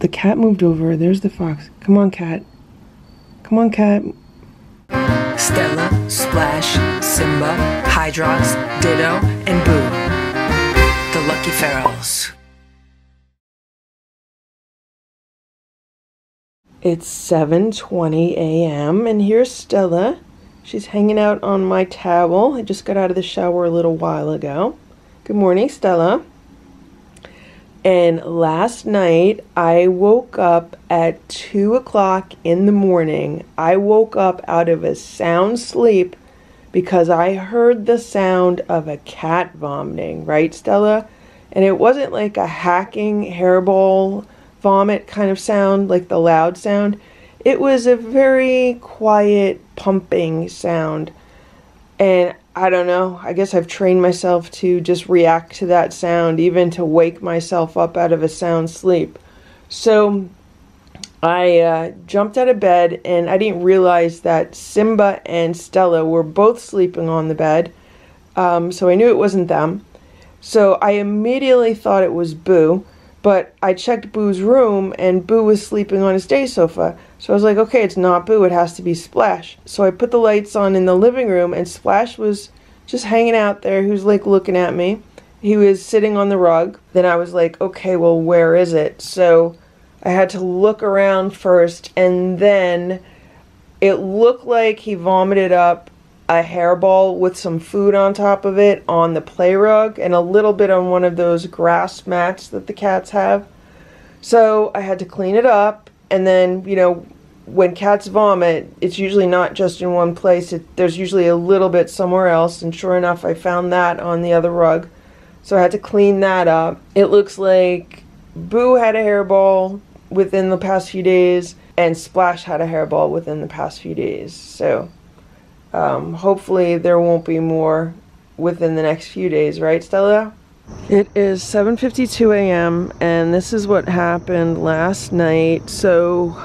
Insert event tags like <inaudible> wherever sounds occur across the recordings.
the cat moved over. There's the fox. Come on, cat. Come on, cat. Stella, Splash, Simba, Hydrox, Ditto, and Boo. The Lucky Ferals. It's 7:20 a.m. and here's Stella. She's hanging out on my towel. I just got out of the shower a little while ago. Good morning, Stella. And last night I woke up at 2 o'clock in the morning. I woke up out of a sound sleep because I heard the sound of a cat vomiting, right, Stella? And it wasn't like a hacking hairball vomit kind of sound, like the loud sound. It was a very quiet pumping sound. And I don't know. I guess I've trained myself to just react to that sound, even to wake myself up out of a sound sleep. So I uh, jumped out of bed and I didn't realize that Simba and Stella were both sleeping on the bed. Um, so I knew it wasn't them. So I immediately thought it was Boo. But I checked Boo's room and Boo was sleeping on his day sofa. So I was like, okay, it's not Boo, it has to be Splash. So I put the lights on in the living room and Splash was just hanging out there. He was like looking at me. He was sitting on the rug. Then I was like, okay, well, where is it? So I had to look around first and then it looked like he vomited up a hairball with some food on top of it on the play rug and a little bit on one of those grass mats that the cats have. So I had to clean it up and then, you know, when cats vomit, it's usually not just in one place. It, there's usually a little bit somewhere else and sure enough I found that on the other rug. So I had to clean that up. It looks like Boo had a hairball within the past few days and Splash had a hairball within the past few days. So um, hopefully there won't be more within the next few days, right, Stella? It is 7:52 a.m. and this is what happened last night. So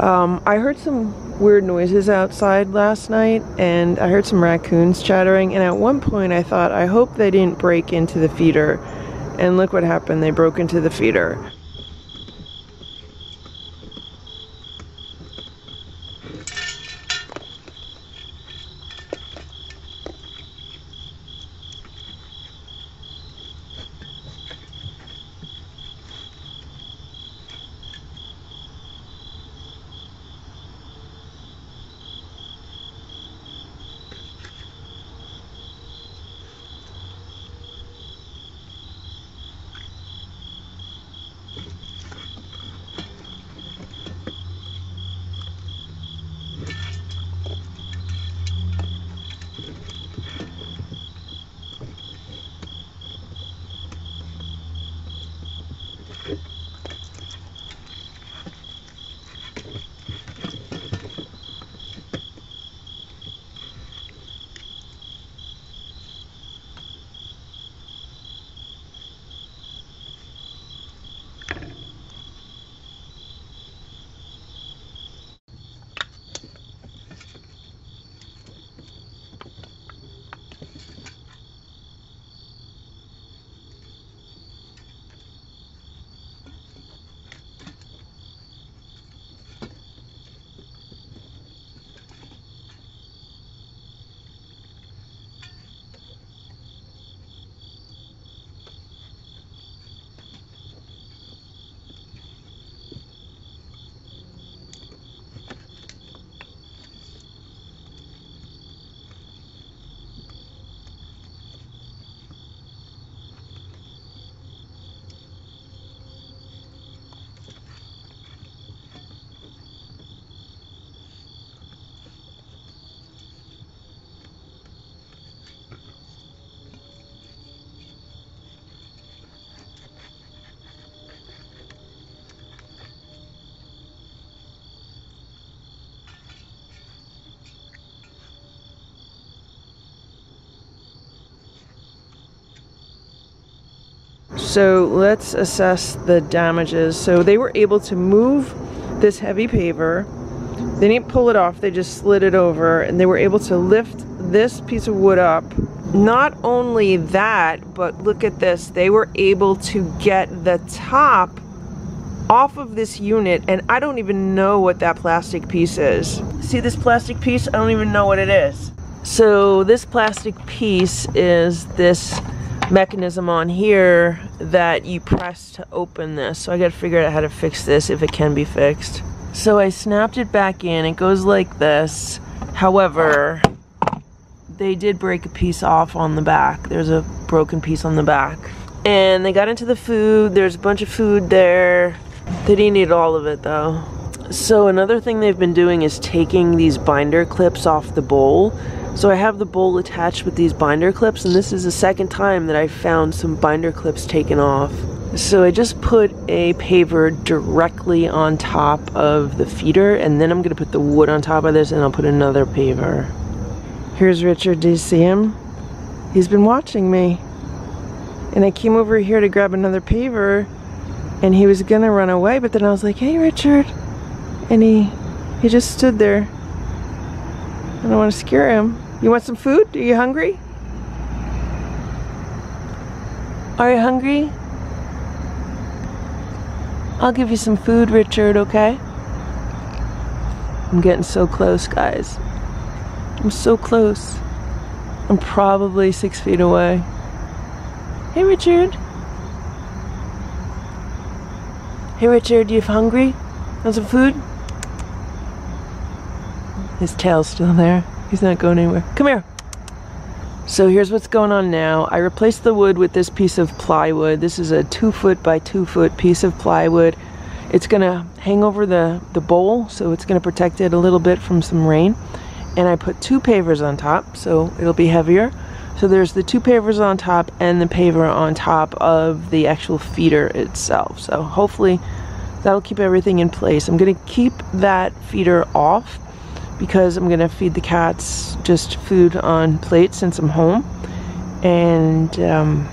um, I heard some weird noises outside last night and I heard some raccoons chattering and at one point I thought I hope they didn't break into the feeder. And look what happened. They broke into the feeder. So let's assess the damages. So they were able to move this heavy paver. They didn't pull it off, they just slid it over and they were able to lift this piece of wood up. Not only that, but look at this, they were able to get the top off of this unit and I don't even know what that plastic piece is. See this plastic piece? I don't even know what it is. So this plastic piece is this mechanism on here that you press to open this. So I gotta figure out how to fix this if it can be fixed. So I snapped it back in. It goes like this. However, they did break a piece off on the back. There's a broken piece on the back. And they got into the food. There's a bunch of food there. They didn't eat all of it though. So another thing they've been doing is taking these binder clips off the bowl. So I have the bowl attached with these binder clips and this is the second time that I found some binder clips taken off. So I just put a paver directly on top of the feeder and then I'm gonna put the wood on top of this and I'll put another paver. Here's Richard, do you see him? He's been watching me. And I came over here to grab another paver and he was gonna run away, but then I was like, hey Richard. And he he just stood there. I don't want to scare him. You want some food? Are you hungry? Are you hungry? I'll give you some food, Richard, okay? I'm getting so close, guys. I'm so close. I'm probably six feet away. Hey, Richard. Hey, Richard, you hungry? Want some food? His tail's still there. He's not going anywhere. Come here. So here's what's going on now. I replaced the wood with this piece of plywood. This is a two foot by two foot piece of plywood. It's gonna hang over the, the bowl, so it's gonna protect it a little bit from some rain. And I put two pavers on top, so it'll be heavier. So there's the two pavers on top and the paver on top of the actual feeder itself. So hopefully that'll keep everything in place. I'm gonna keep that feeder off because I'm gonna feed the cats just food on plates since I'm home. And um,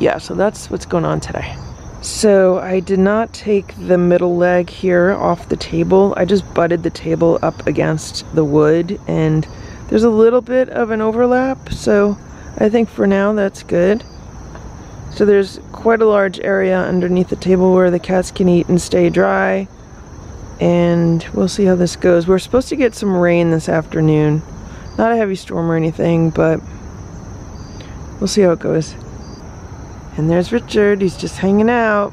yeah, so that's what's going on today. So I did not take the middle leg here off the table. I just butted the table up against the wood and there's a little bit of an overlap. So I think for now that's good. So there's quite a large area underneath the table where the cats can eat and stay dry and we'll see how this goes. We're supposed to get some rain this afternoon. Not a heavy storm or anything, but we'll see how it goes. And there's Richard, he's just hanging out.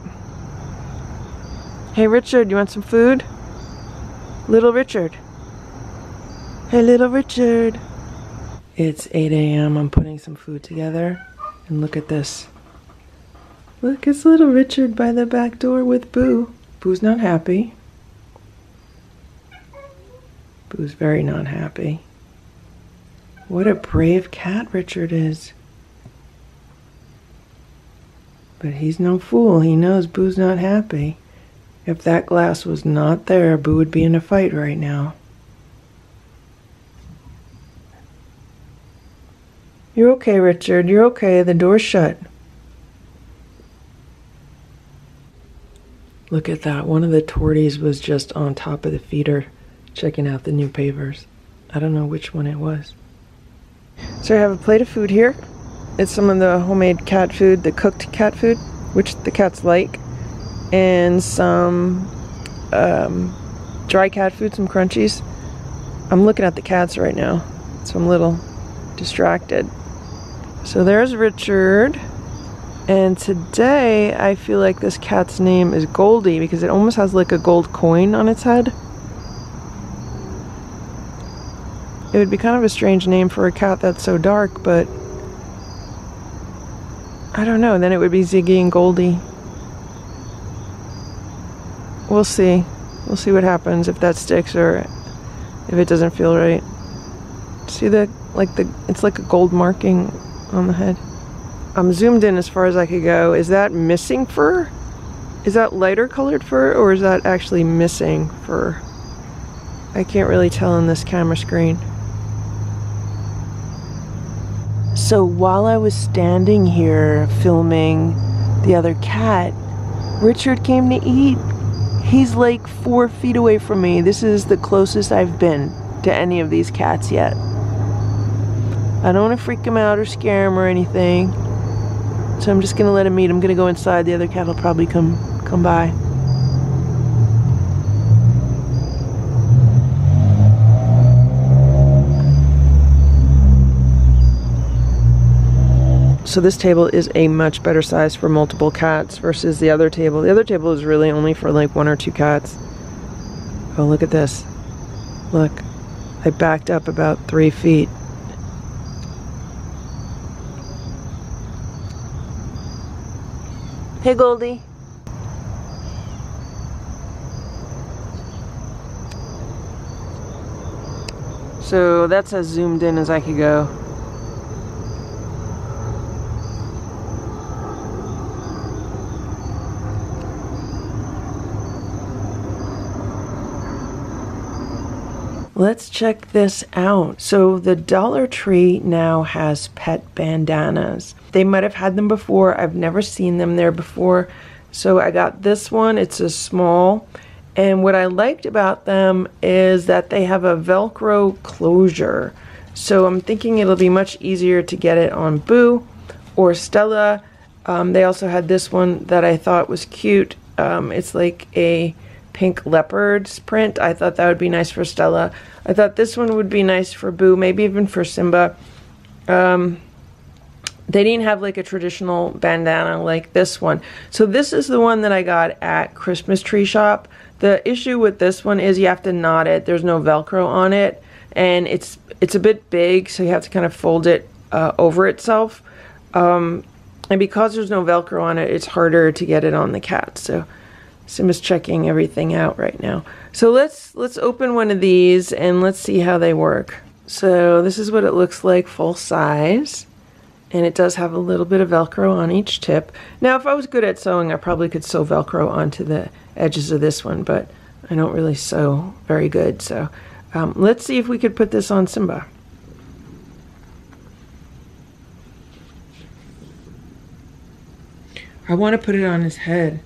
Hey Richard, you want some food? Little Richard. Hey little Richard. It's 8 a.m. I'm putting some food together. And look at this. Look, it's little Richard by the back door with Boo. Boo's not happy. Boo's very not happy. What a brave cat Richard is. But he's no fool. He knows Boo's not happy. If that glass was not there, Boo would be in a fight right now. You're okay, Richard. You're okay. The door's shut. Look at that. One of the torties was just on top of the feeder checking out the new pavers. I don't know which one it was. So I have a plate of food here. It's some of the homemade cat food, the cooked cat food, which the cats like, and some um, dry cat food, some crunchies. I'm looking at the cats right now, so I'm a little distracted. So there's Richard. And today I feel like this cat's name is Goldie because it almost has like a gold coin on its head. It would be kind of a strange name for a cat that's so dark, but I don't know. Then it would be Ziggy and Goldie. We'll see. We'll see what happens if that sticks or if it doesn't feel right. See the like the it's like a gold marking on the head. I'm zoomed in as far as I could go. Is that missing fur? Is that lighter colored fur or is that actually missing fur? I can't really tell in this camera screen. So while I was standing here filming the other cat, Richard came to eat. He's like four feet away from me. This is the closest I've been to any of these cats yet. I don't want to freak him out or scare him or anything. So I'm just gonna let him eat. I'm gonna go inside. The other cat will probably come come by. So this table is a much better size for multiple cats versus the other table. The other table is really only for like one or two cats. Oh, look at this. Look, I backed up about three feet. Hey, Goldie. So that's as zoomed in as I could go. Let's check this out. So the Dollar Tree now has pet bandanas. They might have had them before. I've never seen them there before. So I got this one. It's a small and what I liked about them is that they have a Velcro closure. So I'm thinking it'll be much easier to get it on Boo or Stella. Um, they also had this one that I thought was cute. Um, it's like a pink leopard's print. I thought that would be nice for Stella. I thought this one would be nice for Boo, maybe even for Simba. Um, they didn't have like a traditional bandana like this one. So this is the one that I got at Christmas Tree Shop. The issue with this one is you have to knot it. There's no Velcro on it, and it's it's a bit big, so you have to kind of fold it uh, over itself. Um, and because there's no Velcro on it, it's harder to get it on the cat. So Sim is checking everything out right now. So let's let's open one of these and let's see how they work. So this is what it looks like full size. And it does have a little bit of Velcro on each tip. Now, if I was good at sewing, I probably could sew Velcro onto the edges of this one, but I don't really sew very good. So um, let's see if we could put this on Simba. I want to put it on his head.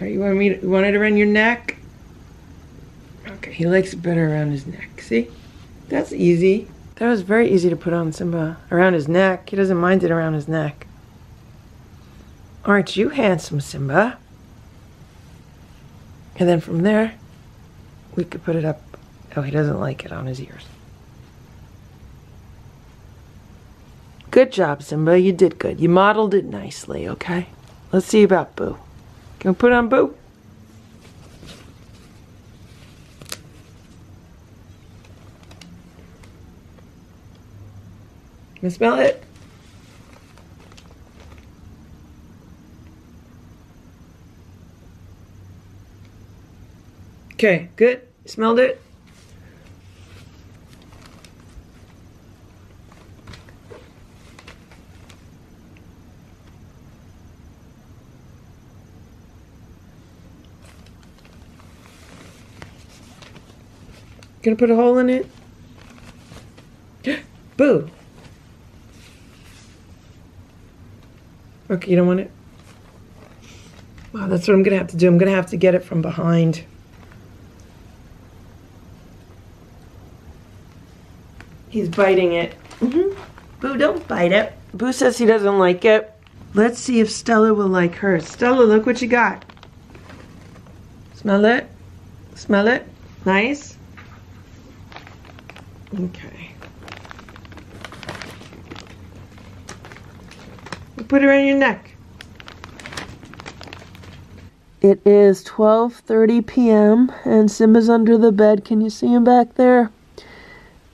Right, you want me to, you want it around your neck? Okay, he likes it better around his neck. See? That's easy. That was very easy to put on Simba. Around his neck. He doesn't mind it around his neck. Aren't you handsome, Simba? And then from there, we could put it up. Oh, he doesn't like it on his ears. Good job, Simba. You did good. You modeled it nicely, okay? Let's see about Boo. Can we put on Boo? Can you smell it? Okay, good. Smelled it? Gonna put a hole in it? <gasps> Boo! Okay, you don't want it? Wow, that's what I'm gonna have to do. I'm gonna have to get it from behind. He's biting it. Mm -hmm. Boo, don't bite it. Boo says he doesn't like it. Let's see if Stella will like hers. Stella, look what you got. Smell it? Smell it? Nice? Okay. Put it around your neck. It is 12.30 p.m. and Simba's under the bed. Can you see him back there?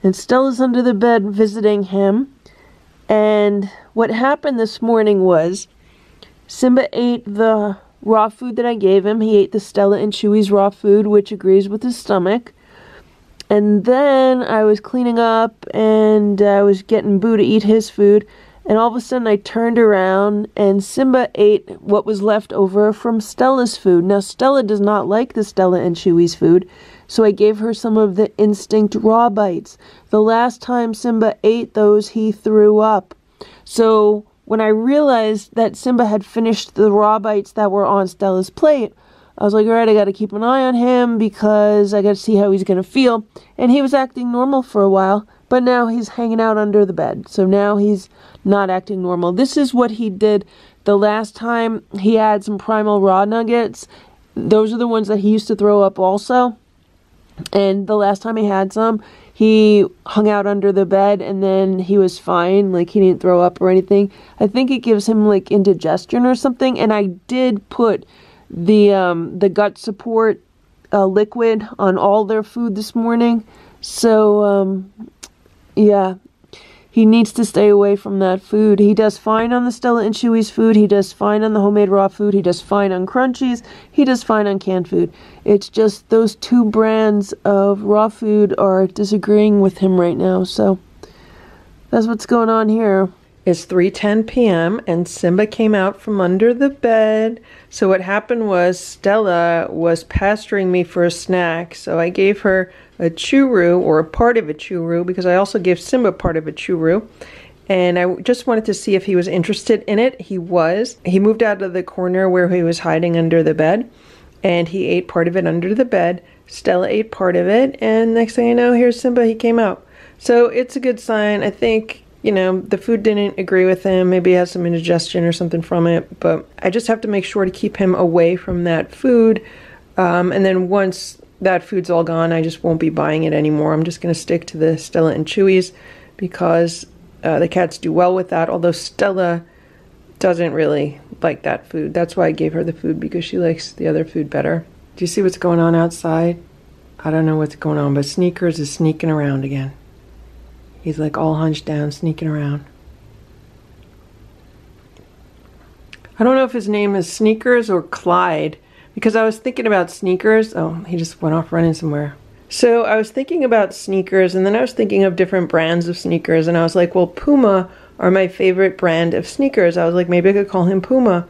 And Stella's under the bed visiting him. And what happened this morning was Simba ate the raw food that I gave him. He ate the Stella and Chewy's raw food, which agrees with his stomach. And then I was cleaning up and I was getting Boo to eat his food. And all of a sudden I turned around and Simba ate what was left over from Stella's food. Now, Stella does not like the Stella and Chewy's food. So I gave her some of the instinct raw bites. The last time Simba ate those, he threw up. So when I realized that Simba had finished the raw bites that were on Stella's plate, I was like, all right, I got to keep an eye on him because I got to see how he's going to feel. And he was acting normal for a while, but now he's hanging out under the bed. So now he's not acting normal. This is what he did the last time he had some primal raw nuggets. Those are the ones that he used to throw up also. And the last time he had some, he hung out under the bed and then he was fine. Like he didn't throw up or anything. I think it gives him like indigestion or something. And I did put the um, the gut support uh, liquid on all their food this morning. So um, yeah, he needs to stay away from that food. He does fine on the Stella and Chewy's food. He does fine on the homemade raw food. He does fine on crunchies. He does fine on canned food. It's just those two brands of raw food are disagreeing with him right now. So that's what's going on here. It's 3:10 p.m. and Simba came out from under the bed. So what happened was Stella was pasturing me for a snack. So I gave her a churu or a part of a churu because I also gave Simba part of a churu. And I just wanted to see if he was interested in it. He was. He moved out of the corner where he was hiding under the bed and he ate part of it under the bed. Stella ate part of it, and next thing I know, here's Simba. He came out. So it's a good sign. I think you know, the food didn't agree with him. Maybe he has some indigestion or something from it. But I just have to make sure to keep him away from that food. Um, and then once that food's all gone, I just won't be buying it anymore. I'm just going to stick to the Stella and Chewy's because uh, the cats do well with that. Although Stella doesn't really like that food. That's why I gave her the food because she likes the other food better. Do you see what's going on outside? I don't know what's going on, but Sneakers is sneaking around again. He's like all hunched down, sneaking around. I don't know if his name is Sneakers or Clyde because I was thinking about sneakers. Oh, he just went off running somewhere. So I was thinking about sneakers and then I was thinking of different brands of sneakers and I was like, well, Puma are my favorite brand of sneakers. I was like, maybe I could call him Puma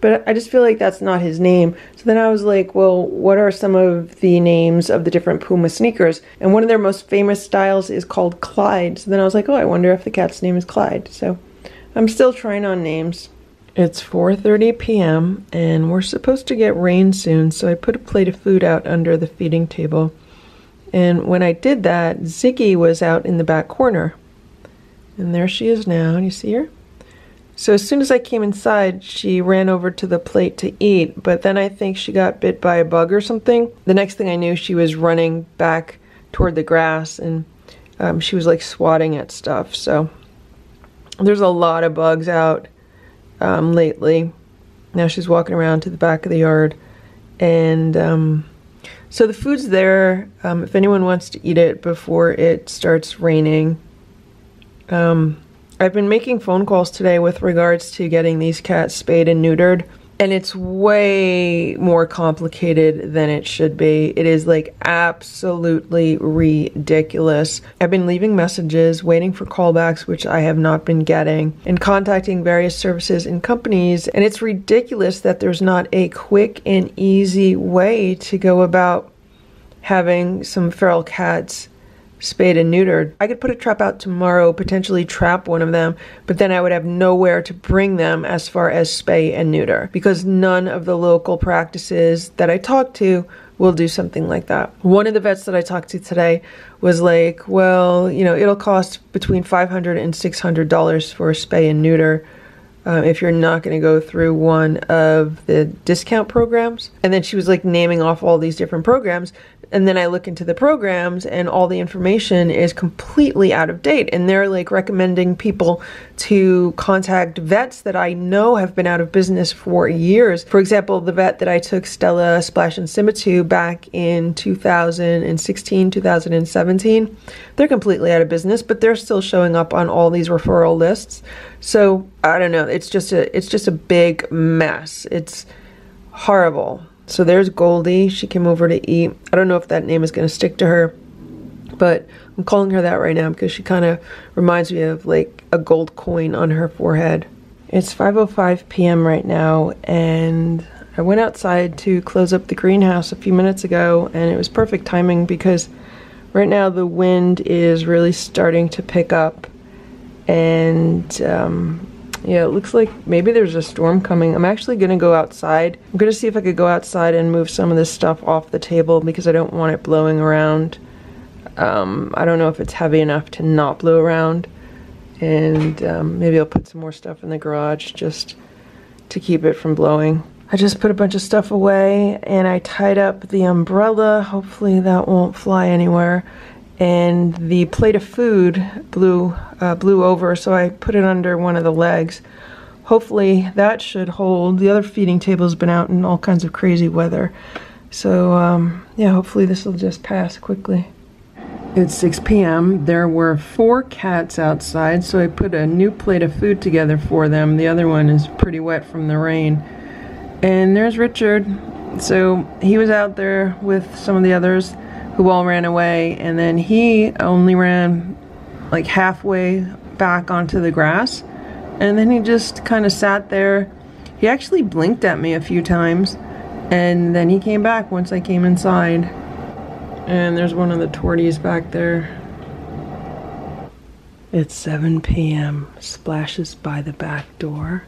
but I just feel like that's not his name. So then I was like, well, what are some of the names of the different Puma sneakers? And one of their most famous styles is called Clyde. So then I was like, oh, I wonder if the cat's name is Clyde. So I'm still trying on names. It's 4:30 p.m. and we're supposed to get rain soon, so I put a plate of food out under the feeding table. And when I did that, Ziggy was out in the back corner. And there she is now. You see her? So as soon as I came inside, she ran over to the plate to eat, but then I think she got bit by a bug or something. The next thing I knew, she was running back toward the grass and um, she was like swatting at stuff. So there's a lot of bugs out um, lately. Now she's walking around to the back of the yard. And um, so the food's there um, if anyone wants to eat it before it starts raining. Um, I've been making phone calls today with regards to getting these cats spayed and neutered. And it's way more complicated than it should be. It is like absolutely ridiculous. I've been leaving messages, waiting for callbacks, which I have not been getting, and contacting various services and companies. And it's ridiculous that there's not a quick and easy way to go about having some feral cats spayed and neutered. I could put a trap out tomorrow, potentially trap one of them, but then I would have nowhere to bring them as far as spay and neuter because none of the local practices that I talked to will do something like that. One of the vets that I talked to today was like, well, you know, it'll cost between $500 and $600 for a spay and neuter. Uh, if you're not going to go through one of the discount programs. And then she was like naming off all these different programs and then I look into the programs and all the information is completely out of date and they're like recommending people to contact vets that I know have been out of business for years. For example, the vet that I took Stella Splash and Simba to back in 2016, 2017, they're completely out of business, but they're still showing up on all these referral lists. So, I don't know, it's just a it's just a big mess. It's horrible. So there's Goldie. She came over to eat. I don't know if that name is going to stick to her, but I'm calling her that right now because she kind of reminds me of like a gold coin on her forehead. It's 5:05 p.m. right now and I went outside to close up the greenhouse a few minutes ago and it was perfect timing because right now the wind is really starting to pick up and um, yeah, it looks like maybe there's a storm coming. I'm actually to go outside. I'm to see if I could go outside and move some of this stuff off the table because I don't want it blowing around. Um, I don't know if it's heavy enough to not blow around. And um, maybe I'll put some more stuff in the garage just to keep it from blowing. I just put a bunch of stuff away and I tied up the umbrella. Hopefully that won't fly anywhere. And the plate of food blew, uh, blew over, so I put it under one of the legs. Hopefully that should hold. The other feeding table's been out in all kinds of crazy weather. So um, yeah, hopefully this will just pass quickly. It's 6 p.m. There were four cats outside, so I put a new plate of food together for them. The other one is pretty wet from the rain. And there's Richard. So he was out there with some of the others who all ran away, and then he only ran like halfway back onto the grass. And then he just kind of sat there. He actually blinked at me a few times, and then he came back once I came inside. And there's one of the torties back there. It's 7 p.m. Splashes by the back door.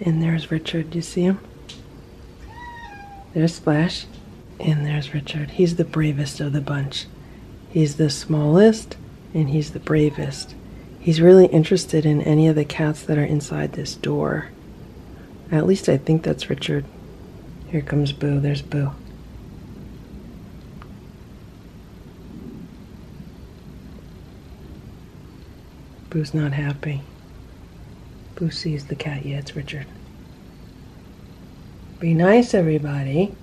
And there's Richard. You see him? There's Splash. And there's Richard. He's the bravest of the bunch. He's the smallest and he's the bravest. He's really interested in any of the cats that are inside this door. At least I think that's Richard. Here comes Boo. There's Boo. Boo's not happy. Boo sees the cat. Yeah, it's Richard. Be nice, everybody.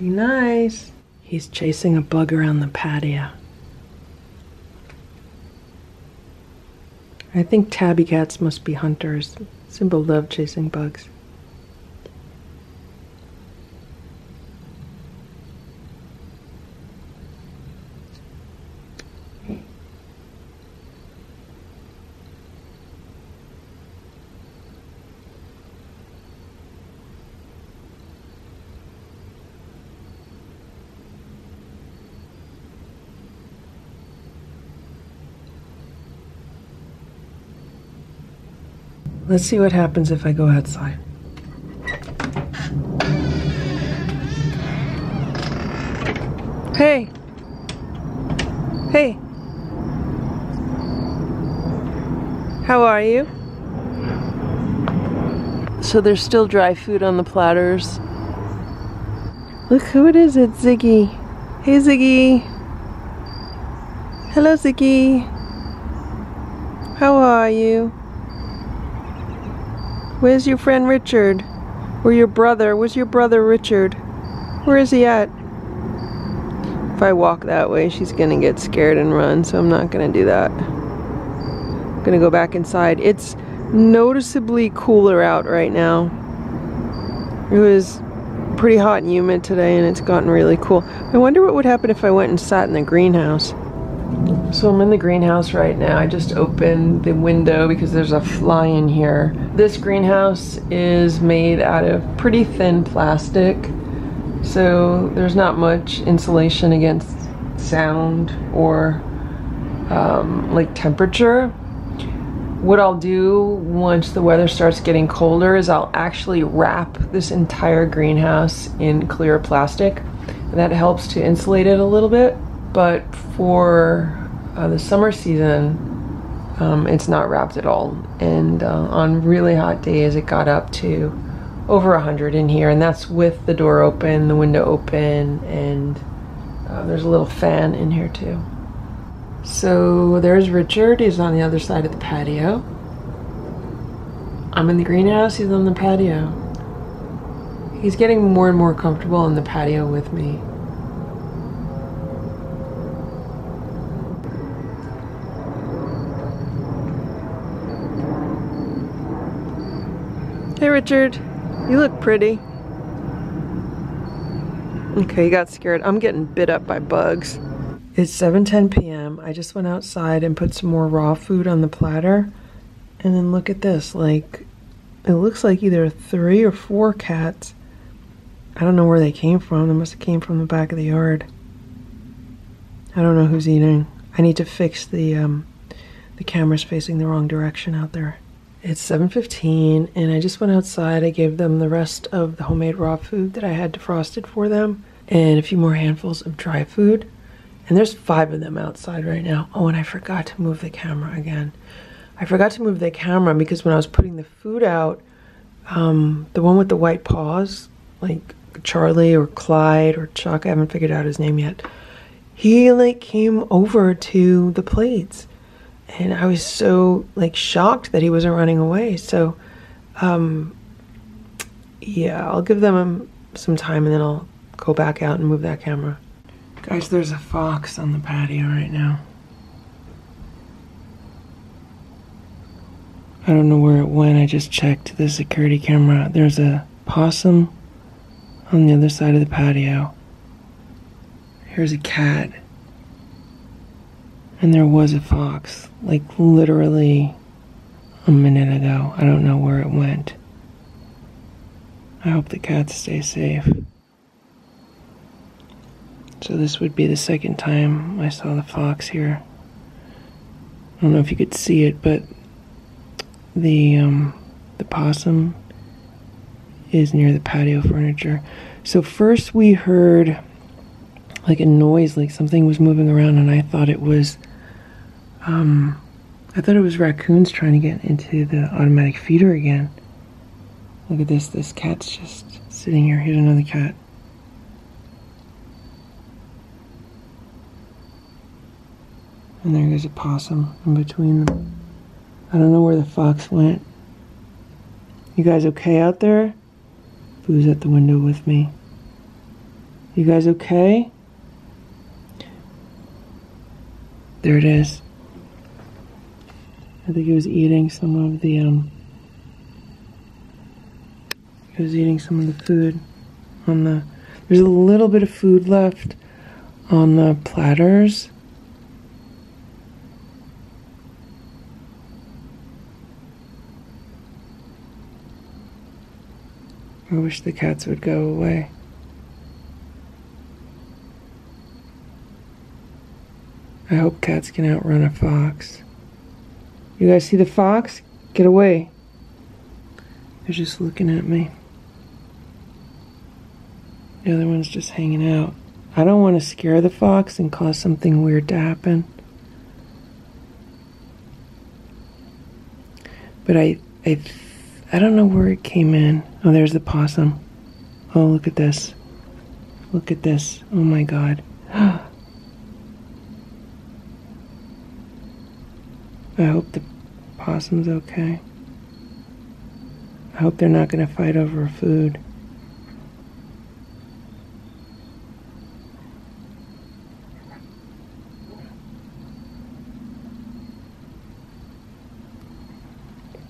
Be nice. He's chasing a bug around the patio. I think tabby cats must be hunters. Simba loved chasing bugs. Let's see what happens if I go outside. Hey. Hey. How are you? So there's still dry food on the platters. Look who it is, it's Ziggy. Hey Ziggy. Hello Ziggy. How are you? Where's your friend Richard? Or your brother? Where's your brother Richard? Where is he at? If I walk that way, she's gonna get scared and run, so I'm not gonna do that. I'm gonna go back inside. It's noticeably cooler out right now. It was pretty hot and humid today and it's gotten really cool. I wonder what would happen if I went and sat in the greenhouse. So I'm in the greenhouse right now. I just opened the window because there's a fly in here. This greenhouse is made out of pretty thin plastic. So there's not much insulation against sound or um, like temperature. What I'll do once the weather starts getting colder is I'll actually wrap this entire greenhouse in clear plastic. And that helps to insulate it a little bit. But for uh, the summer season, um, it's not wrapped at all. And uh, on really hot days, it got up to over 100 in here, and that's with the door open, the window open, and uh, there's a little fan in here too. So there's Richard, he's on the other side of the patio. I'm in the greenhouse, he's on the patio. He's getting more and more comfortable in the patio with me. Hey Richard, you look pretty. Okay, you got scared. I'm getting bit up by bugs. It's 7.10 p.m. I just went outside and put some more raw food on the platter. And then look at this, like, it looks like either three or four cats. I don't know where they came from. They must have came from the back of the yard. I don't know who's eating. I need to fix the, um, the camera's facing the wrong direction out there. It's 7.15 and I just went outside. I gave them the rest of the homemade raw food that I had defrosted for them and a few more handfuls of dry food. And there's five of them outside right now. Oh, and I forgot to move the camera again. I forgot to move the camera because when I was putting the food out, um, the one with the white paws, like Charlie or Clyde or Chuck, I haven't figured out his name yet. He like came over to the plates and I was so like shocked that he wasn't running away. So, um, yeah, I'll give them some time and then I'll go back out and move that camera. Guys, there's a fox on the patio right now. I don't know where it went. I just checked the security camera. There's a possum on the other side of the patio. Here's a cat. And there was a fox, like literally a minute ago. I don't know where it went. I hope the cats stay safe. So this would be the second time I saw the fox here. I don't know if you could see it, but the um, the possum is near the patio furniture. So first we heard like a noise, like something was moving around, and I thought it was um, I thought it was raccoons trying to get into the automatic feeder again. Look at this. This cat's just sitting here. Here's another cat. And there goes a possum in between them. I don't know where the fox went. You guys okay out there? Boo's at the window with me. You guys okay? There it is. I think he was eating some of the um he was eating some of the food on the there's a little bit of food left on the platters I wish the cats would go away. I hope cats can outrun a fox. You guys see the fox? Get away. They're just looking at me. The other one's just hanging out. I don't want to scare the fox and cause something weird to happen. But I, I I don't know where it came in. Oh, there's the possum. Oh, look at this. Look at this. Oh my god. <gasps> I hope the possum's okay. I hope they're not going to fight over food.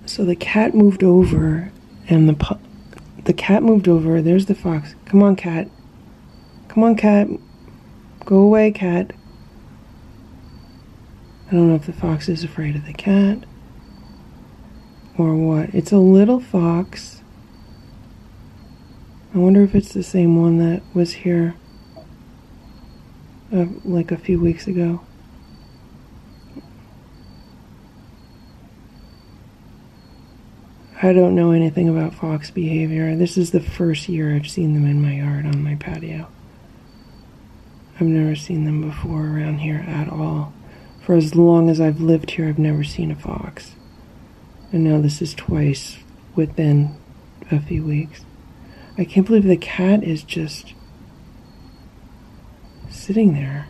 So the cat moved over, and the the cat moved over. There's the fox. Come on, cat. Come on, cat. Go away, cat. I don't know if the fox is afraid of the cat or what. It's a little fox. I wonder if it's the same one that was here uh, like a few weeks ago. I don't know anything about fox behavior. This is the first year I've seen them in my yard on my patio. I've never seen them before around here at all. For as long as I've lived here, I've never seen a fox. And now this is twice within a few weeks. I can't believe the cat is just sitting there.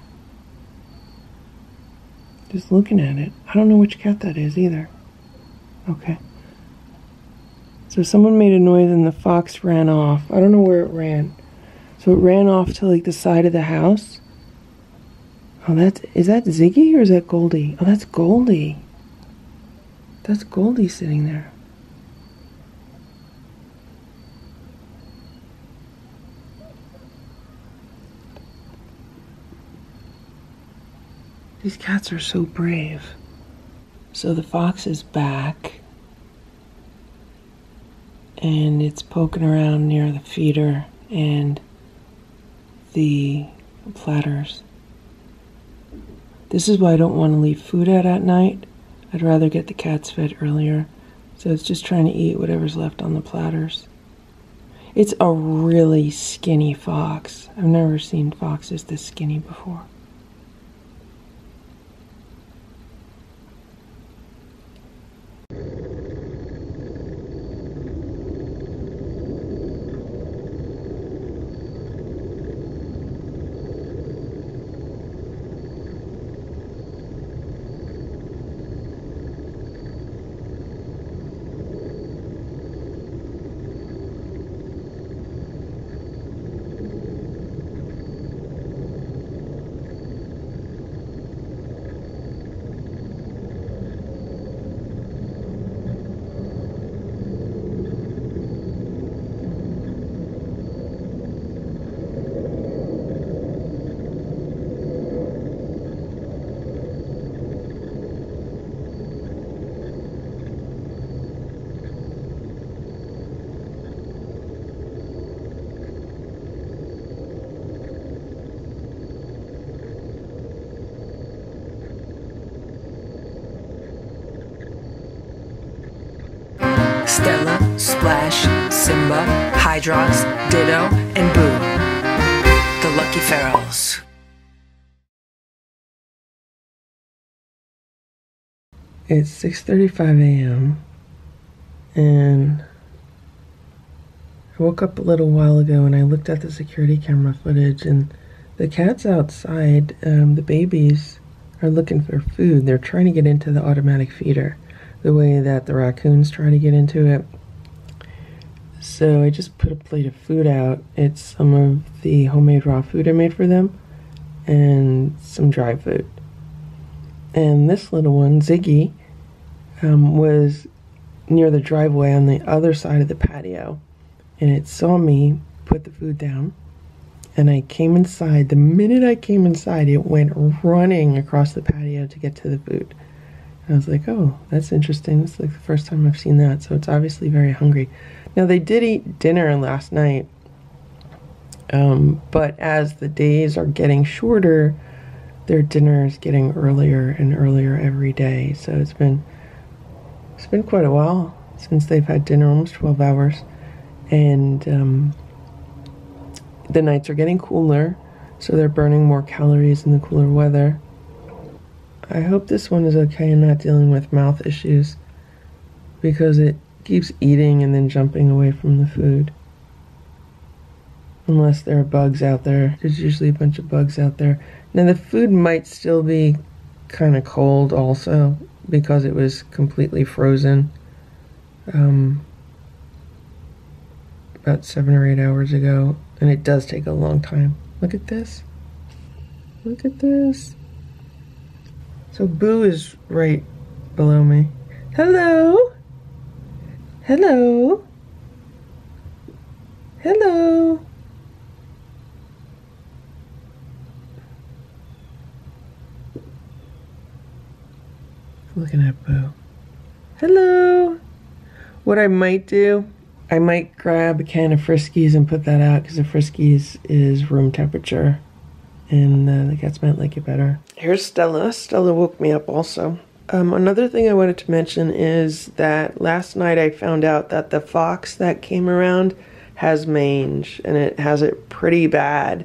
Just looking at it. I don't know which cat that is either. Okay. So someone made a noise and the fox ran off. I don't know where it ran. So it ran off to like the side of the house. Oh, that's is that Ziggy or is that Goldie? Oh, that's Goldie. That's Goldie sitting there. These cats are so brave. So the fox is back and it's poking around near the feeder and the platters. This is why I don't want to leave food out at night. I'd rather get the cats fed earlier. So it's just trying to eat whatever's left on the platters. It's a really skinny fox. I've never seen foxes this skinny before. Splash, Simba, Hydrox, Ditto, and Boo. The Lucky Ferals. It's 6:35 a.m. and I woke up a little while ago and I looked at the security camera footage and the cats outside, um, the babies, are looking for food. They're trying to get into the automatic feeder the way that the raccoons try to get into it. So I just put a plate of food out. It's some of the homemade raw food I made for them and some dry food. And this little one, Ziggy, um, was near the driveway on the other side of the patio and it saw me put the food down. And I came inside. The minute I came inside, it went running across the patio to get to the food. I was like, oh, that's interesting. It's like the first time I've seen that. So it's obviously very hungry. Now, they did eat dinner last night. Um, but as the days are getting shorter, their dinner is getting earlier and earlier every day. So it's been it's been quite a while since they've had dinner, almost 12 hours and um, the nights are getting cooler, so they're burning more calories in the cooler weather. I hope this one is okay and not dealing with mouth issues because it keeps eating and then jumping away from the food. Unless there are bugs out there. There's usually a bunch of bugs out there. Now, the food might still be kind of cold also because it was completely frozen. Um, about seven or eight hours ago, and it does take a long time. Look at this. Look at this. So Boo is right below me. Hello. Hello. Hello. Looking at Boo. Hello. What I might do I might grab a can of Friskies and put that out because the Friskies is room temperature and uh, the cats might like it better. Here's Stella. Stella woke me up also. Um, another thing I wanted to mention is that last night I found out that the fox that came around has mange and it has it pretty bad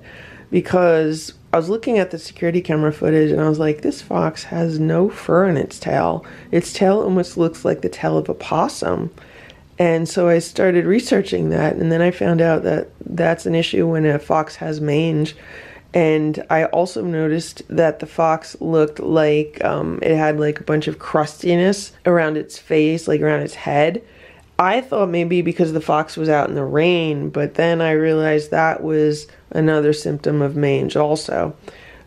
because I was looking at the security camera footage and I was like, this fox has no fur in its tail. Its tail almost looks like the tail of a possum. And so I started researching that, and then I found out that that's an issue when a fox has mange. And I also noticed that the fox looked like um, it had like a bunch of crustiness around its face, like around its head. I thought maybe because the fox was out in the rain, but then I realized that was another symptom of mange also.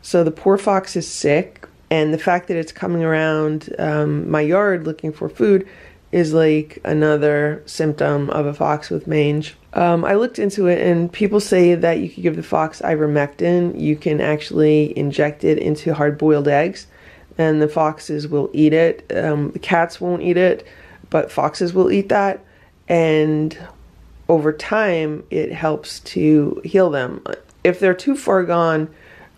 So the poor fox is sick, and the fact that it's coming around um, my yard looking for food is like another symptom of a fox with mange. Um, I looked into it, and people say that you can give the fox ivermectin. You can actually inject it into hard boiled eggs, and the foxes will eat it. Um, the cats won't eat it, but foxes will eat that. And over time, it helps to heal them. If they're too far gone,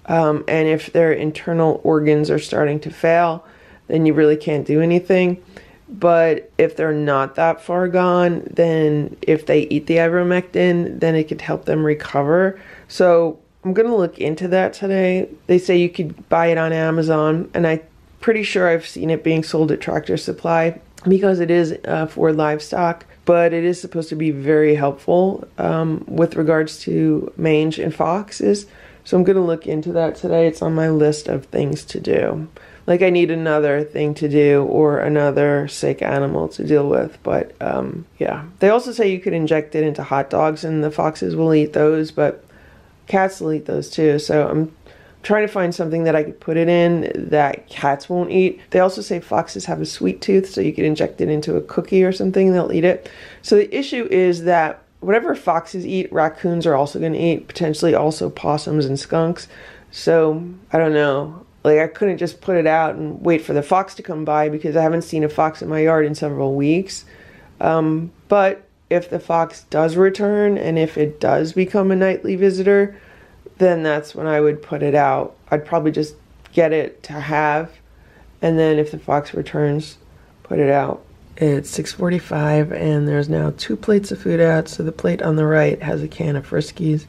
um, and if their internal organs are starting to fail, then you really can't do anything. But if they're not that far gone, then if they eat the ivermectin, then it could help them recover. So I'm going to look into that today. They say you could buy it on Amazon, and I'm pretty sure I've seen it being sold at Tractor Supply because it is uh, for livestock, but it is supposed to be very helpful um, with regards to mange and foxes. So I'm going to look into that today. It's on my list of things to do like I need another thing to do or another sick animal to deal with. But um, yeah, they also say you could inject it into hot dogs and the foxes will eat those, but cats will eat those too. So I'm trying to find something that I could put it in that cats won't eat. They also say foxes have a sweet tooth, so you could inject it into a cookie or something, they'll eat it. So the issue is that whatever foxes eat, raccoons are also going to eat, potentially also possums and skunks. So I don't know. Like I couldn't just put it out and wait for the fox to come by because I haven't seen a fox in my yard in several weeks. Um, but if the fox does return and if it does become a nightly visitor, then that's when I would put it out. I'd probably just get it to have, and then if the fox returns, put it out. It's 6:45 and there's now two plates of food out. So the plate on the right has a can of Friskies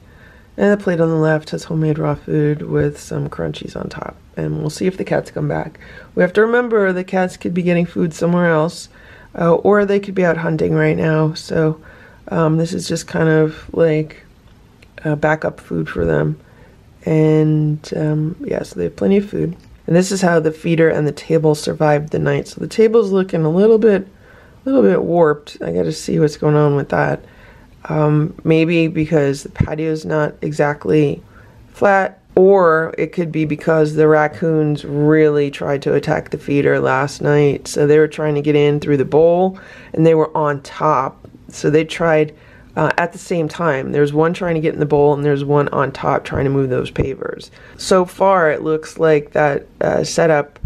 and the plate on the left has homemade raw food with some crunchies on top. And we'll see if the cats come back. We have to remember the cats could be getting food somewhere else uh, or they could be out hunting right now. So um, this is just kind of like uh, backup food for them. And um, yeah, so they have plenty of food. And this is how the feeder and the table survived the night. So the table's looking a little bit, a little bit warped. I got to see what's going on with that. Um, maybe because the patio's not exactly flat, or it could be because the raccoons really tried to attack the feeder last night. So they were trying to get in through the bowl, and they were on top. So they tried uh, at the same time. There's one trying to get in the bowl, and there's one on top trying to move those pavers. So far, it looks like that uh, setup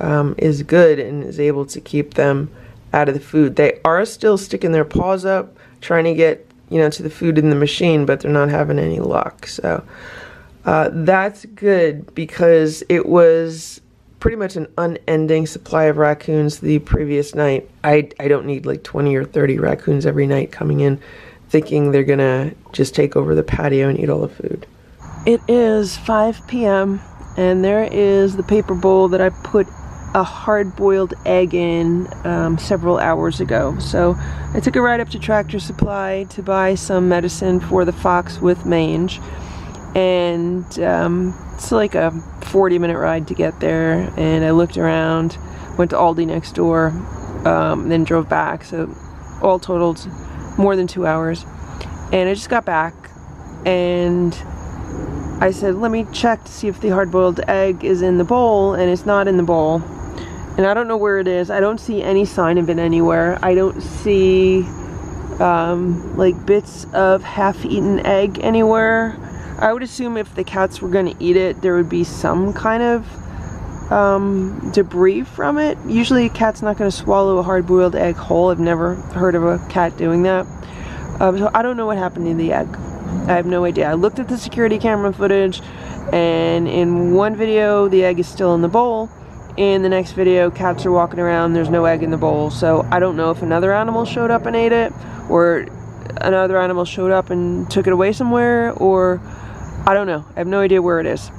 um, is good and is able to keep them out of the food. They are still sticking their paws up, trying to get you know to the food in the machine, but they're not having any luck. So uh, that's good because it was pretty much an unending supply of raccoons the previous night. I, I don't need like 20 or 30 raccoons every night coming in thinking they're gonna just take over the patio and eat all the food. It is 5 p.m. and there is the paper bowl that I put a hard-boiled egg in um, several hours ago. So I took a ride up to Tractor Supply to buy some medicine for the fox with mange. And um, it's like a 40 minute ride to get there. And I looked around, went to Aldi next door, um, then drove back. So all totaled more than two hours. And I just got back and I said, let me check to see if the hard-boiled egg is in the bowl, and it's not in the bowl. And I don't know where it is. I don't see any sign of it anywhere. I don't see um, like bits of half-eaten egg anywhere. I would assume if the cats were going to eat it, there would be some kind of um, debris from it. Usually a cat's not going to swallow a hard-boiled egg whole. I've never heard of a cat doing that. Um, so I don't know what happened to the egg. I have no idea. I looked at the security camera footage and in one video the egg is still in the bowl. In the next video cats are walking around, there's no egg in the bowl. So I don't know if another animal showed up and ate it or another animal showed up and took it away somewhere or I don't know. I have no idea where it is.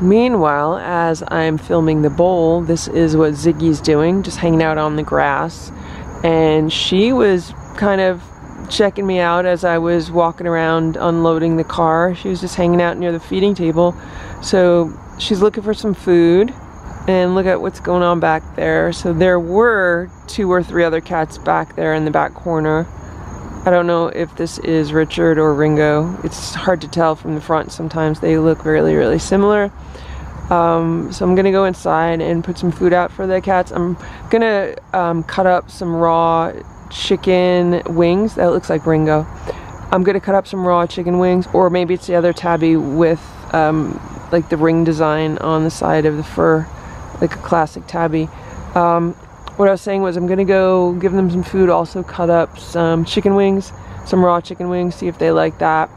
Meanwhile, as I'm filming the bowl, this is what Ziggy's doing, just hanging out on the grass. And she was kind of checking me out as I was walking around unloading the car. She was just hanging out near the feeding table. So she's looking for some food and look at what's going on back there. So there were two or three other cats back there in the back corner. I don't know if this is Richard or Ringo. It's hard to tell from the front. Sometimes they look really, really similar. Um, so I'm gonna go inside and put some food out for the cats. I'm gonna um, cut up some raw chicken wings. That looks like Ringo. I'm gonna cut up some raw chicken wings, or maybe it's the other tabby with um, like the ring design on the side of the fur, like a classic tabby. What I was saying was I'm gonna go give them some food, also cut up some chicken wings, some raw chicken wings, see if they like that.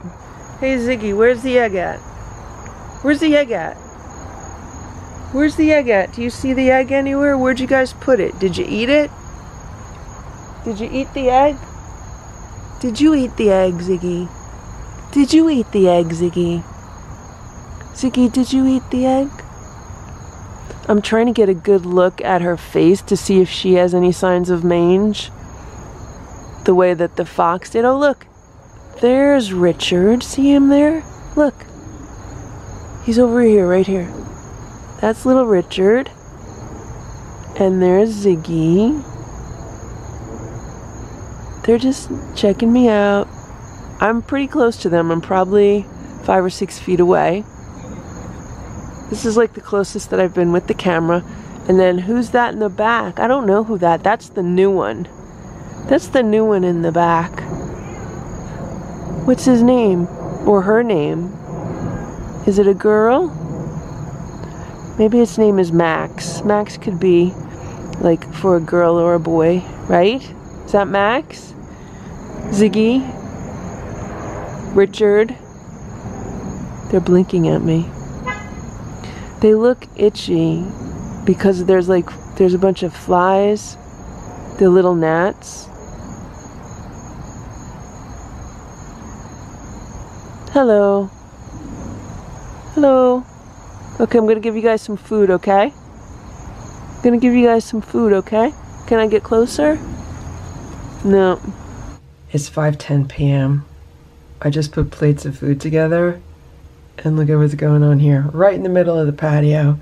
Hey Ziggy, where's the egg at? Where's the egg at? Where's the egg at? Do you see the egg anywhere? Where'd you guys put it? Did you eat it? Did you eat the egg? Did you eat the egg, Ziggy? Did you eat the egg, Ziggy? Ziggy, did you eat the egg? I'm trying to get a good look at her face to see if she has any signs of mange. The way that the fox did. Oh, look. There's Richard. See him there? Look. He's over here, right here. That's little Richard. And there's Ziggy. They're just checking me out. I'm pretty close to them. I'm probably five or six feet away. This is like the closest that I've been with the camera. And then who's that in the back? I don't know who that. That's the new one. That's the new one in the back. What's his name? Or her name? Is it a girl? Maybe its name is Max. Max could be like for a girl or a boy, right? Is that Max? Ziggy, Richard, they're blinking at me. They look itchy because there's like there's a bunch of flies The little gnats. Hello. Hello. Okay, I'm gonna give you guys some food, okay? I'm gonna give you guys some food, okay? Can I get closer? No. It's 5:10 p.m. I just put plates of food together and look at what's going on here. Right in the middle of the patio,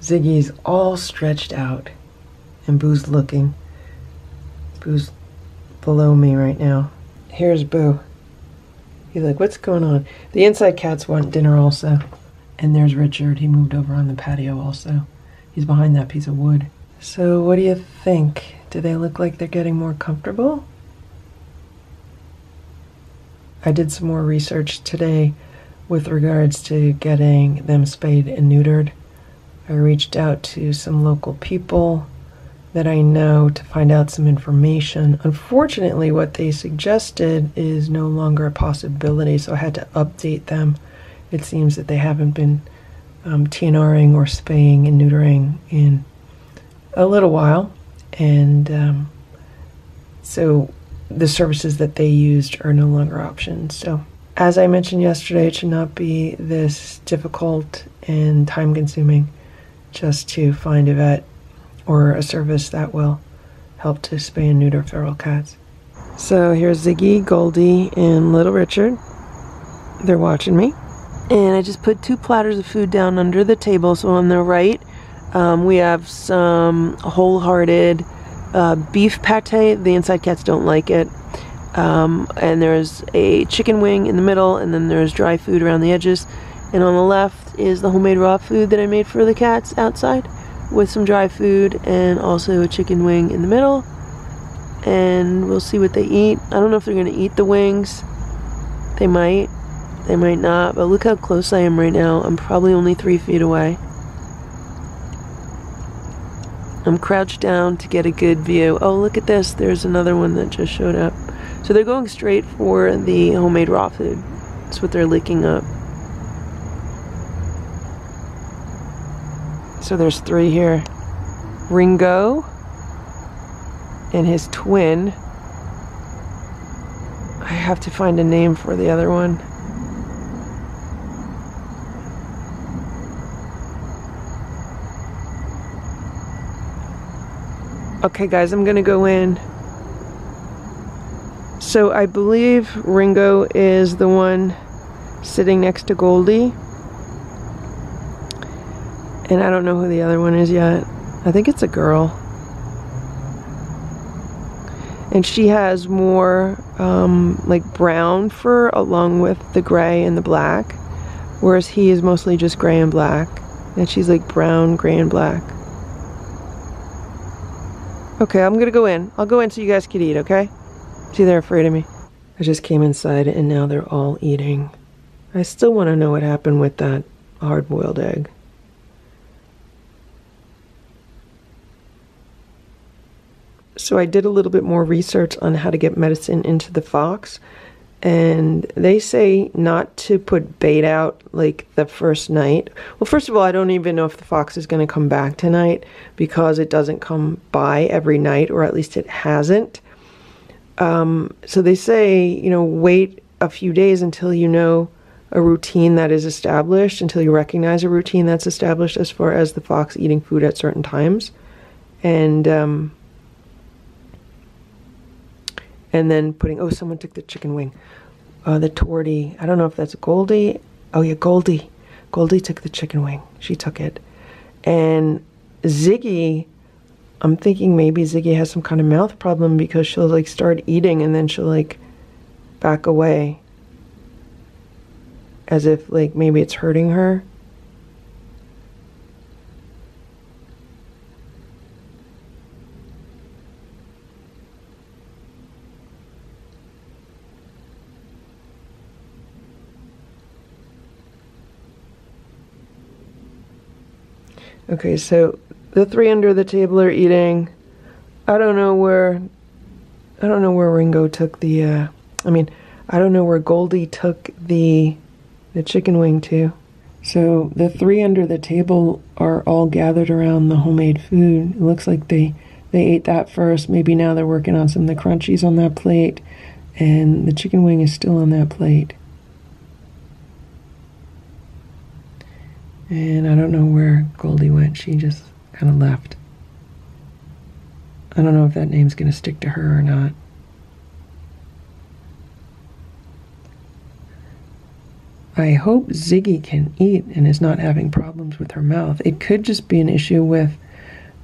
Ziggy's all stretched out and Boo's looking. Boo's below me right now. Here's Boo. He's like, what's going on? The inside cats want dinner also. And there's Richard. He moved over on the patio also. He's behind that piece of wood. So what do you think? Do they look like they're getting more comfortable? I did some more research today with regards to getting them spayed and neutered. I reached out to some local people that I know to find out some information. Unfortunately, what they suggested is no longer a possibility, so I had to update them. It seems that they haven't been um, TNRing or spaying and neutering in a little while, and um, so the services that they used are no longer options. So, as I mentioned yesterday, it should not be this difficult and time consuming just to find a vet or a service that will help to spay and neuter feral cats. So here's Ziggy, Goldie, and Little Richard. They're watching me. And I just put two platters of food down under the table. So on the right, um, we have some wholehearted uh, beef pate. The inside cats don't like it. Um, and there's a chicken wing in the middle, and then there's dry food around the edges. And on the left is the homemade raw food that I made for the cats outside with some dry food and also a chicken wing in the middle. And we'll see what they eat. I don't know if they're going to eat the wings. They might. They might not. But look how close I am right now. I'm probably only three feet away. I'm crouched down to get a good view. Oh, look at this. There's another one that just showed up. So they're going straight for the homemade raw food. That's what they're licking up. So there's three here. Ringo and his twin. I have to find a name for the other one. Okay, guys, I'm gonna go in. So I believe Ringo is the one sitting next to Goldie. And I don't know who the other one is yet. I think it's a girl. And she has more um, like brown fur along with the gray and the black. Whereas he is mostly just gray and black. And she's like brown, gray, and black. Okay, I'm gonna go in. I'll go in so you guys can eat, okay? See, they're afraid of me. I just came inside and now they're all eating. I still want to know what happened with that hard boiled egg. So I did a little bit more research on how to get medicine into the fox. And they say not to put bait out like the first night. Well, first of all, I don't even know if the fox is going to come back tonight because it doesn't come by every night, or at least it hasn't. Um, so they say, you know, wait a few days until you know a routine that is established, until you recognize a routine that's established as far as the fox eating food at certain times. And, um, and then putting, oh, someone took the chicken wing. Uh, the tortie, I don't know if that's Goldie. Oh, yeah, Goldie. Goldie took the chicken wing. She took it. And Ziggy, I'm thinking maybe Ziggy has some kind of mouth problem because she'll like start eating and then she'll like back away. As if like maybe it's hurting her. Okay, so the three under the table are eating. I don't know where I don't know where Ringo took the uh I mean, I don't know where Goldie took the the chicken wing to. So the three under the table are all gathered around the homemade food. It looks like they they ate that first. Maybe now they're working on some of the crunchies on that plate, and the chicken wing is still on that plate. And I don't know where Goldie went. She just kind of left. I don't know if that name's going to stick to her or not. I hope Ziggy can eat and is not having problems with her mouth. It could just be an issue with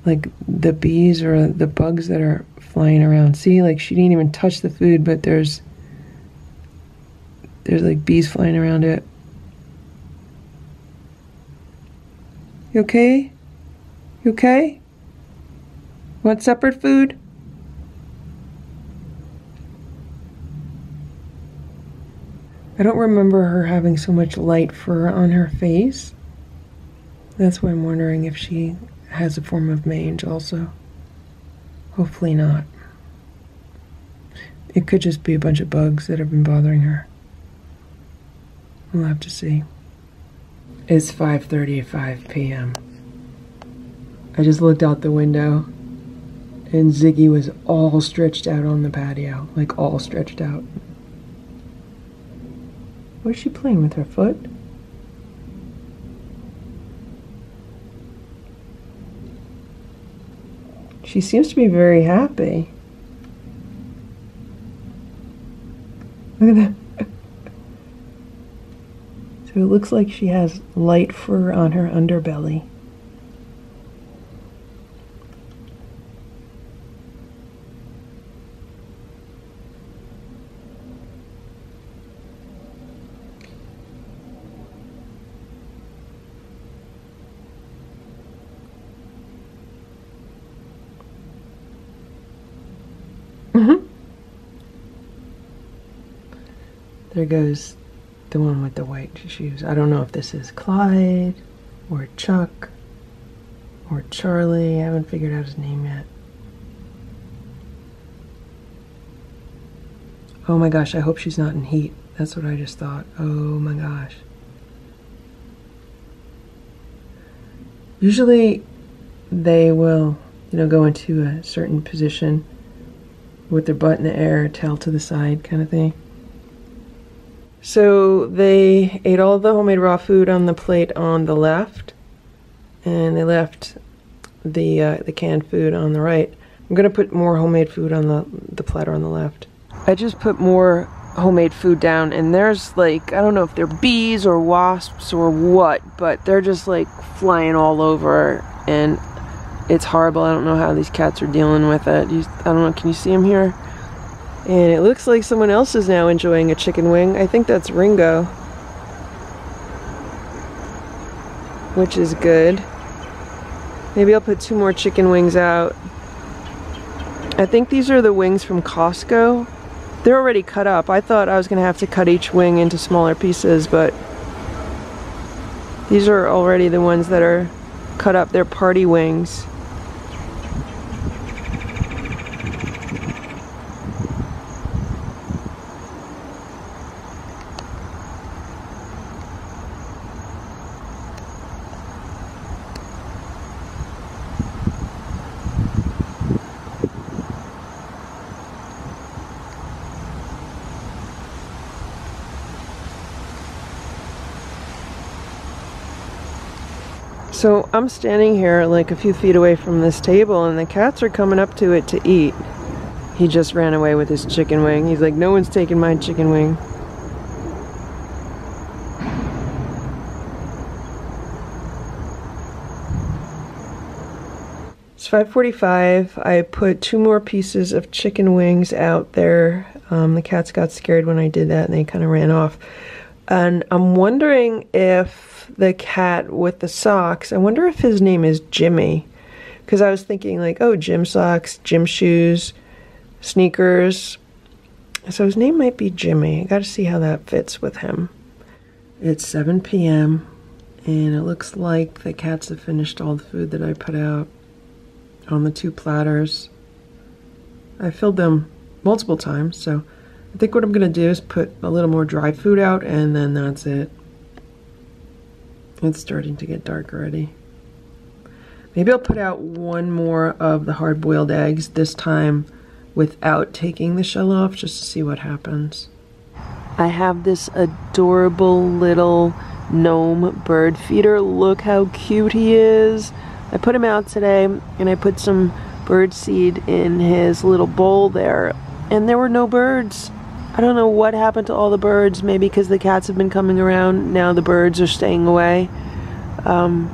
like the bees or the bugs that are flying around. See, like she didn't even touch the food, but there's there's like bees flying around it. You okay? You okay? Want separate food? I don't remember her having so much light fur on her face. That's why I'm wondering if she has a form of mange also. Hopefully not. It could just be a bunch of bugs that have been bothering her. We'll have to see. It's 5.35 p.m. I just looked out the window and Ziggy was all stretched out on the patio, like all stretched out. What's she playing with her foot? She seems to be very happy. <laughs> Look at that. so it looks like she has light fur on her underbelly. There goes the one with the white shoes. I don't know if this is Clyde or Chuck or Charlie. I haven't figured out his name yet. Oh my gosh, I hope she's not in heat. That's what I just thought. Oh my gosh. Usually they will, you know, go into a certain position with their butt in the air, tail to the side kind of thing. So they ate all the homemade raw food on the plate on the left, and they left the uh, the canned food on the right. I'm gonna put more homemade food on the the platter on the left. I just put more homemade food down, and there's like I don't know if they're bees or wasps or what, but they're just like flying all over, and it's horrible. I don't know how these cats are dealing with it. You, I don't know. Can you see them here? And it looks like someone else is now enjoying a chicken wing. I think that's Ringo. Which is good. Maybe I'll put two more chicken wings out. I think these are the wings from Costco. They're already cut up. I thought I was going to have to cut each wing into smaller pieces, but these are already the ones that are cut up. They're party wings. I'm standing here like a few feet away from this table and the cats are coming up to it to eat. He just ran away with his chicken wing. He's like, no one's taking my chicken wing. It's 5.45. I put two more pieces of chicken wings out there. Um, the cats got scared when I did that and they kind of ran off. And I'm wondering if the cat with the socks. I wonder if his name is Jimmy. Because I was thinking, like, oh, gym socks, gym shoes, sneakers. So his name might be Jimmy. I got to see how that fits with him. It's 7 p.m. and it looks like the cats have finished all the food that I put out on the two platters. I filled them multiple times, so I think what I'm going to do is put a little more dry food out and then that's it. It's starting to get dark already. Maybe I'll put out one more of the hard-boiled eggs, this time without taking the shell off, just to see what happens. I have this adorable little gnome bird feeder. Look how cute he is. I put him out today and I put some bird seed in his little bowl there and there were no birds. I don't know what happened to all the birds. Maybe because the cats have been coming around. Now the birds are staying away. Um,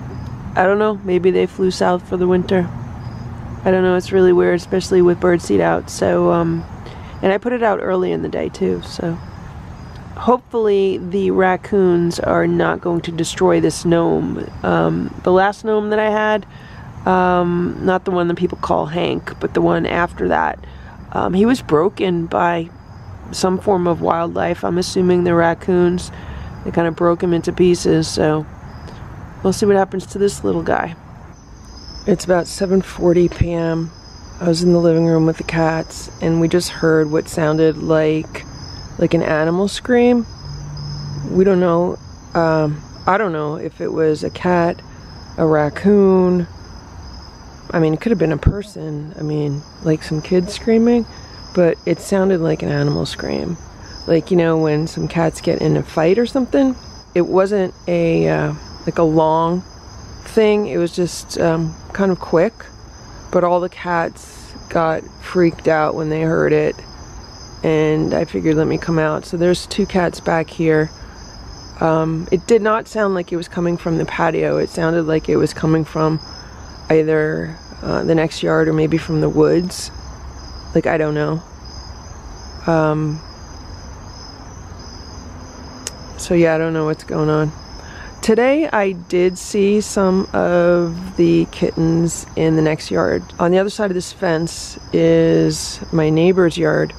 I don't know. Maybe they flew south for the winter. I don't know. It's really weird, especially with birdseed out. So, um, and I put it out early in the day too. So, hopefully the raccoons are not going to destroy this gnome. Um, the last gnome that I had, um, not the one that people call Hank, but the one after that, um, he was broken by some form of wildlife. I'm assuming the raccoons. They kind of broke him into pieces. So. We'll see what happens to this little guy. It's about 7:40 p.m. I was in the living room with the cats and we just heard what sounded like like an animal scream. We don't know um, I don't know if it was a cat, a raccoon. I mean, it could have been a person. I mean, like some kids screaming, but it sounded like an animal scream. Like, you know, when some cats get in a fight or something. It wasn't a uh, like a long thing. It was just um, kind of quick, but all the cats got freaked out when they heard it, and I figured let me come out. So there's two cats back here. Um, it did not sound like it was coming from the patio. It sounded like it was coming from either uh, the next yard or maybe from the woods. Like I don't know. Um, so yeah, I don't know what's going on. Today I did see some of the kittens in the next yard. On the other side of this fence is my neighbor's yard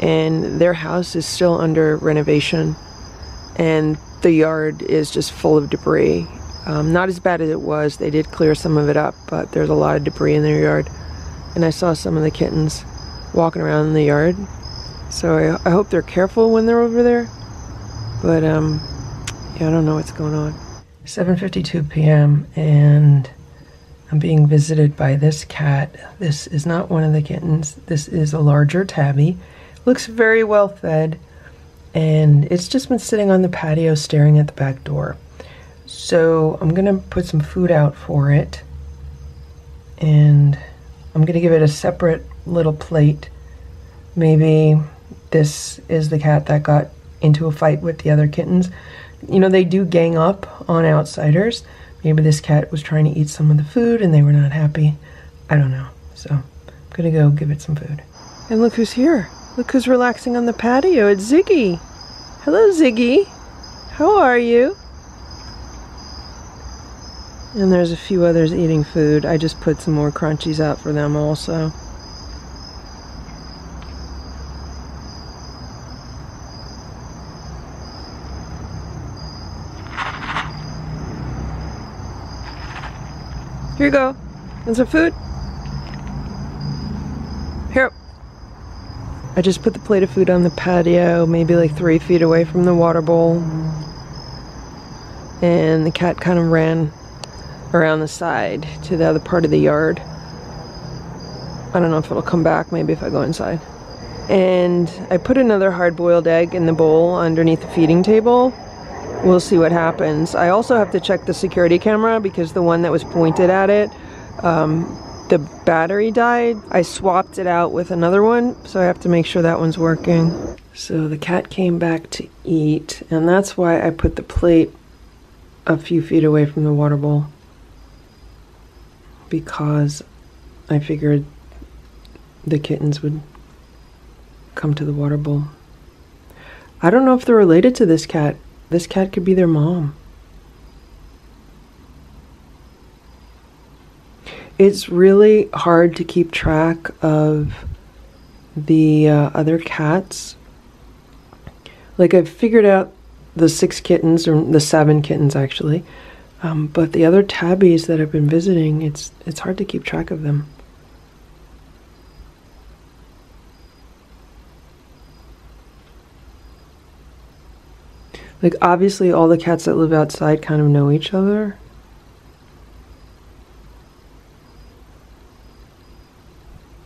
and their house is still under renovation and the yard is just full of debris. Um, not as bad as it was, they did clear some of it up, but there's a lot of debris in their yard. And I saw some of the kittens walking around in the yard. So I, I hope they're careful when they're over there. But um, yeah, I don't know what's going on. 7:52 p.m. and I'm being visited by this cat. This is not one of the kittens. This is a larger tabby. Looks very well fed and it's just been sitting on the patio staring at the back door. So I'm gonna put some food out for it and I'm gonna give it a separate little plate. Maybe this is the cat that got into a fight with the other kittens you know, they do gang up on outsiders. Maybe this cat was trying to eat some of the food and they were not happy. I don't know. So I'm gonna go give it some food. And look who's here. Look who's relaxing on the patio. It's Ziggy. Hello, Ziggy. How are you? And there's a few others eating food. I just put some more crunchies out for them also. Here you go. And some food. Here. I just put the plate of food on the patio, maybe like three feet away from the water bowl. And the cat kind of ran around the side to the other part of the yard. I don't know if it'll come back, maybe if I go inside. And I put another hard-boiled egg in the bowl underneath the feeding table we'll see what happens. I also have to check the security camera because the one that was pointed at it, um, the battery died. I swapped it out with another one, so I have to make sure that one's working. So the cat came back to eat, and that's why I put the plate a few feet away from the water bowl. Because I figured the kittens would come to the water bowl. I don't know if they're related to this cat. This cat could be their mom. It's really hard to keep track of the uh, other cats. Like I've figured out the six kittens, or the seven kittens actually, um, but the other tabbies that I've been visiting, it's it's hard to keep track of them. Like obviously, all the cats that live outside kind of know each other.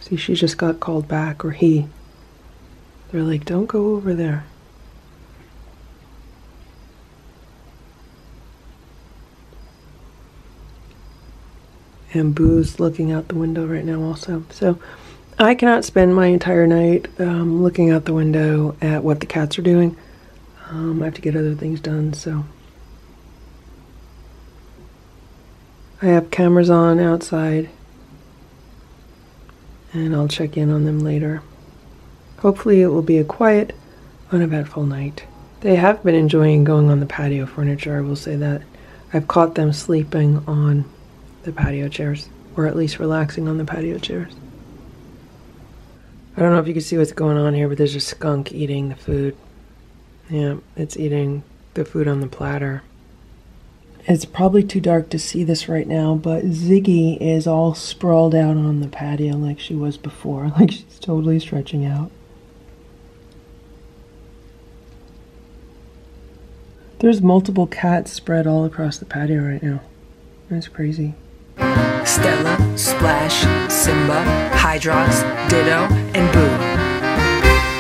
See, she just got called back, or he. They're like, don't go over there. And Boo's looking out the window right now, also. So I cannot spend my entire night um, looking out the window at what the cats are doing. Um, I have to get other things done, so. I have cameras on outside, and I'll check in on them later. Hopefully, it will be a quiet, uneventful night. They have been enjoying going on the patio furniture, I will say that. I've caught them sleeping on the patio chairs, or at least relaxing on the patio chairs. I don't know if you can see what's going on here, but there's a skunk eating the food. Yeah, it's eating the food on the platter. It's probably too dark to see this right now, but Ziggy is all sprawled out on the patio like she was before, <laughs> like she's totally stretching out. There's multiple cats spread all across the patio right now. That's crazy. Stella, Splash, Simba, Hydrox, Ditto, and Boo.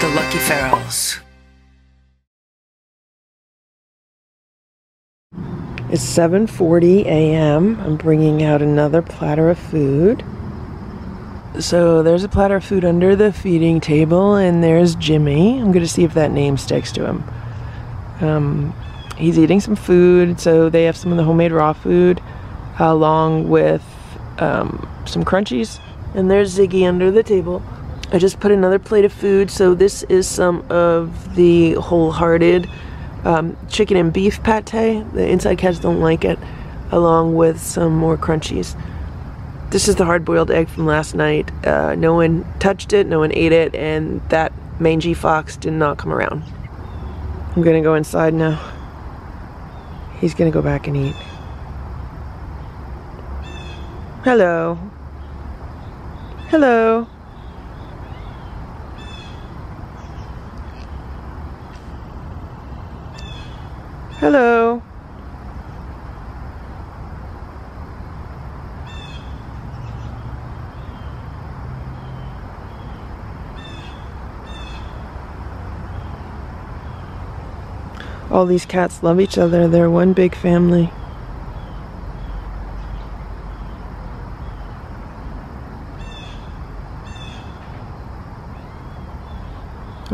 The Lucky Ferals. It's 7:40 a.m. I'm bringing out another platter of food. So there's a platter of food under the feeding table, and there's Jimmy. I'm going to see if that name sticks to him. Um, he's eating some food, so they have some of the homemade raw food, along with um, some crunchies. And there's Ziggy under the table. I just put another plate of food, so this is some of the wholehearted um, chicken and beef pate. The inside cats don't like it, along with some more crunchies. This is the hard boiled egg from last night. Uh, no one touched it, no one ate it, and that mangy fox did not come around. I'm gonna go inside now. He's gonna go back and eat. Hello. Hello. Hello. All these cats love each other. They're one big family.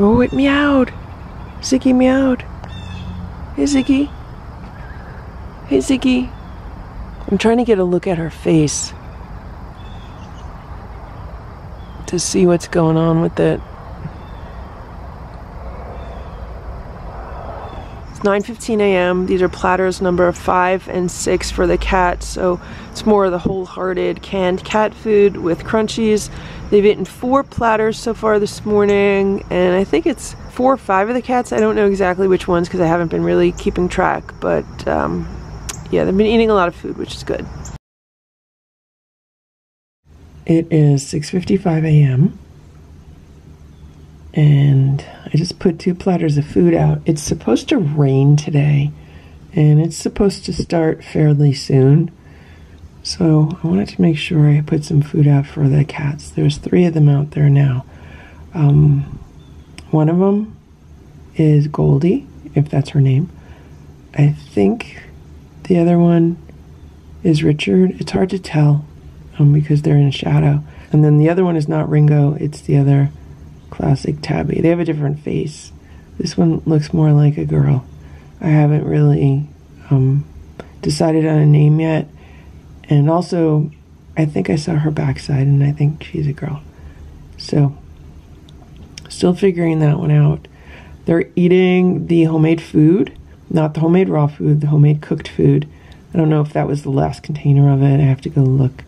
Oh, it meowed. Ziggy meowed. Hey, Ziggy. Hey, Ziggy. I'm trying to get a look at her face to see what's going on with it. It's 9:15 a.m. These are platters number 5 and 6 for the cat. So it's more of the wholehearted canned cat food with crunchies. They've eaten four platters so far this morning and I think it's four or five of the cats. I don't know exactly which ones because I haven't been really keeping track, but um, yeah, they've been eating a lot of food, which is good. It is 6:55 a.m. and I just put two platters of food out. It's supposed to rain today, and it's supposed to start fairly soon. So I wanted to make sure I put some food out for the cats. There's three of them out there now. Um, one of them is Goldie, if that's her name. I think the other one is Richard. It's hard to tell um, because they're in shadow. And then the other one is not Ringo, it's the other classic Tabby. They have a different face. This one looks more like a girl. I haven't really um, decided on a name yet. And also, I think I saw her backside and I think she's a girl. So Still figuring that one out. They're eating the homemade food, not the homemade raw food, the homemade cooked food. I don't know if that was the last container of it. I have to go look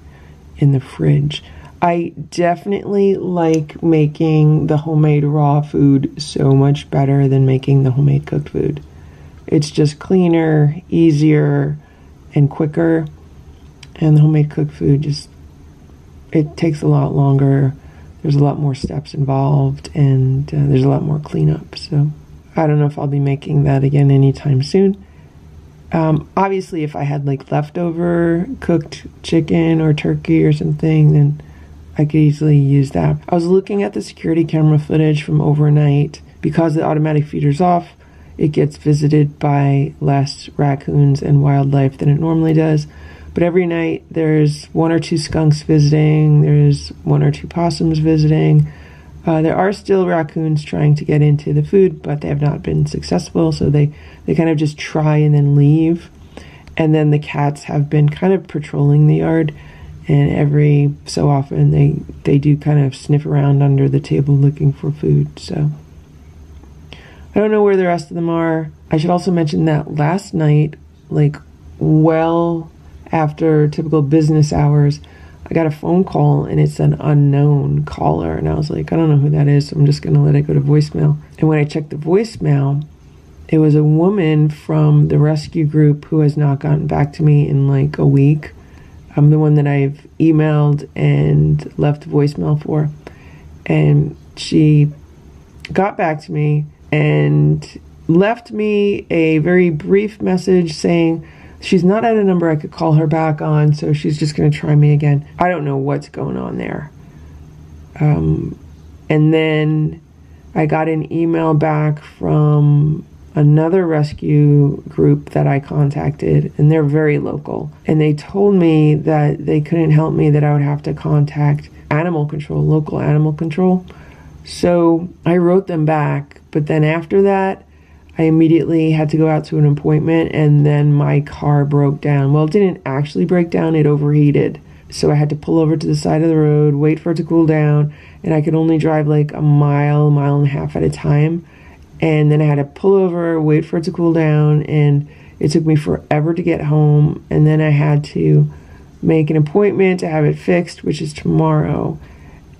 in the fridge. I definitely like making the homemade raw food so much better than making the homemade cooked food. It's just cleaner, easier, and quicker. And the homemade cooked food just it takes a lot longer there's a lot more steps involved and uh, there's a lot more cleanup. So I don't know if I'll be making that again anytime soon. Um, obviously, if I had like leftover cooked chicken or turkey or something, then I could easily use that. I was looking at the security camera footage from overnight. Because the automatic feeder's off, it gets visited by less raccoons and wildlife than it normally does. But every night there's one or two skunks visiting, there's one or two possums visiting. Uh, there are still raccoons trying to get into the food, but they have not been successful, so they, they kind of just try and then leave. And then the cats have been kind of patrolling the yard, and every so often they, they do kind of sniff around under the table looking for food, so. I don't know where the rest of them are. I should also mention that last night, like well after typical business hours, I got a phone call and it's an unknown caller. And I was like, I don't know who that is, so I'm just going to let it go to voicemail. And when I checked the voicemail, it was a woman from the rescue group who has not gotten back to me in like a week. I'm the one that I've emailed and left voicemail for. And she got back to me and left me a very brief message saying she's not at a number I could call her back on, so she's just going to try me again. I don't know what's going on there. Um, and then I got an email back from another rescue group that I contacted, and they're very local. And they told me that they couldn't help me, that I would have to contact animal control, local animal control. So I wrote them back, but then after that, I immediately had to go out to an appointment and then my car broke down. Well, it didn't actually break down, it overheated. So I had to pull over to the side of the road, wait for it to cool down, and I could only drive like a mile, mile and a half at a time. And then I had to pull over, wait for it to cool down, and it took me forever to get home. And then I had to make an appointment to have it fixed, which is tomorrow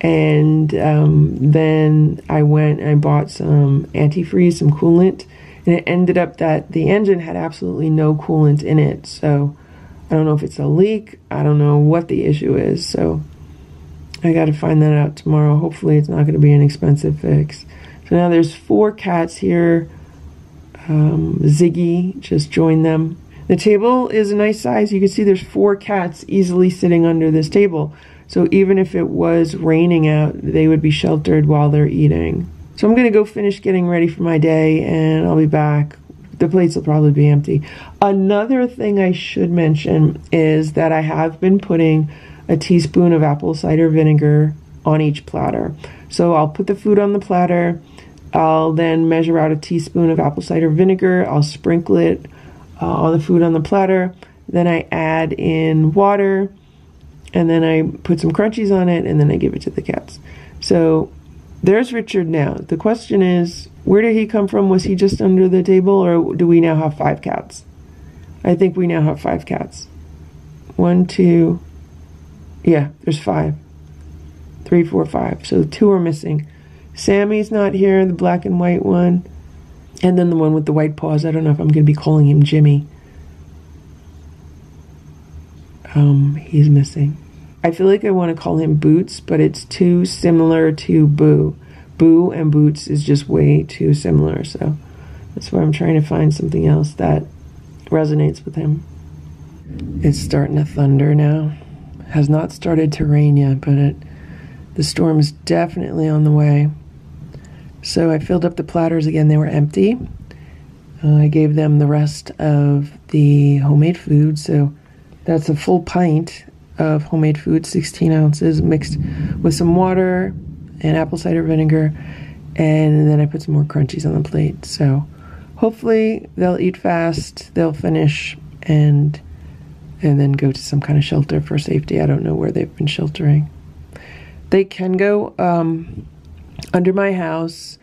and um, then I went and I bought some antifreeze, some coolant, and it ended up that the engine had absolutely no coolant in it. So I don't know if it's a leak. I don't know what the issue is. So I got to find that out tomorrow. Hopefully, it's not going to be an expensive fix. So now there's four cats here. Um, Ziggy just joined them. The table is a nice size. You can see there's four cats easily sitting under this table. So even if it was raining out, they would be sheltered while they're eating. So I'm going to go finish getting ready for my day and I'll be back. The plates will probably be empty. Another thing I should mention is that I have been putting a teaspoon of apple cider vinegar on each platter. So I'll put the food on the platter. I'll then measure out a teaspoon of apple cider vinegar. I'll sprinkle it uh, on the food on the platter. Then I add in water and then I put some crunchies on it, and then I give it to the cats. So there's Richard now. The question is, where did he come from? Was he just under the table, or do we now have five cats? I think we now have five cats. One, two, yeah, there's five. Three, four, five. So two are missing. Sammy's not here, the black and white one. And then the one with the white paws. I don't know if I'm going to be calling him Jimmy. Um, he's missing. I feel like I want to call him Boots, but it's too similar to Boo. Boo and Boots is just way too similar, so that's why I'm trying to find something else that resonates with him. It's starting to thunder now. Has not started to rain yet, but it the storm is definitely on the way. So I filled up the platters again. They were empty. Uh, I gave them the rest of the homemade food, so that's a full pint of homemade food, 16 ounces, mixed with some water and apple cider vinegar. And then I put some more crunchies on the plate. So hopefully they'll eat fast, they'll finish, and and then go to some kind of shelter for safety. I don't know where they've been sheltering. They can go um, under my house.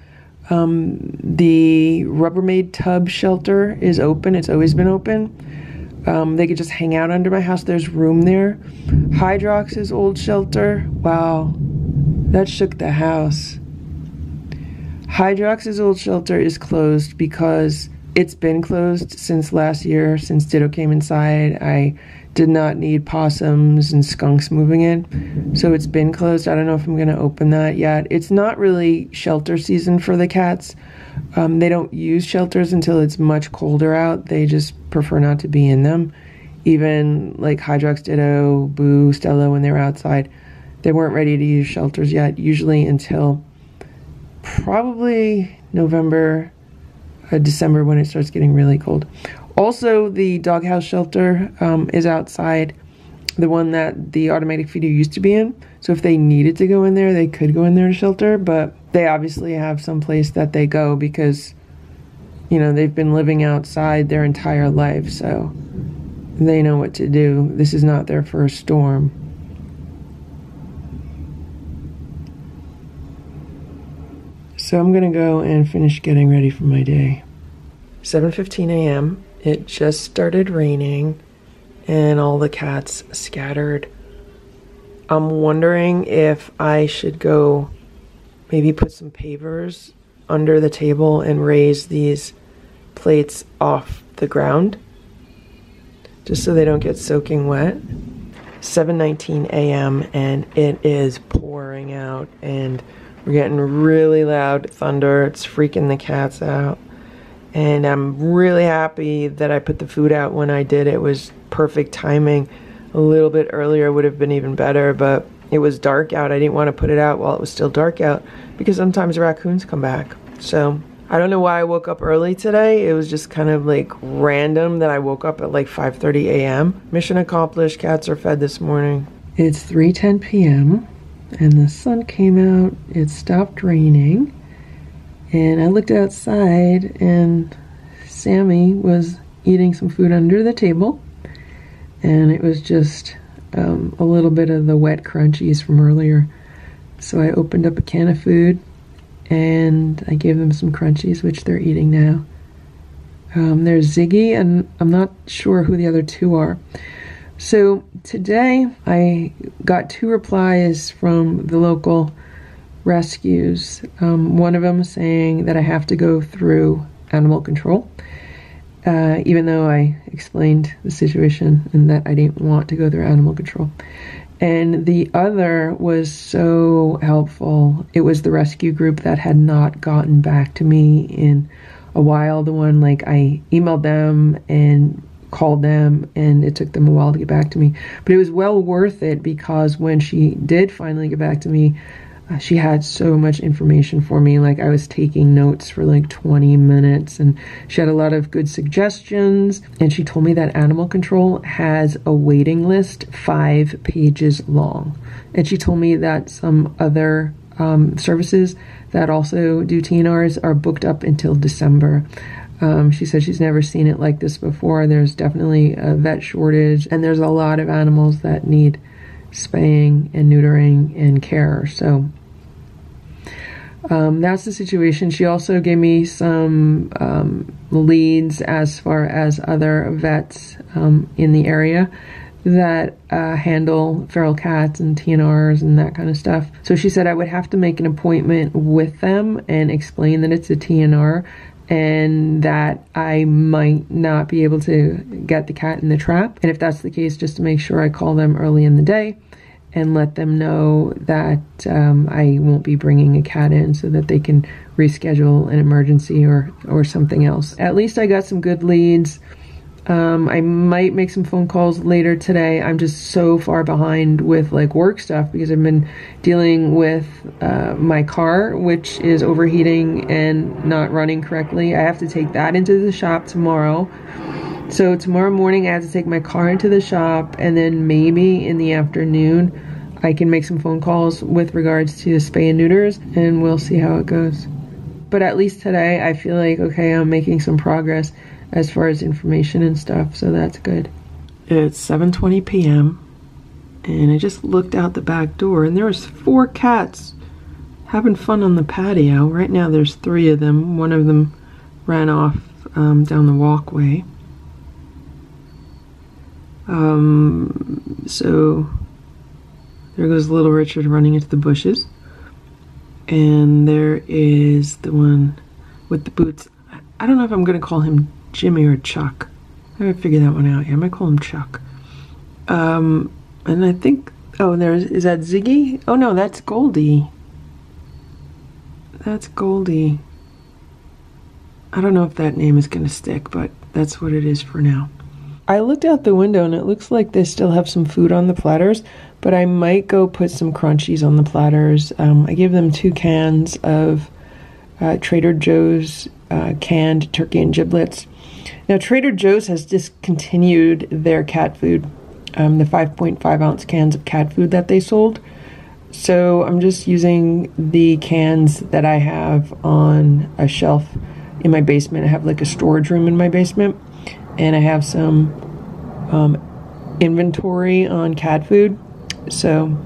Um, the Rubbermaid tub shelter is open. It's always been open. Um, they could just hang out under my house. There's room there. Hydrox's old shelter. Wow, that shook the house. Hydrox's old shelter is closed because it's been closed since last year, since Ditto came inside. I did not need possums and skunks moving in. So it's been closed. I don't know if I'm going to open that yet. It's not really shelter season for the cats. Um, they don't use shelters until it's much colder out. They just prefer not to be in them. Even like Hydrox Ditto, Boo, Stella, when they were outside, they weren't ready to use shelters yet, usually until probably November, uh, December when it starts getting really cold. Also, the doghouse shelter um, is outside the one that the automatic feeder used to be in. So if they needed to go in there, they could go in there to shelter, but they obviously have some place that they go because you know, they've been living outside their entire life, so they know what to do. This is not their first storm. So I'm going to go and finish getting ready for my day. 7:15 a.m. It just started raining and all the cats scattered. I'm wondering if I should go maybe put some pavers under the table and raise these plates off the ground just so they don't get soaking wet. 7:19 a.m. and it is pouring out and we're getting really loud thunder. It's freaking the cats out. And I'm really happy that I put the food out when I did. It was perfect timing. A little bit earlier would have been even better, but it was dark out. I didn't want to put it out while it was still dark out because sometimes raccoons come back. So I don't know why I woke up early today. It was just kind of like random that I woke up at like 5:30 a.m. Mission accomplished. Cats are fed this morning. It's 3:10 p.m. and the sun came out. It stopped raining. And I looked outside and Sammy was eating some food under the table. And it was just um, a little bit of the wet crunchies from earlier. So I opened up a can of food and I gave them some crunchies, which they're eating now. Um, there's Ziggy, and I'm not sure who the other two are. So today I got two replies from the local rescues. Um, one of them saying that I have to go through animal control, uh, even though I explained the situation and that I didn't want to go through animal control. And the other was so helpful. It was the rescue group that had not gotten back to me in a while. The one, like, I emailed them and called them, and it took them a while to get back to me. But it was well worth it because when she did finally get back to me, she had so much information for me. Like I was taking notes for like 20 minutes, and she had a lot of good suggestions. And she told me that animal control has a waiting list five pages long. And she told me that some other um, services that also do TNRs are booked up until December. Um, she said she's never seen it like this before. There's definitely a vet shortage, and there's a lot of animals that need spaying and neutering and care. So um, that's the situation. She also gave me some um, leads as far as other vets um, in the area that uh, handle feral cats and TNRs and that kind of stuff. So she said I would have to make an appointment with them and explain that it's a TNR and that I might not be able to get the cat in the trap. And if that's the case, just to make sure I call them early in the day and let them know that um, I won't be bringing a cat in so that they can reschedule an emergency or, or something else. At least I got some good leads. Um, I might make some phone calls later today. I'm just so far behind with like work stuff because I've been dealing with uh, my car, which is overheating and not running correctly. I have to take that into the shop tomorrow. So tomorrow morning I have to take my car into the shop and then maybe in the afternoon I can make some phone calls with regards to spay and neuters and we'll see how it goes. But at least today I feel like okay I'm making some progress as far as information and stuff so that's good. It's 7:20 p.m. and I just looked out the back door and there was four cats having fun on the patio. Right now there's three of them. One of them ran off um, down the walkway. Um, so there goes little Richard running into the bushes. And there is the one with the boots. I don't know if I'm going to call him Jimmy or Chuck. I haven't figured that one out yet. I might call him Chuck. Um, and I think, oh, there's, is that Ziggy? Oh no, that's Goldie. That's Goldie. I don't know if that name is going to stick, but that's what it is for now. I looked out the window and it looks like they still have some food on the platters, but I might go put some crunchies on the platters. Um, I gave them two cans of uh, Trader Joe's uh, canned turkey and giblets. Now, Trader Joe's has discontinued their cat food, um, the 5.5 ounce cans of cat food that they sold. So I'm just using the cans that I have on a shelf in my basement. I have like a storage room in my basement, and I have some um, inventory on cat food. So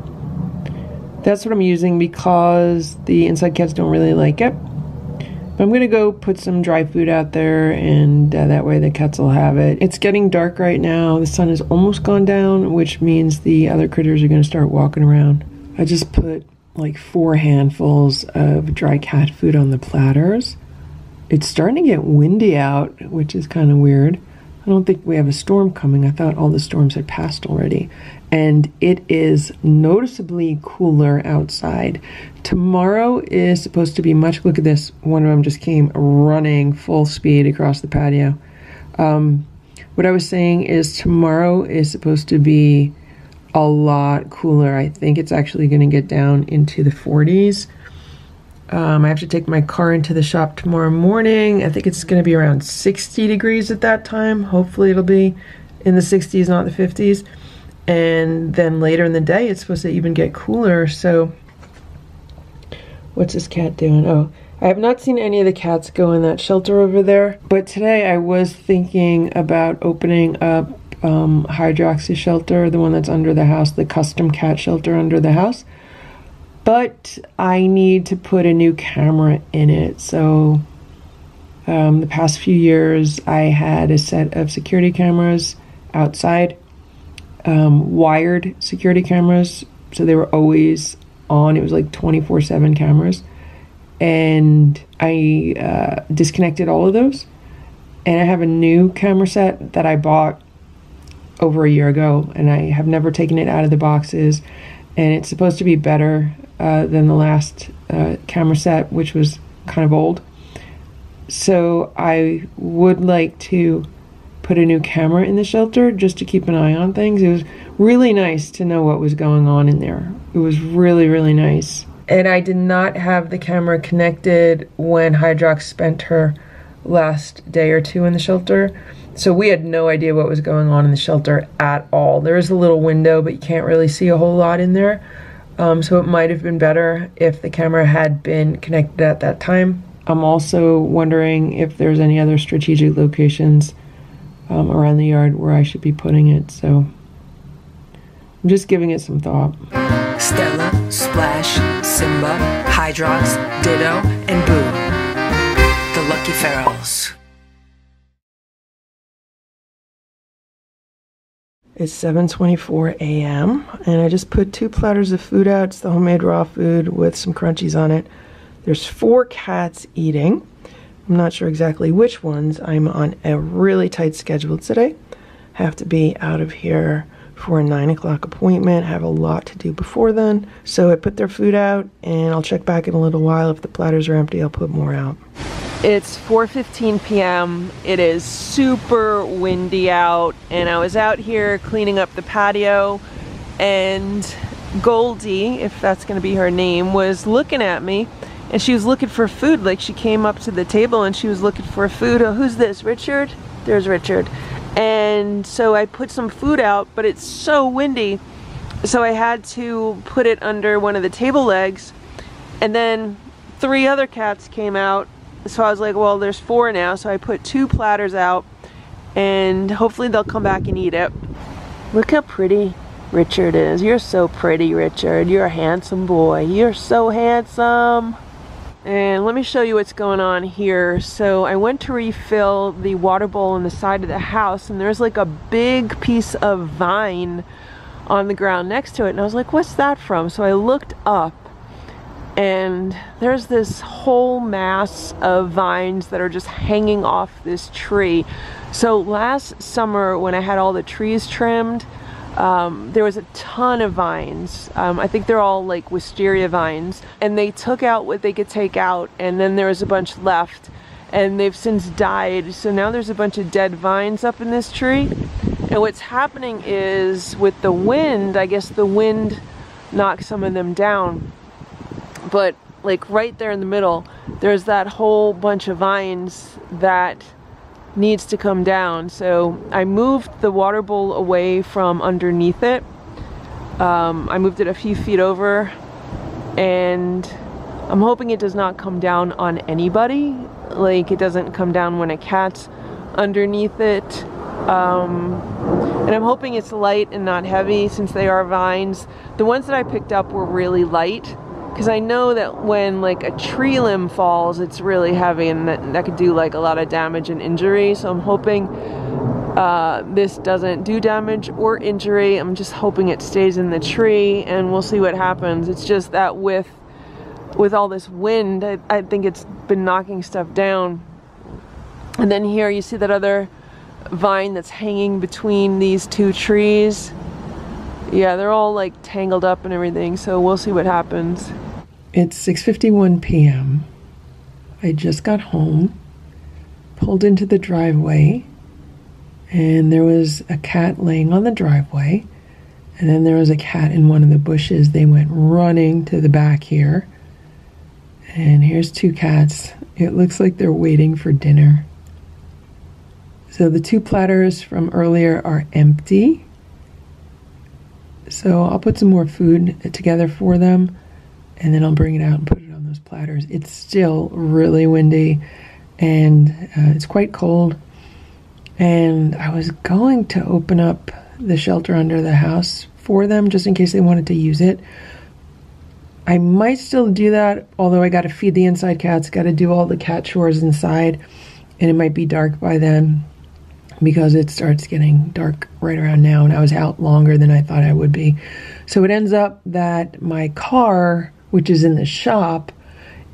that's what I'm using because the inside cats don't really like it. But I'm gonna go put some dry food out there, and uh, that way the cats will have it. It's getting dark right now. The sun has almost gone down, which means the other critters are gonna start walking around. I just put like four handfuls of dry cat food on the platters. It's starting to get windy out, which is kind of weird. I don't think we have a storm coming. I thought all the storms had passed already. And it is noticeably cooler outside. Tomorrow is supposed to be much. Look at this. One of them just came running full speed across the patio. Um, what I was saying is tomorrow is supposed to be a lot cooler. I think it's actually going to get down into the 40s. Um, I have to take my car into the shop tomorrow morning. I think it's going to be around 60 degrees at that time. Hopefully, it'll be in the 60s, not the 50s. And then later in the day, it's supposed to even get cooler. So, what's this cat doing? Oh, I have not seen any of the cats go in that shelter over there. But today, I was thinking about opening up um, Hydrox's shelter, the one that's under the house, the custom cat shelter under the house but I need to put a new camera in it. So, um, the past few years, I had a set of security cameras outside, um, wired security cameras. So they were always on. It was like 24 7 cameras. And I uh, disconnected all of those. And I have a new camera set that I bought over a year ago. And I have never taken it out of the boxes. And it's supposed to be better uh, than the last uh, camera set, which was kind of old. So I would like to put a new camera in the shelter just to keep an eye on things. It was really nice to know what was going on in there. It was really, really nice. And I did not have the camera connected when Hydrox spent her last day or two in the shelter. So we had no idea what was going on in the shelter at all. There is a little window, but you can't really see a whole lot in there. Um, so it might have been better if the camera had been connected at that time. I'm also wondering if there's any other strategic locations um, around the yard where I should be putting it. So I'm just giving it some thought. Stella, Splash, Simba, Hydrox, Ditto, and Boo. The Lucky Ferals. It's 7:24 a.m. and I just put two platters of food out. It's the homemade raw food with some crunchies on it. There's four cats eating. I'm not sure exactly which ones. I'm on a really tight schedule today. Have to be out of here for a nine o'clock appointment. Have a lot to do before then. So I put their food out and I'll check back in a little while. If the platters are empty, I'll put more out. It's 4:15 p.m. It is super windy out and I was out here cleaning up the patio and Goldie, if that's going to be her name, was looking at me and she was looking for food like she came up to the table and she was looking for food. Oh, who's this? Richard? There's Richard. And so I put some food out, but it's so windy. So I had to put it under one of the table legs and then three other cats came out so I was like, well, there's four now. So I put two platters out and hopefully they'll come back and eat it. Look how pretty Richard is. You're so pretty, Richard. You're a handsome boy. You're so handsome. And let me show you what's going on here. So I went to refill the water bowl on the side of the house and there's like a big piece of vine on the ground next to it. And I was like, what's that from? So I looked up and there's this whole mass of vines that are just hanging off this tree. So last summer when I had all the trees trimmed, um, there was a ton of vines. Um, I think they're all like wisteria vines. And they took out what they could take out and then there was a bunch left and they've since died. So now there's a bunch of dead vines up in this tree. And what's happening is with the wind, I guess the wind knocks some of them down. But like right there in the middle, there's that whole bunch of vines that needs to come down. So I moved the water bowl away from underneath it. Um, I moved it a few feet over and I'm hoping it does not come down on anybody. Like it doesn't come down when a cat's underneath it. Um, and I'm hoping it's light and not heavy since they are vines. The ones that I picked up were really light because I know that when like a tree limb falls, it's really heavy and that, that could do like a lot of damage and injury. So I'm hoping uh, this doesn't do damage or injury. I'm just hoping it stays in the tree and we'll see what happens. It's just that with with all this wind, I, I think it's been knocking stuff down. And then here you see that other vine that's hanging between these two trees. Yeah, they're all like tangled up and everything, so we'll see what happens. It's 6:51 p.m. I just got home, pulled into the driveway, and there was a cat laying on the driveway. And then there was a cat in one of the bushes. They went running to the back here. And here's two cats. It looks like they're waiting for dinner. So the two platters from earlier are empty. So I'll put some more food together for them and then I'll bring it out and put it on those platters. It's still really windy and uh, it's quite cold. And I was going to open up the shelter under the house for them just in case they wanted to use it. I might still do that, although I got to feed the inside cats, got to do all the cat chores inside, and it might be dark by then because it starts getting dark right around now, and I was out longer than I thought I would be. So it ends up that my car which is in the shop,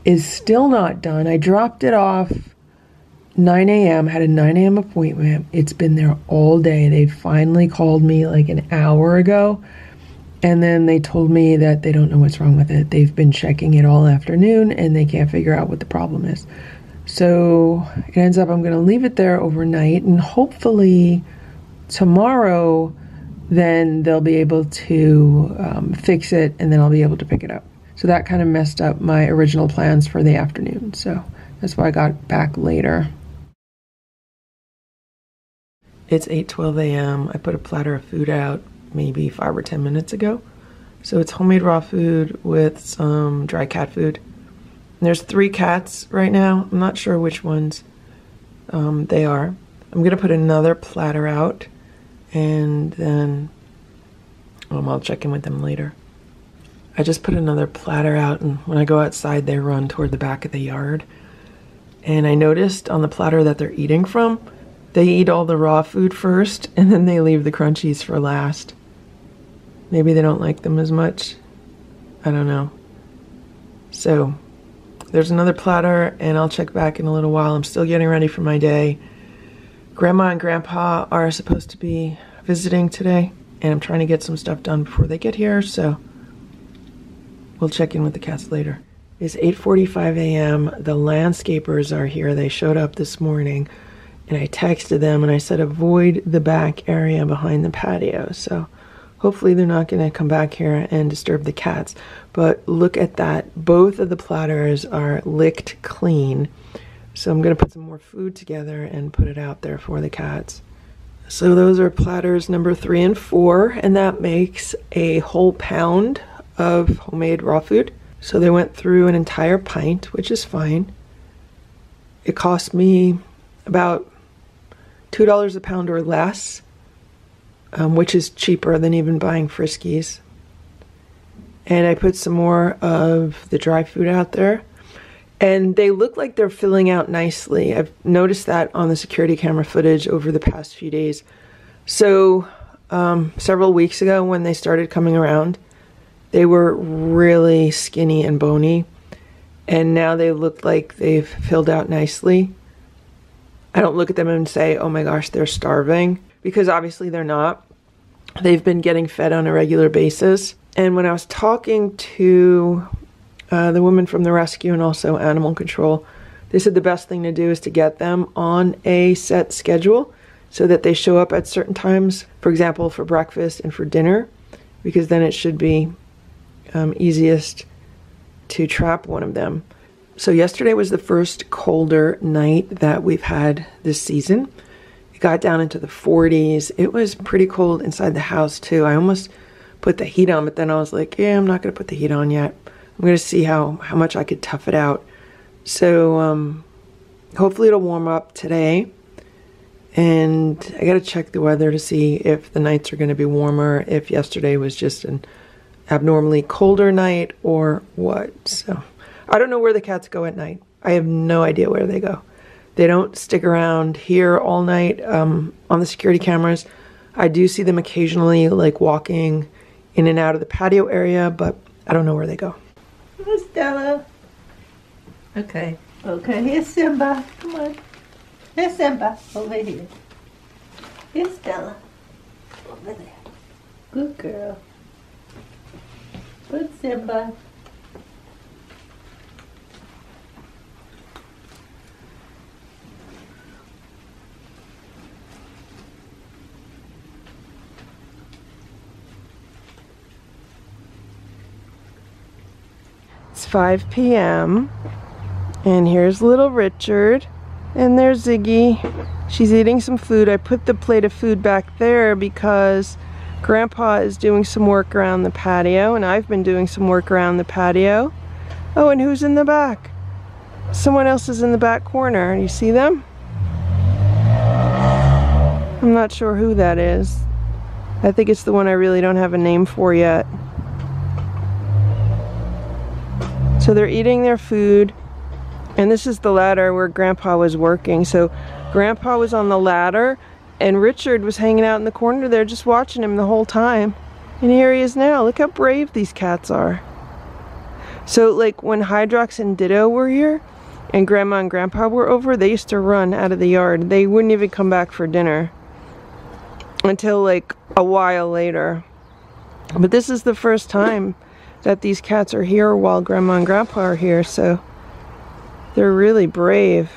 is still not done. I dropped it off 9 a.m., had a 9 a.m. appointment. It's been there all day. They finally called me like an hour ago. And then they told me that they don't know what's wrong with it. They've been checking it all afternoon and they can't figure out what the problem is. So it ends up I'm going to leave it there overnight and hopefully tomorrow then they'll be able to um, fix it and then I'll be able to pick it up. So that kind of messed up my original plans for the afternoon. So that's why I got back later. It's 8:12 a.m. I put a platter of food out maybe 5 or 10 minutes ago. So it's homemade raw food with some dry cat food. There's three cats right now. I'm not sure which ones um, they are. I'm going to put another platter out and then um, I'll check in with them later. I just put another platter out, and when I go outside, they run toward the back of the yard. And I noticed on the platter that they're eating from, they eat all the raw food first, <laughs> and then they leave the crunchies for last. Maybe they don't like them as much. I don't know. So, there's another platter, and I'll check back in a little while. I'm still getting ready for my day. Grandma and Grandpa are supposed to be visiting today, and I'm trying to get some stuff done before they get here, so We'll check in with the cats later. It's 8:45 a.m. The landscapers are here. They showed up this morning, and I texted them and I said avoid the back area behind the patio. So hopefully they're not going to come back here and disturb the cats. But look at that. Both of the platters are licked clean. So I'm going to put some more food together and put it out there for the cats. So those are platters number three and four, and that makes a whole pound of homemade raw food. So they went through an entire pint, which is fine. It cost me about $2 a pound or less, um, which is cheaper than even buying Friskies. And I put some more of the dry food out there. And they look like they're filling out nicely. I've noticed that on the security camera footage over the past few days. So, um, several weeks ago, when they started coming around, they were really skinny and bony, and now they look like they've filled out nicely. I don't look at them and say, oh my gosh, they're starving, because obviously they're not. They've been getting fed on a regular basis. And when I was talking to uh, the woman from the rescue and also animal control, they said the best thing to do is to get them on a set schedule so that they show up at certain times, for example, for breakfast and for dinner, because then it should be um, easiest to trap one of them. So, yesterday was the first colder night that we've had this season. It got down into the 40s. It was pretty cold inside the house, too. I almost put the heat on, but then I was like, yeah, I'm not going to put the heat on yet. I'm going to see how, how much I could tough it out. So, um, hopefully, it'll warm up today. And I got to check the weather to see if the nights are going to be warmer, if yesterday was just an abnormally colder night or what. So, I don't know where the cats go at night. I have no idea where they go. They don't stick around here all night um, on the security cameras. I do see them occasionally, like walking in and out of the patio area, but I don't know where they go. Here's Stella. Okay. Okay, here's Simba. Come on. Here's Simba. Over here. Here's Stella. Over there. Good girl. Good Simba. It's 5 p.m. And here's little Richard. And there's Ziggy. She's eating some food. I put the plate of food back there because Grandpa is doing some work around the patio and I've been doing some work around the patio. Oh, and who's in the back? Someone else is in the back corner. You see them? I'm not sure who that is. I think it's the one I really don't have a name for yet. So they're eating their food. And this is the ladder where Grandpa was working. So Grandpa was on the ladder and Richard was hanging out in the corner there just watching him the whole time. And here he is now. Look how brave these cats are. So like when Hydrox and Ditto were here and Grandma and Grandpa were over, they used to run out of the yard. They wouldn't even come back for dinner until like a while later. But this is the first time that these cats are here while Grandma and Grandpa are here, so they're really brave.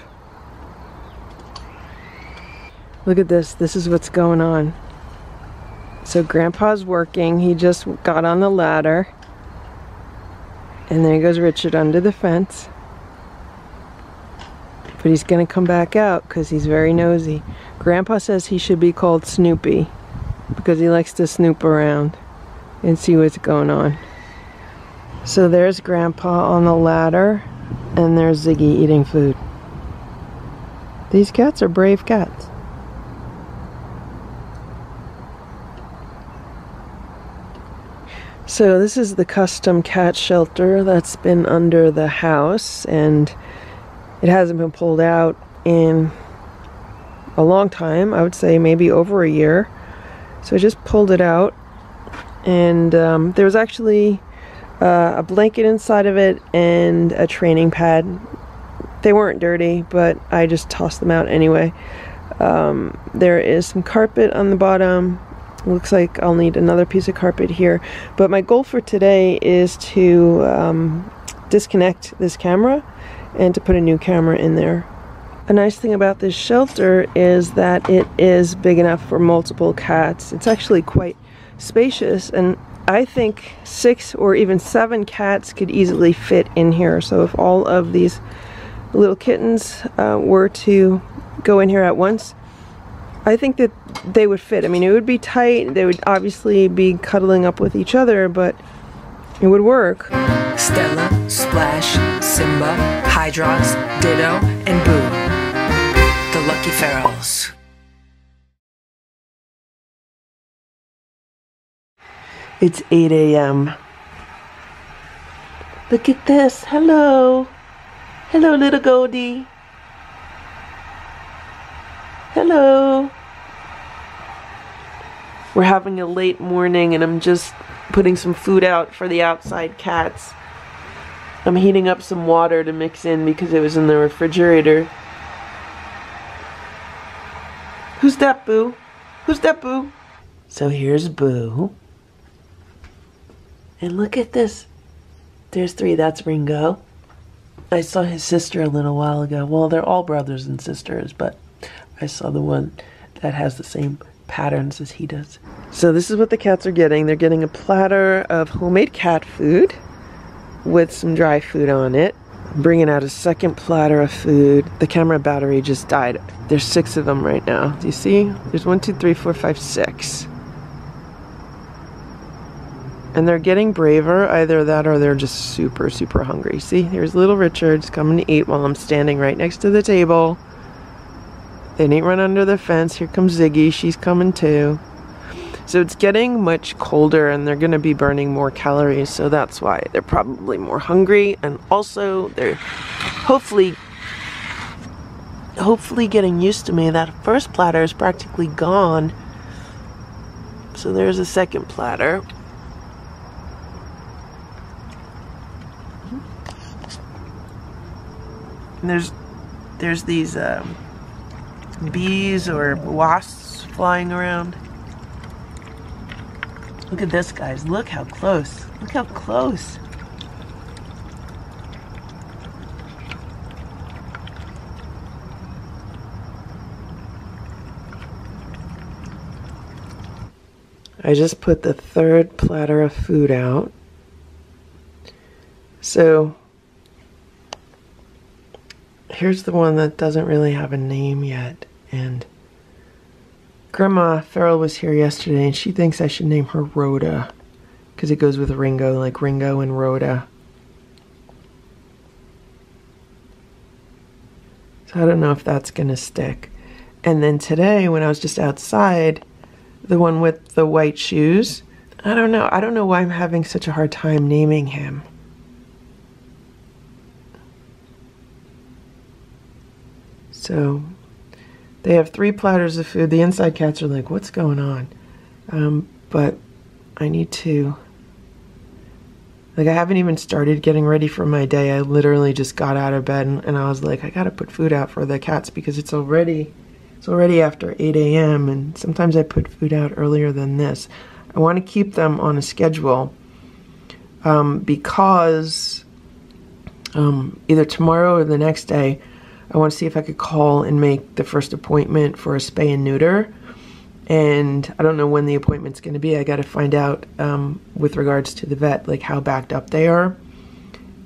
Look at this. This is what's going on. So Grandpa's working. He just got on the ladder. And there goes Richard under the fence. But he's to come back out because he's very nosy. Grandpa says he should be called Snoopy because he likes to snoop around and see what's going on. So there's Grandpa on the ladder and there's Ziggy eating food. These cats are brave cats. So this is the custom cat shelter that's been under the house and it hasn't been pulled out in a long time. I would say maybe over a year. So I just pulled it out and um, there was actually uh, a blanket inside of it and a training pad. They weren't dirty, but I just tossed them out anyway. Um, there is some carpet on the bottom. Looks like I'll need another piece of carpet here. But my goal for today is to um, disconnect this camera and to put a new camera in there. A nice thing about this shelter is that it is big enough for multiple cats. It's actually quite spacious and I think six or even seven cats could easily fit in here. So if all of these little kittens uh, were to go in here at once, I think that they would fit. I mean, it would be tight. They would obviously be cuddling up with each other, but it would work. Stella, Splash, Simba, Hydrox, Ditto, and Boo. The Lucky Ferals. It's 8 a.m. Look at this. Hello. Hello, little Goldie. Hello. We're having a late morning and I'm just putting some food out for the outside cats. I'm heating up some water to mix in because it was in the refrigerator. Who's that, Boo? Who's that, Boo? So here's Boo. And look at this. There's three. That's Ringo. I saw his sister a little while ago. Well, they're all brothers and sisters, but I saw the one that has the same patterns as he does. So this is what the cats are getting. They're getting a platter of homemade cat food with some dry food on it. I'm bringing out a second platter of food. The camera battery just died. There's six of them right now. Do you see? There's one, two, three, four, five, six. And they're getting braver. Either that or they're just super, super hungry. See, here's little Richard's coming to eat while I'm standing right next to the table. They didn't run under the fence. Here comes Ziggy. She's coming too. So it's getting much colder and they're going to be burning more calories. So that's why they're probably more hungry. And also they're hopefully hopefully getting used to me. That first platter is practically gone. So there's a second platter. And there's there's these um, bees or wasps flying around. Look at this, guys. Look how close. Look how close. I just put the third platter of food out. So here's the one that doesn't really have a name yet. And Grandma Farrell was here yesterday and she thinks I should name her Rhoda because it goes with Ringo, like Ringo and Rhoda. So I don't know if that's going to stick. And then today, when I was just outside, the one with the white shoes. I don't know. I don't know why I'm having such a hard time naming him. So they have three platters of food. The inside cats are like, what's going on? Um, but I need to, like, I haven't even started getting ready for my day. I literally just got out of bed and, and I was like, I gotta put food out for the cats because it's already it's already after 8 a.m. and sometimes I put food out earlier than this. I want to keep them on a schedule um, because um, either tomorrow or the next day, I want to see if I could call and make the first appointment for a spay and neuter. And I don't know when the appointment's going to be. I got to find out um, with regards to the vet, like how backed up they are,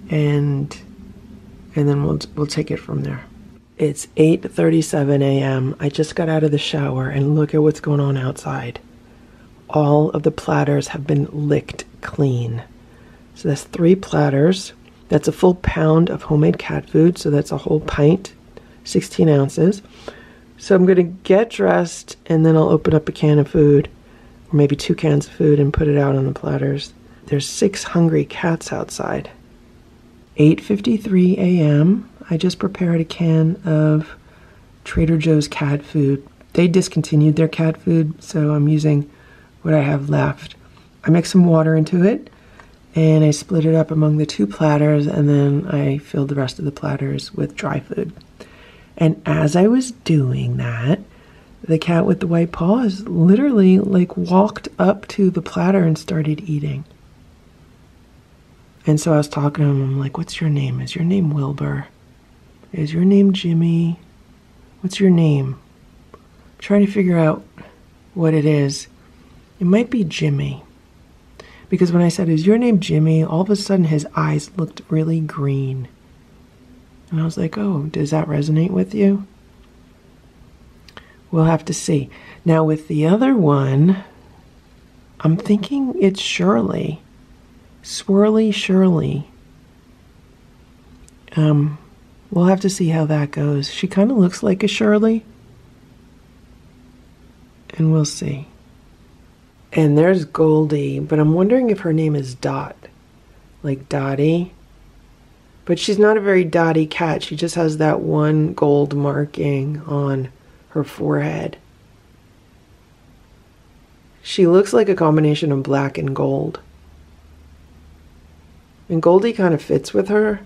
and and then we'll we'll take it from there. It's 8:37 a.m. I just got out of the shower and look at what's going on outside. All of the platters have been licked clean. So that's 3 platters. That's a full pound of homemade cat food, so that's a whole pint, 16 ounces. So I'm going to get dressed and then I'll open up a can of food or maybe two cans of food and put it out on the platters. There's 6 hungry cats outside. 8:53 a.m. I just prepared a can of Trader Joe's cat food. They discontinued their cat food, so I'm using what I have left. I mix some water into it and I split it up among the two platters and then I filled the rest of the platters with dry food. And as I was doing that, the cat with the white paws literally like walked up to the platter and started eating. And so I was talking to him, I'm like, what's your name? Is your name Wilbur? Is your name Jimmy? What's your name? I'm trying to figure out what it is. It might be Jimmy. Because when I said, Is your name Jimmy? all of a sudden his eyes looked really green. And I was like, Oh, does that resonate with you? We'll have to see. Now, with the other one, I'm thinking it's Shirley. Swirly Shirley. Um, We'll have to see how that goes. She kind of looks like a Shirley. And we'll see. And there's Goldie, but I'm wondering if her name is Dot. Like Dottie. But she's not a very dotty cat. She just has that one gold marking on her forehead. She looks like a combination of black and gold. And Goldie kind of fits with her.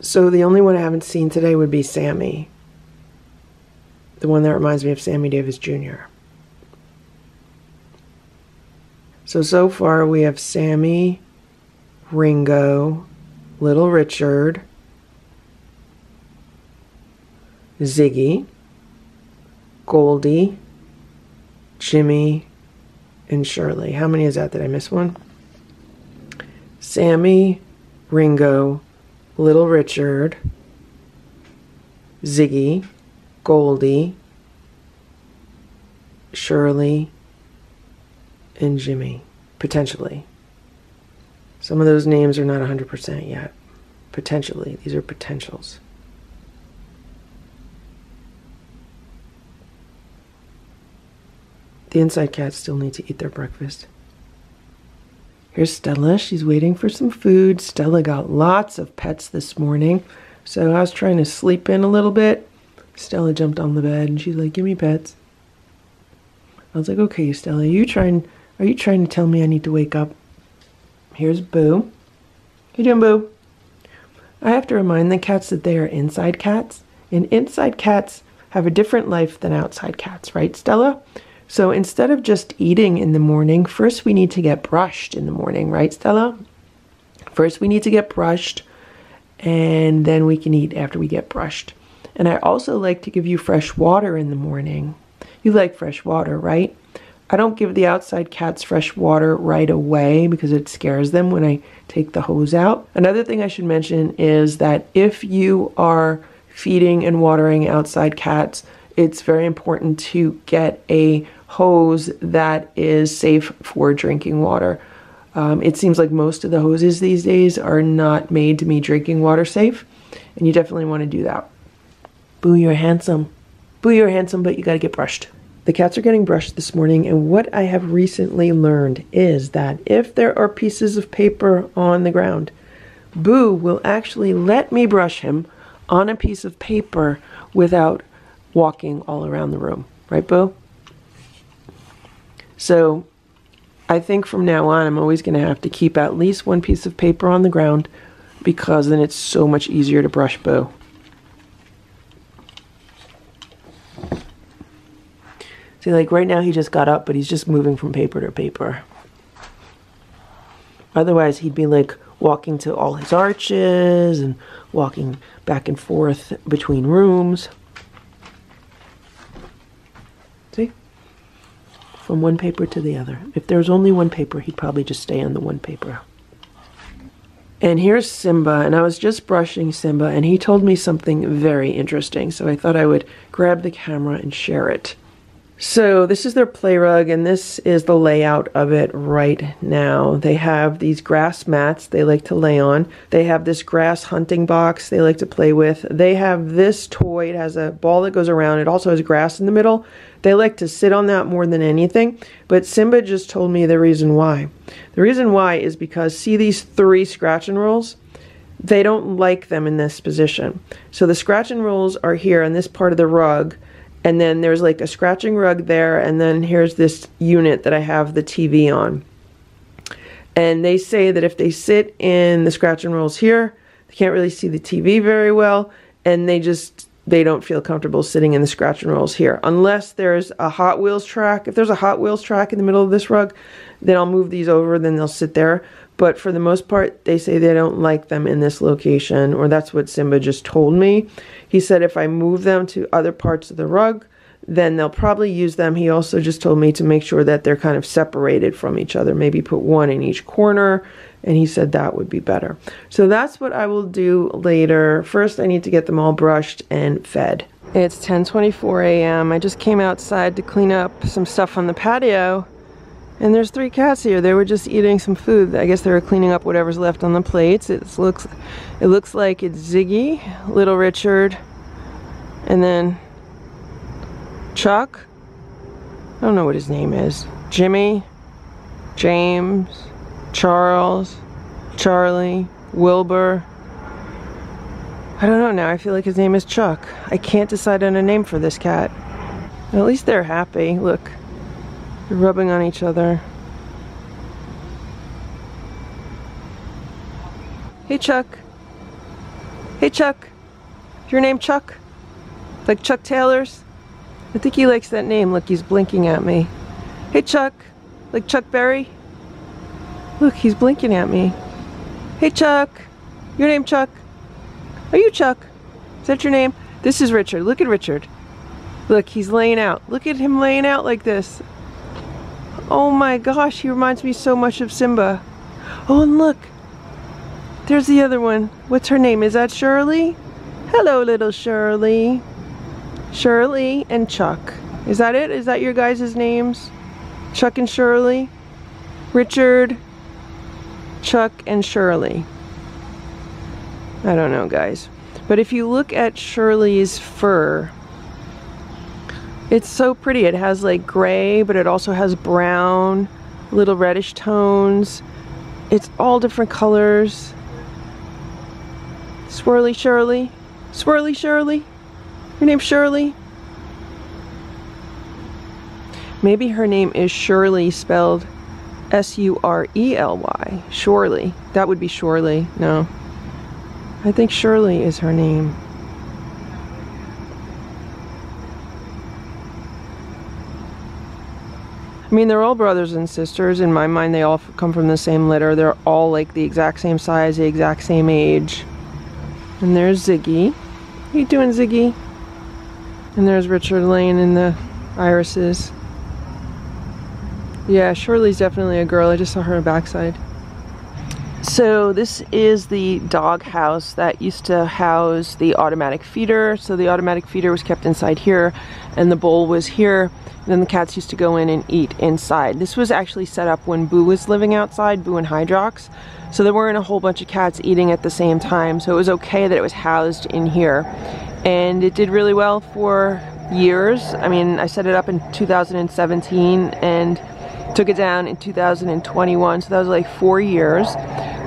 So the only one I haven't seen today would be Sammy. The one that reminds me of Sammy Davis Jr. So, so far we have Sammy, Ringo, Little Richard, Ziggy, Goldie, Jimmy, and Shirley. How many is that? Did I miss one? Sammy, Ringo, Little Richard, Ziggy, Goldie, Shirley, and Jimmy, potentially. Some of those names are not 100% yet. Potentially. These are potentials. The inside cats still need to eat their breakfast. Here's Stella. She's waiting for some food. Stella got lots of pets this morning. So I was trying to sleep in a little bit. Stella jumped on the bed and she's like, "Give me pets." I was like, "Okay, Stella, you trying are you trying to tell me I need to wake up?" Here's Boo. You doing, Boo? I have to remind the cats that they are inside cats. And inside cats have a different life than outside cats, right, Stella? So instead of just eating in the morning, first we need to get brushed in the morning, right, Stella? First we need to get brushed, and then we can eat after we get brushed. And I also like to give you fresh water in the morning. You like fresh water, right? I don't give the outside cats fresh water right away because it scares them when I take the hose out. Another thing I should mention is that if you are feeding and watering outside cats, it's very important to get a hose that is safe for drinking water. Um, it seems like most of the hoses these days are not made to be drinking water safe, and you definitely want to do that. Boo, you're handsome. Boo, you're handsome, but you got to get brushed. The cats are getting brushed this morning, and what I have recently learned is that if there are pieces of paper on the ground, Boo will actually let me brush him on a piece of paper without walking all around the room. Right, Boo? So I think from now on, I'm always going to have to keep at least one piece of paper on the ground because then it's so much easier to brush Boo. See, like right now he just got up, but he's just moving from paper to paper. Otherwise, he'd be like walking to all his arches and walking back and forth between rooms. See? From one paper to the other. If there was only one paper, he'd probably just stay on the one paper. And here's Simba, and I was just brushing Simba, and he told me something very interesting, so I thought I would grab the camera and share it. So this is their play rug and this is the layout of it right now. They have these grass mats they like to lay on. They have this grass hunting box they like to play with. They have this toy. It has a ball that goes around. It also has grass in the middle. They like to sit on that more than anything. But Simba just told me the reason why. The reason why is because see these three scratch and rolls? They don't like them in this position. So the scratch and rolls are here on this part of the rug and then there's like a scratching rug there and then here's this unit that I have the TV on. And they say that if they sit in the scratch and rolls here they can't really see the TV very well and they just they don't feel comfortable sitting in the scratch and rolls here. Unless there's a Hot Wheels track. If there's a Hot Wheels track in the middle of this rug then I'll move these over then they'll sit there but for the most part they say they don't like them in this location or that's what Simba just told me he said if I move them to other parts of the rug, then they'll probably use them. He also just told me to make sure that they're kind of separated from each other, maybe put one in each corner, and he said that would be better. So that's what I will do later. First, I need to get them all brushed and fed. It's 10:24 a.m. I just came outside to clean up some stuff on the patio. And there's three cats here. They were just eating some food. I guess they were cleaning up whatever's left on the plates. It looks, it looks like it's Ziggy, Little Richard, and then Chuck. I don't know what his name is. Jimmy, James, Charles, Charlie, Wilbur. I don't know now. I feel like his name is Chuck. I can't decide on a name for this cat. At least they're happy. Look. Rubbing on each other. Hey Chuck. Hey Chuck. Is your name Chuck? Like Chuck Taylor's? I think he likes that name. Look, he's blinking at me. Hey Chuck. Like Chuck Berry? Look, he's blinking at me. Hey Chuck. Your name Chuck? Are you Chuck? Is that your name? This is Richard. Look at Richard. Look, he's laying out. Look at him laying out like this. Oh my gosh, he reminds me so much of Simba. Oh, and look. There's the other one. What's her name? Is that Shirley? Hello, little Shirley. Shirley and Chuck. Is that it? Is that your guys' names? Chuck and Shirley? Richard, Chuck, and Shirley. I don't know, guys. But if you look at Shirley's fur, it's so pretty. It has like gray, but it also has brown, little reddish tones. It's all different colors. Swirly Shirley. Swirly Shirley. Your name's Shirley? Maybe her name is Shirley spelled S-U-R-E-L-Y. Surely. That would be Shirley. No. I think Shirley is her name. I mean, they're all brothers and sisters. In my mind, they all come from the same litter. They're all like the exact same size, the exact same age. And there's Ziggy. How you doing, Ziggy? And there's Richard laying in the irises. Yeah, Shirley's definitely a girl. I just saw her backside. So this is the dog house that used to house the automatic feeder. So the automatic feeder was kept inside here and the bowl was here. Then the cats used to go in and eat inside. This was actually set up when Boo was living outside, Boo and Hydrox. So there weren't a whole bunch of cats eating at the same time. So it was okay that it was housed in here. And it did really well for years. I mean, I set it up in 2017 and took it down in 2021. So that was like four years.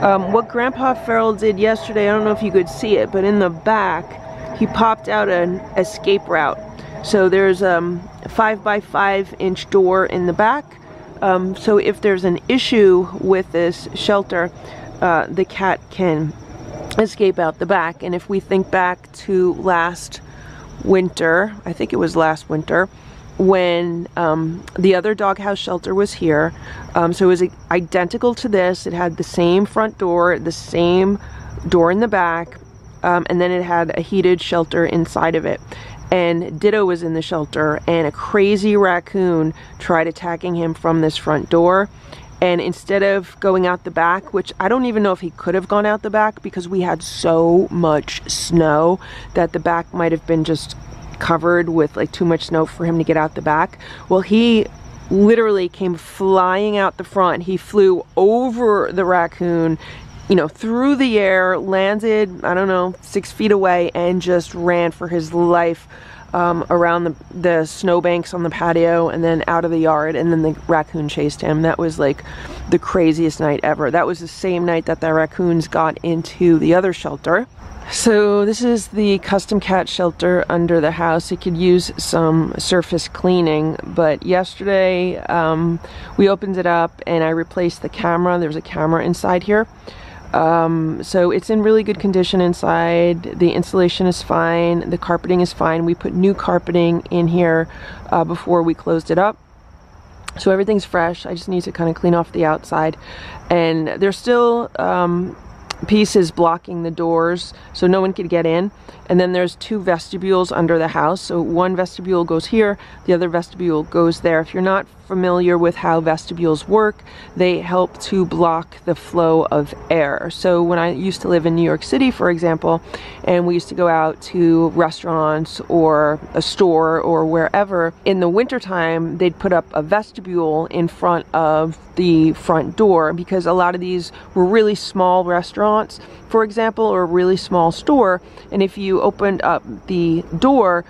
Um, what Grandpa Farrell did yesterday, I don't know if you could see it, but in the back, he popped out an escape route. So there's um, a five by five inch door in the back. Um, so if there's an issue with this shelter, uh, the cat can escape out the back. And if we think back to last winter, I think it was last winter, when um, the other doghouse shelter was here. Um, so it was identical to this. It had the same front door, the same door in the back, um, and then it had a heated shelter inside of it. And Ditto was in the shelter, and a crazy raccoon tried attacking him from this front door. And instead of going out the back, which I don't even know if he could have gone out the back because we had so much snow that the back might have been just covered with like too much snow for him to get out the back. Well, he literally came flying out the front. He flew over the raccoon, you know, through the air, landed, I don't know, six feet away, and just ran for his life um, around the, the snowbanks on the patio and then out of the yard. And then the raccoon chased him. That was like the craziest night ever. That was the same night that the raccoons got into the other shelter. So this is the custom cat shelter under the house. It could use some surface cleaning, but yesterday um, we opened it up and I replaced the camera. There's a camera inside here. Um, so it's in really good condition inside. The insulation is fine. The carpeting is fine. We put new carpeting in here uh, before we closed it up. So everything's fresh. I just need to kind of clean off the outside. And there's still um, pieces blocking the doors so no one could get in and then there's two vestibules under the house. So one vestibule goes here the other vestibule goes there. If you're not familiar with how vestibules work they help to block the flow of air. So when I used to live in New York City for example and we used to go out to restaurants or a store or wherever in the wintertime they'd put up a vestibule in front of the front door because a lot of these were really small restaurants for example or a really small store. And if you opened up the door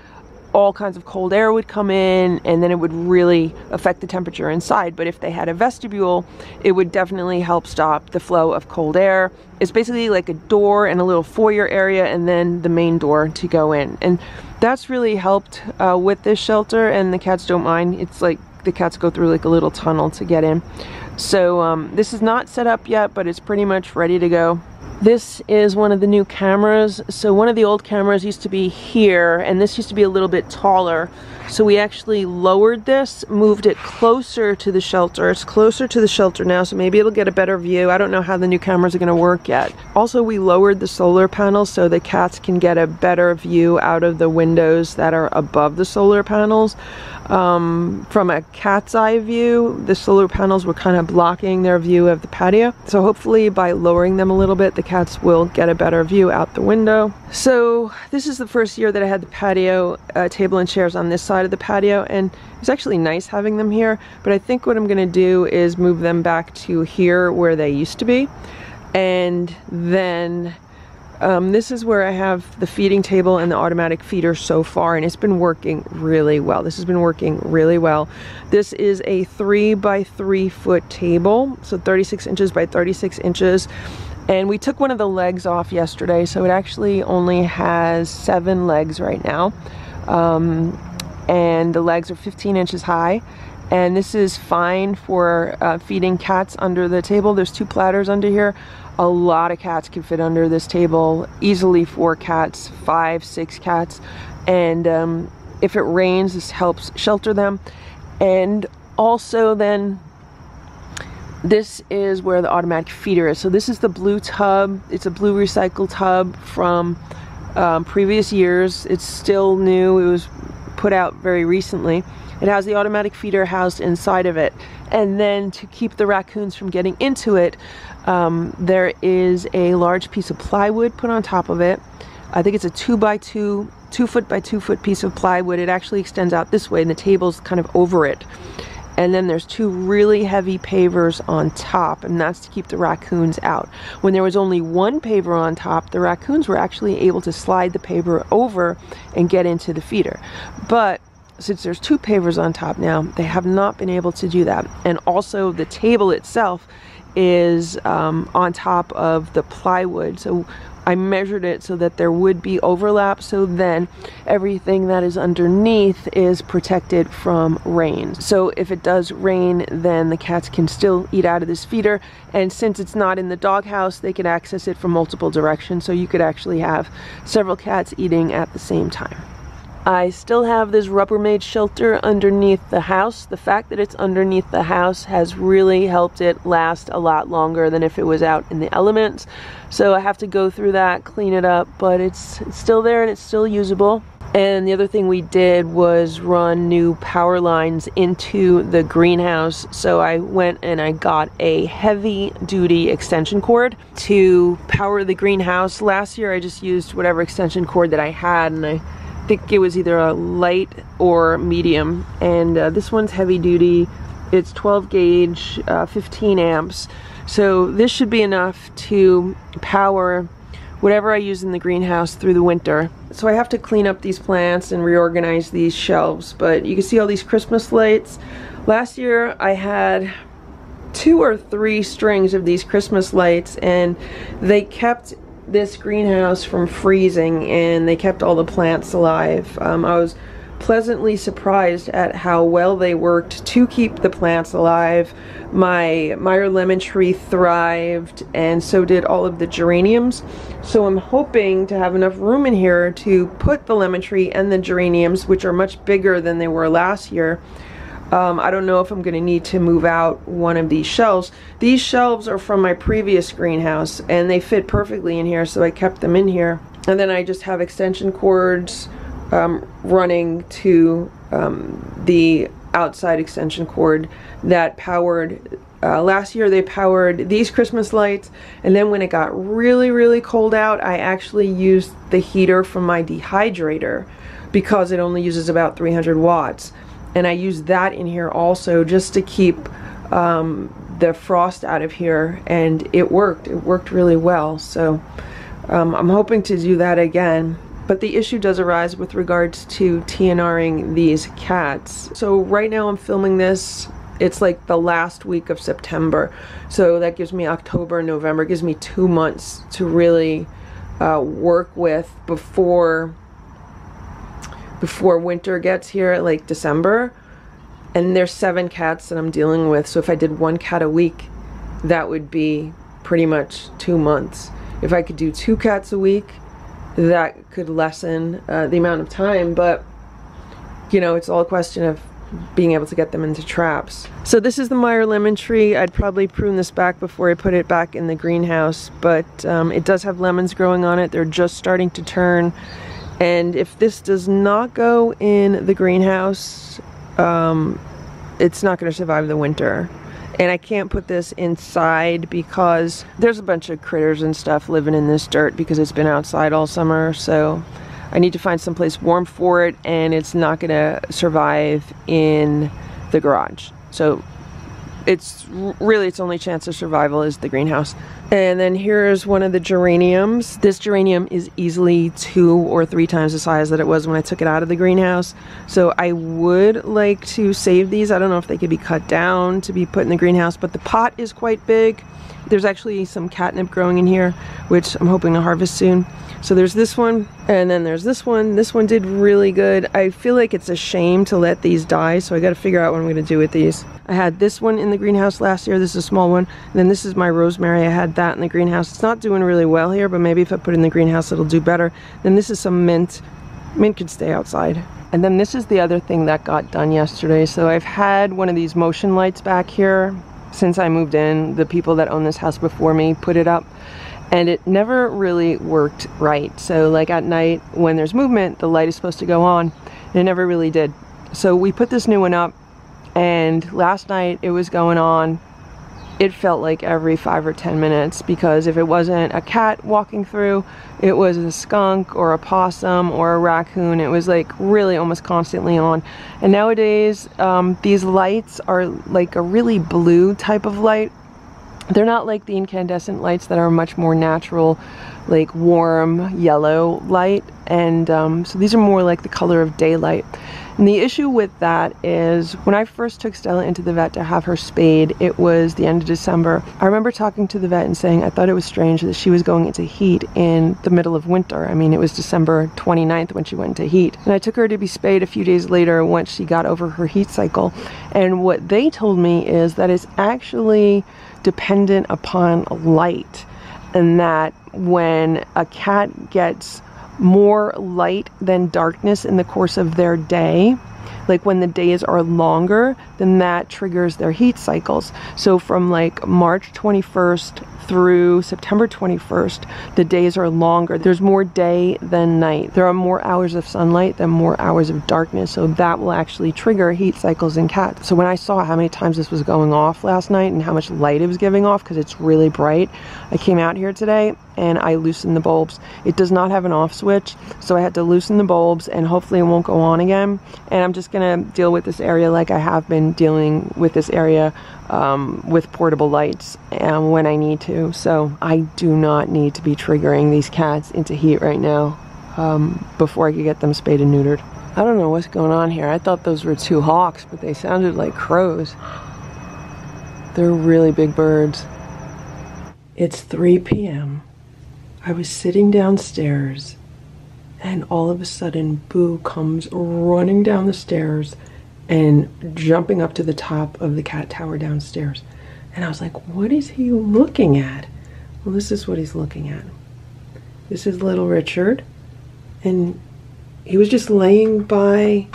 all kinds of cold air would come in and then it would really affect the temperature inside. But if they had a vestibule, it would definitely help stop the flow of cold air. It's basically like a door and a little foyer area and then the main door to go in. And that's really helped uh, with this shelter and the cats don't mind. It's like the cats go through like a little tunnel to get in. So um, this is not set up yet, but it's pretty much ready to go. This is one of the new cameras. So one of the old cameras used to be here, and this used to be a little bit taller. So we actually lowered this, moved it closer to the shelter. It's closer to the shelter now, so maybe it'll get a better view. I don't know how the new cameras are gonna work yet. Also, we lowered the solar panels so the cats can get a better view out of the windows that are above the solar panels. Um, from a cat's eye view, the solar panels were kind of blocking their view of the patio. So hopefully by lowering them a little bit, the cats will get a better view out the window. So this is the first year that I had the patio uh, table and chairs on this side of the patio and it's actually nice having them here, but I think what I'm gonna do is move them back to here where they used to be. And then um, this is where I have the feeding table and the automatic feeder so far and it's been working really well. This has been working really well. This is a three by three foot table, so 36 inches by 36 inches. And we took one of the legs off yesterday, so it actually only has seven legs right now. Um, and the legs are 15 inches high and this is fine for uh, feeding cats under the table. There's two platters under here. A lot of cats can fit under this table, easily four cats, five, six cats. And um, if it rains, this helps shelter them. And also then, this is where the automatic feeder is. So this is the blue tub. It's a blue recycled tub from um, previous years. It's still new. It was put out very recently. It has the automatic feeder housed inside of it. And then to keep the raccoons from getting into it, um, there is a large piece of plywood put on top of it. I think it's a two by two, two foot by two foot piece of plywood. It actually extends out this way and the table's kind of over it. And then there's two really heavy pavers on top, and that's to keep the raccoons out. When there was only one paver on top, the raccoons were actually able to slide the paver over and get into the feeder. But since there's two pavers on top now, they have not been able to do that. And also the table itself is um, on top of the plywood. So I measured it so that there would be overlap so then everything that is underneath is protected from rain. So if it does rain then the cats can still eat out of this feeder and since it's not in the doghouse they can access it from multiple directions so you could actually have several cats eating at the same time. I still have this Rubbermaid shelter underneath the house. The fact that it's underneath the house has really helped it last a lot longer than if it was out in the elements. So I have to go through that, clean it up, but it's, it's still there and it's still usable. And the other thing we did was run new power lines into the greenhouse. So I went and I got a heavy duty extension cord to power the greenhouse. Last year I just used whatever extension cord that I had and I think it was either a light or medium and uh, this one's heavy duty. It's 12 gauge uh, 15 amps. So this should be enough to power whatever I use in the greenhouse through the winter. So I have to clean up these plants and reorganize these shelves but you can see all these Christmas lights. Last year I had two or three strings of these Christmas lights and they kept this greenhouse from freezing and they kept all the plants alive. Um, I was pleasantly surprised at how well they worked to keep the plants alive. My Meyer lemon tree thrived and so did all of the geraniums. So I'm hoping to have enough room in here to put the lemon tree and the geraniums, which are much bigger than they were last year, um, I don't know if I'm going to need to move out one of these shelves. These shelves are from my previous greenhouse and they fit perfectly in here so I kept them in here. And then I just have extension cords um, running to um, the outside extension cord that powered uh, last year they powered these Christmas lights and then when it got really really cold out I actually used the heater from my dehydrator because it only uses about 300 watts and I use that in here also just to keep um, the frost out of here and it worked. It worked really well. So um, I'm hoping to do that again. But the issue does arise with regards to TNRing these cats. So right now I'm filming this it's like the last week of September. So that gives me October November gives me two months to really uh, work with before before winter gets here, like December. And there's seven cats that I'm dealing with. So if I did one cat a week, that would be pretty much two months. If I could do two cats a week, that could lessen uh, the amount of time. But you know, it's all a question of being able to get them into traps. So this is the Meyer lemon tree. I'd probably prune this back before I put it back in the greenhouse, but um, it does have lemons growing on it. They're just starting to turn. And if this does not go in the greenhouse, um, it's not going to survive the winter. And I can't put this inside because there's a bunch of critters and stuff living in this dirt because it's been outside all summer. So I need to find someplace warm for it and it's not going to survive in the garage. So it's really its only chance of survival is the greenhouse. And then here's one of the geraniums. This geranium is easily two or three times the size that it was when I took it out of the greenhouse. So I would like to save these. I don't know if they could be cut down to be put in the greenhouse, but the pot is quite big. There's actually some catnip growing in here, which I'm hoping to harvest soon. So there's this one, and then there's this one. This one did really good. I feel like it's a shame to let these die, so I gotta figure out what I'm gonna do with these. I had this one in the greenhouse last year. This is a small one. And then this is my rosemary. I had that in the greenhouse. It's not doing really well here, but maybe if I put it in the greenhouse, it'll do better. Then this is some mint. Mint could stay outside. And then this is the other thing that got done yesterday. So I've had one of these motion lights back here since I moved in. The people that own this house before me put it up and it never really worked right. So like at night when there's movement, the light is supposed to go on and it never really did. So we put this new one up and last night it was going on it felt like every five or ten minutes because if it wasn't a cat walking through it was a skunk or a possum or a raccoon it was like really almost constantly on and nowadays um, these lights are like a really blue type of light they're not like the incandescent lights that are much more natural, like warm yellow light. And um, so these are more like the color of daylight. And the issue with that is when I first took Stella into the vet to have her spayed, it was the end of December. I remember talking to the vet and saying I thought it was strange that she was going into heat in the middle of winter. I mean, it was December 29th when she went into heat. And I took her to be spayed a few days later once she got over her heat cycle. And what they told me is that it's actually dependent upon light and that when a cat gets more light than darkness in the course of their day, like when the days are longer, then that triggers their heat cycles. So from like March 21st through September 21st, the days are longer. There's more day than night. There are more hours of sunlight than more hours of darkness. So that will actually trigger heat cycles in cats. So when I saw how many times this was going off last night and how much light it was giving off because it's really bright, I came out here today and I loosened the bulbs. It does not have an off switch, so I had to loosen the bulbs and hopefully it won't go on again. And I'm just gonna deal with this area like I have been dealing with this area um, with portable lights um, when I need to. So I do not need to be triggering these cats into heat right now um, before I could get them spayed and neutered. I don't know what's going on here. I thought those were two hawks, but they sounded like crows. They're really big birds. It's 3 p.m. I was sitting downstairs and all of a sudden Boo comes running down the stairs and jumping up to the top of the cat tower downstairs. And I was like, what is he looking at? Well, this is what he's looking at. This is little Richard. And he was just laying by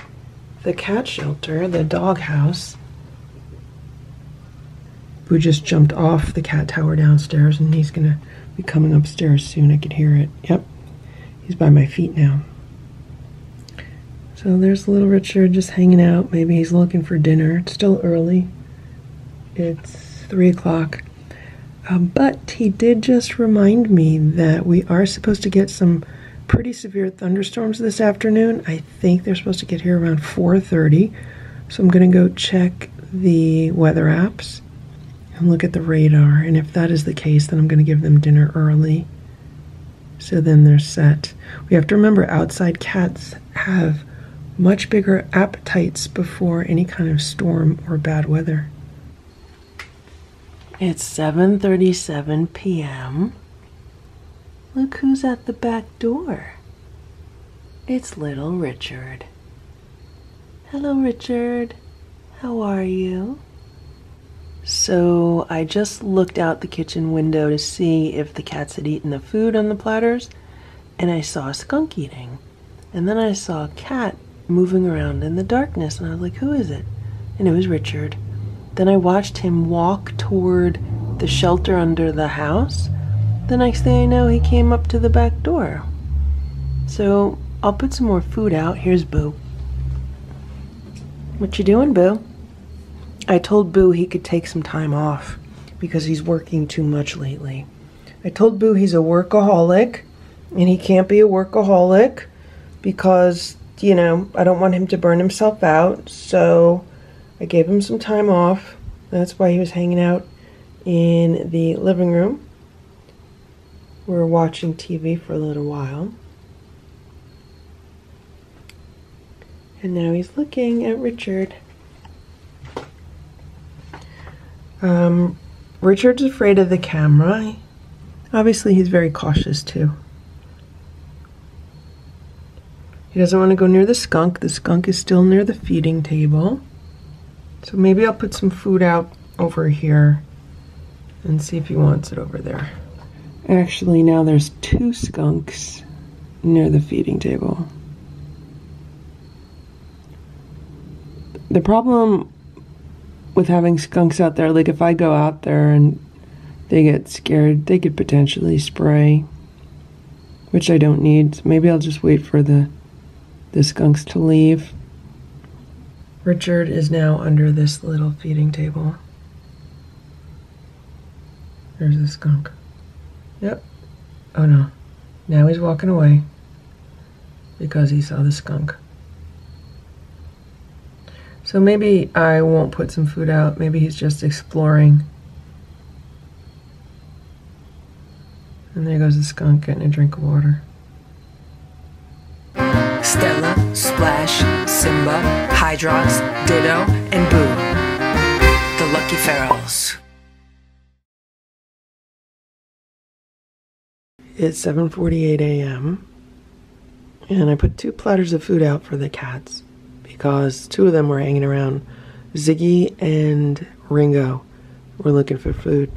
the cat shelter, the dog house. Boo just jumped off the cat tower downstairs and he's gonna be coming upstairs soon. I could hear it. Yep. He's by my feet now. So there's little Richard just hanging out. Maybe he's looking for dinner. It's still early. It's three o'clock. Um, but he did just remind me that we are supposed to get some pretty severe thunderstorms this afternoon. I think they're supposed to get here around 4:30. So I'm going to go check the weather apps and look at the radar. And if that is the case, then I'm going to give them dinner early. So then they're set. We have to remember outside cats have much bigger appetites before any kind of storm or bad weather. It's 7:37 p.m. Look who's at the back door. It's little Richard. Hello Richard. How are you? So I just looked out the kitchen window to see if the cats had eaten the food on the platters, and I saw a skunk eating. And then I saw a cat moving around in the darkness, and I was like, who is it? And it was Richard. Then I watched him walk toward the shelter under the house. The next thing I know, he came up to the back door. So I'll put some more food out. Here's Boo. What you doing, Boo? I told Boo he could take some time off because he's working too much lately. I told Boo he's a workaholic and he can't be a workaholic because, you know, I don't want him to burn himself out. So I gave him some time off. That's why he was hanging out in the living room. We were watching TV for a little while. And now he's looking at Richard. Um, Richard's afraid of the camera. Obviously, he's very cautious too. He doesn't want to go near the skunk. The skunk is still near the feeding table. So maybe I'll put some food out over here and see if he wants it over there. Actually, now there's two skunks near the feeding table. The problem with having skunks out there, like if I go out there and they get scared, they could potentially spray, which I don't need. So maybe I'll just wait for the the skunks to leave. Richard is now under this little feeding table. There's the skunk. Yep. Oh no. Now he's walking away because he saw the skunk. So maybe I won't put some food out. Maybe he's just exploring. And there goes the skunk getting a drink of water. Stella, Splash, Simba, Hydrox, Ditto, and Boo. The Lucky Ferals. It's 7:48 a.m. and I put two platters of food out for the cats because two of them were hanging around. Ziggy and Ringo were looking for food.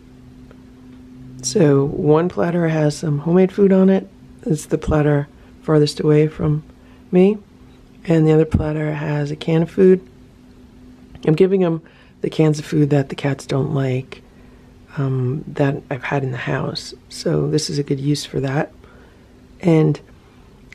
So one platter has some homemade food on it. It's the platter farthest away from me, and the other platter has a can of food. I'm giving them the cans of food that the cats don't like um, that I've had in the house. So this is a good use for that. And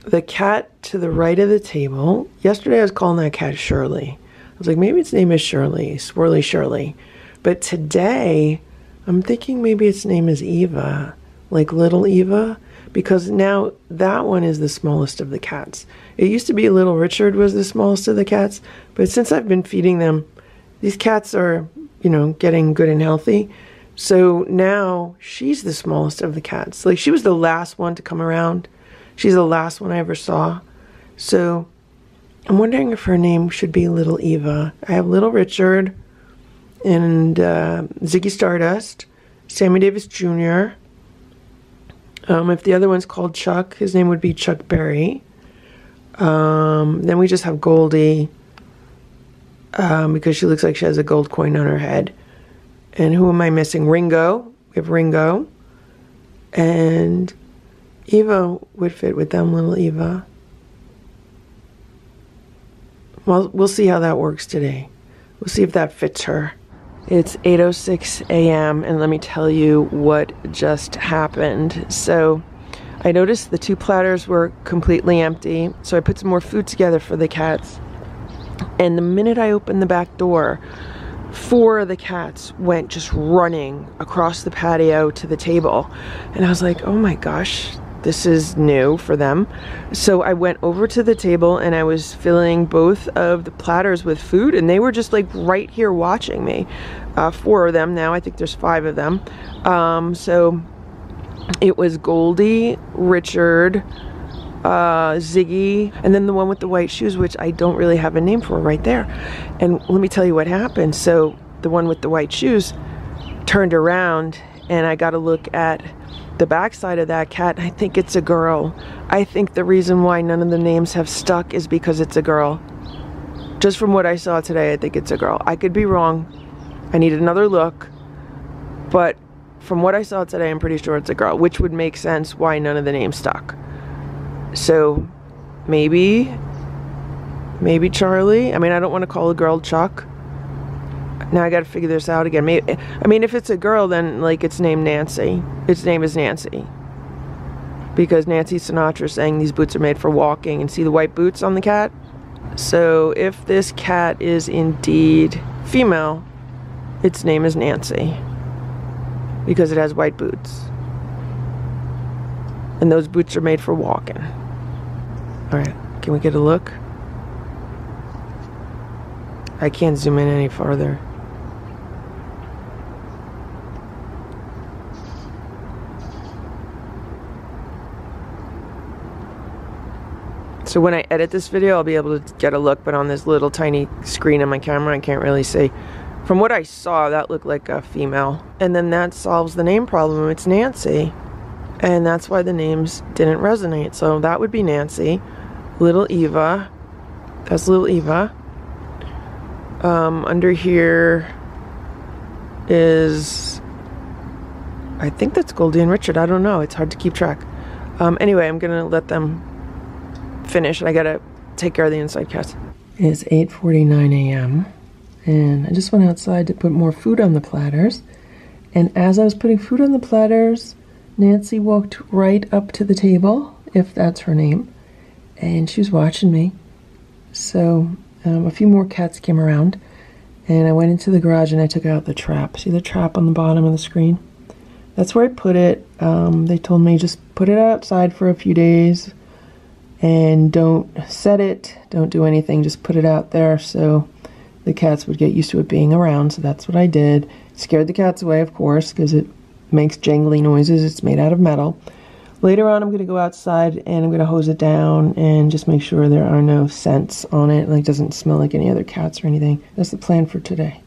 the cat to the right of the table, yesterday I was calling that cat Shirley. I was like, maybe its name is Shirley, Swirly Shirley. But today, I'm thinking maybe its name is Eva, like little Eva, because now that one is the smallest of the cats. It used to be little Richard was the smallest of the cats, but since I've been feeding them, these cats are, you know, getting good and healthy. So now she's the smallest of the cats. Like she was the last one to come around. She's the last one I ever saw. So I'm wondering if her name should be Little Eva. I have Little Richard and uh, Ziggy Stardust, Sammy Davis Jr. Um, if the other one's called Chuck, his name would be Chuck Berry. Um, then we just have Goldie um, because she looks like she has a gold coin on her head. And who am I missing? Ringo. We have Ringo. And Eva would fit with them, little Eva. Well, we'll see how that works today. We'll see if that fits her. It's 8:06 a.m. and let me tell you what just happened. So, I noticed the two platters were completely empty, so I put some more food together for the cats. And the minute I opened the back door, four of the cats went just running across the patio to the table. And I was like, oh my gosh, this is new for them. So I went over to the table and I was filling both of the platters with food and they were just like right here watching me. Uh, four of them now, I think there's five of them. Um, so it was Goldie, Richard, uh, Ziggy, and then the one with the white shoes, which I don't really have a name for right there. And let me tell you what happened. So the one with the white shoes turned around and I got a look at the backside of that cat. I think it's a girl. I think the reason why none of the names have stuck is because it's a girl. Just from what I saw today, I think it's a girl. I could be wrong. I need another look. But from what I saw today, I'm pretty sure it's a girl, which would make sense why none of the names stuck. So maybe Maybe Charlie. I mean, I don't want to call a girl Chuck. Now I got to figure this out again. Maybe, I mean, if it's a girl, then like it's named Nancy. Its name is Nancy. Because Nancy Sinatra saying these boots are made for walking and see the white boots on the cat? So if this cat is indeed female, its name is Nancy because it has white boots. And those boots are made for walking. All right, can we get a look? I can't zoom in any farther. So when I edit this video, I'll be able to get a look, but on this little tiny screen on my camera, I can't really see. From what I saw, that looked like a female. And then that solves the name problem. It's Nancy. And that's why the names didn't resonate. So that would be Nancy. Little Eva. That's Little Eva. Um, under here is. I think that's Goldie and Richard. I don't know. It's hard to keep track. Um, anyway, I'm going to let them finish. And I got to take care of the inside cats. It's 8:49 a.m and I just went outside to put more food on the platters. And as I was putting food on the platters, Nancy walked right up to the table, if that's her name, and she was watching me. So um, a few more cats came around, and I went into the garage and I took out the trap. See the trap on the bottom of the screen? That's where I put it. Um, they told me just put it outside for a few days and don't set it, don't do anything, just put it out there. So the cats would get used to it being around, so that's what I did. Scared the cats away, of course, because it makes jangly noises. It's made out of metal. Later on, I'm going to go outside and I'm going to hose it down and just make sure there are no scents on it, like it doesn't smell like any other cats or anything. That's the plan for today.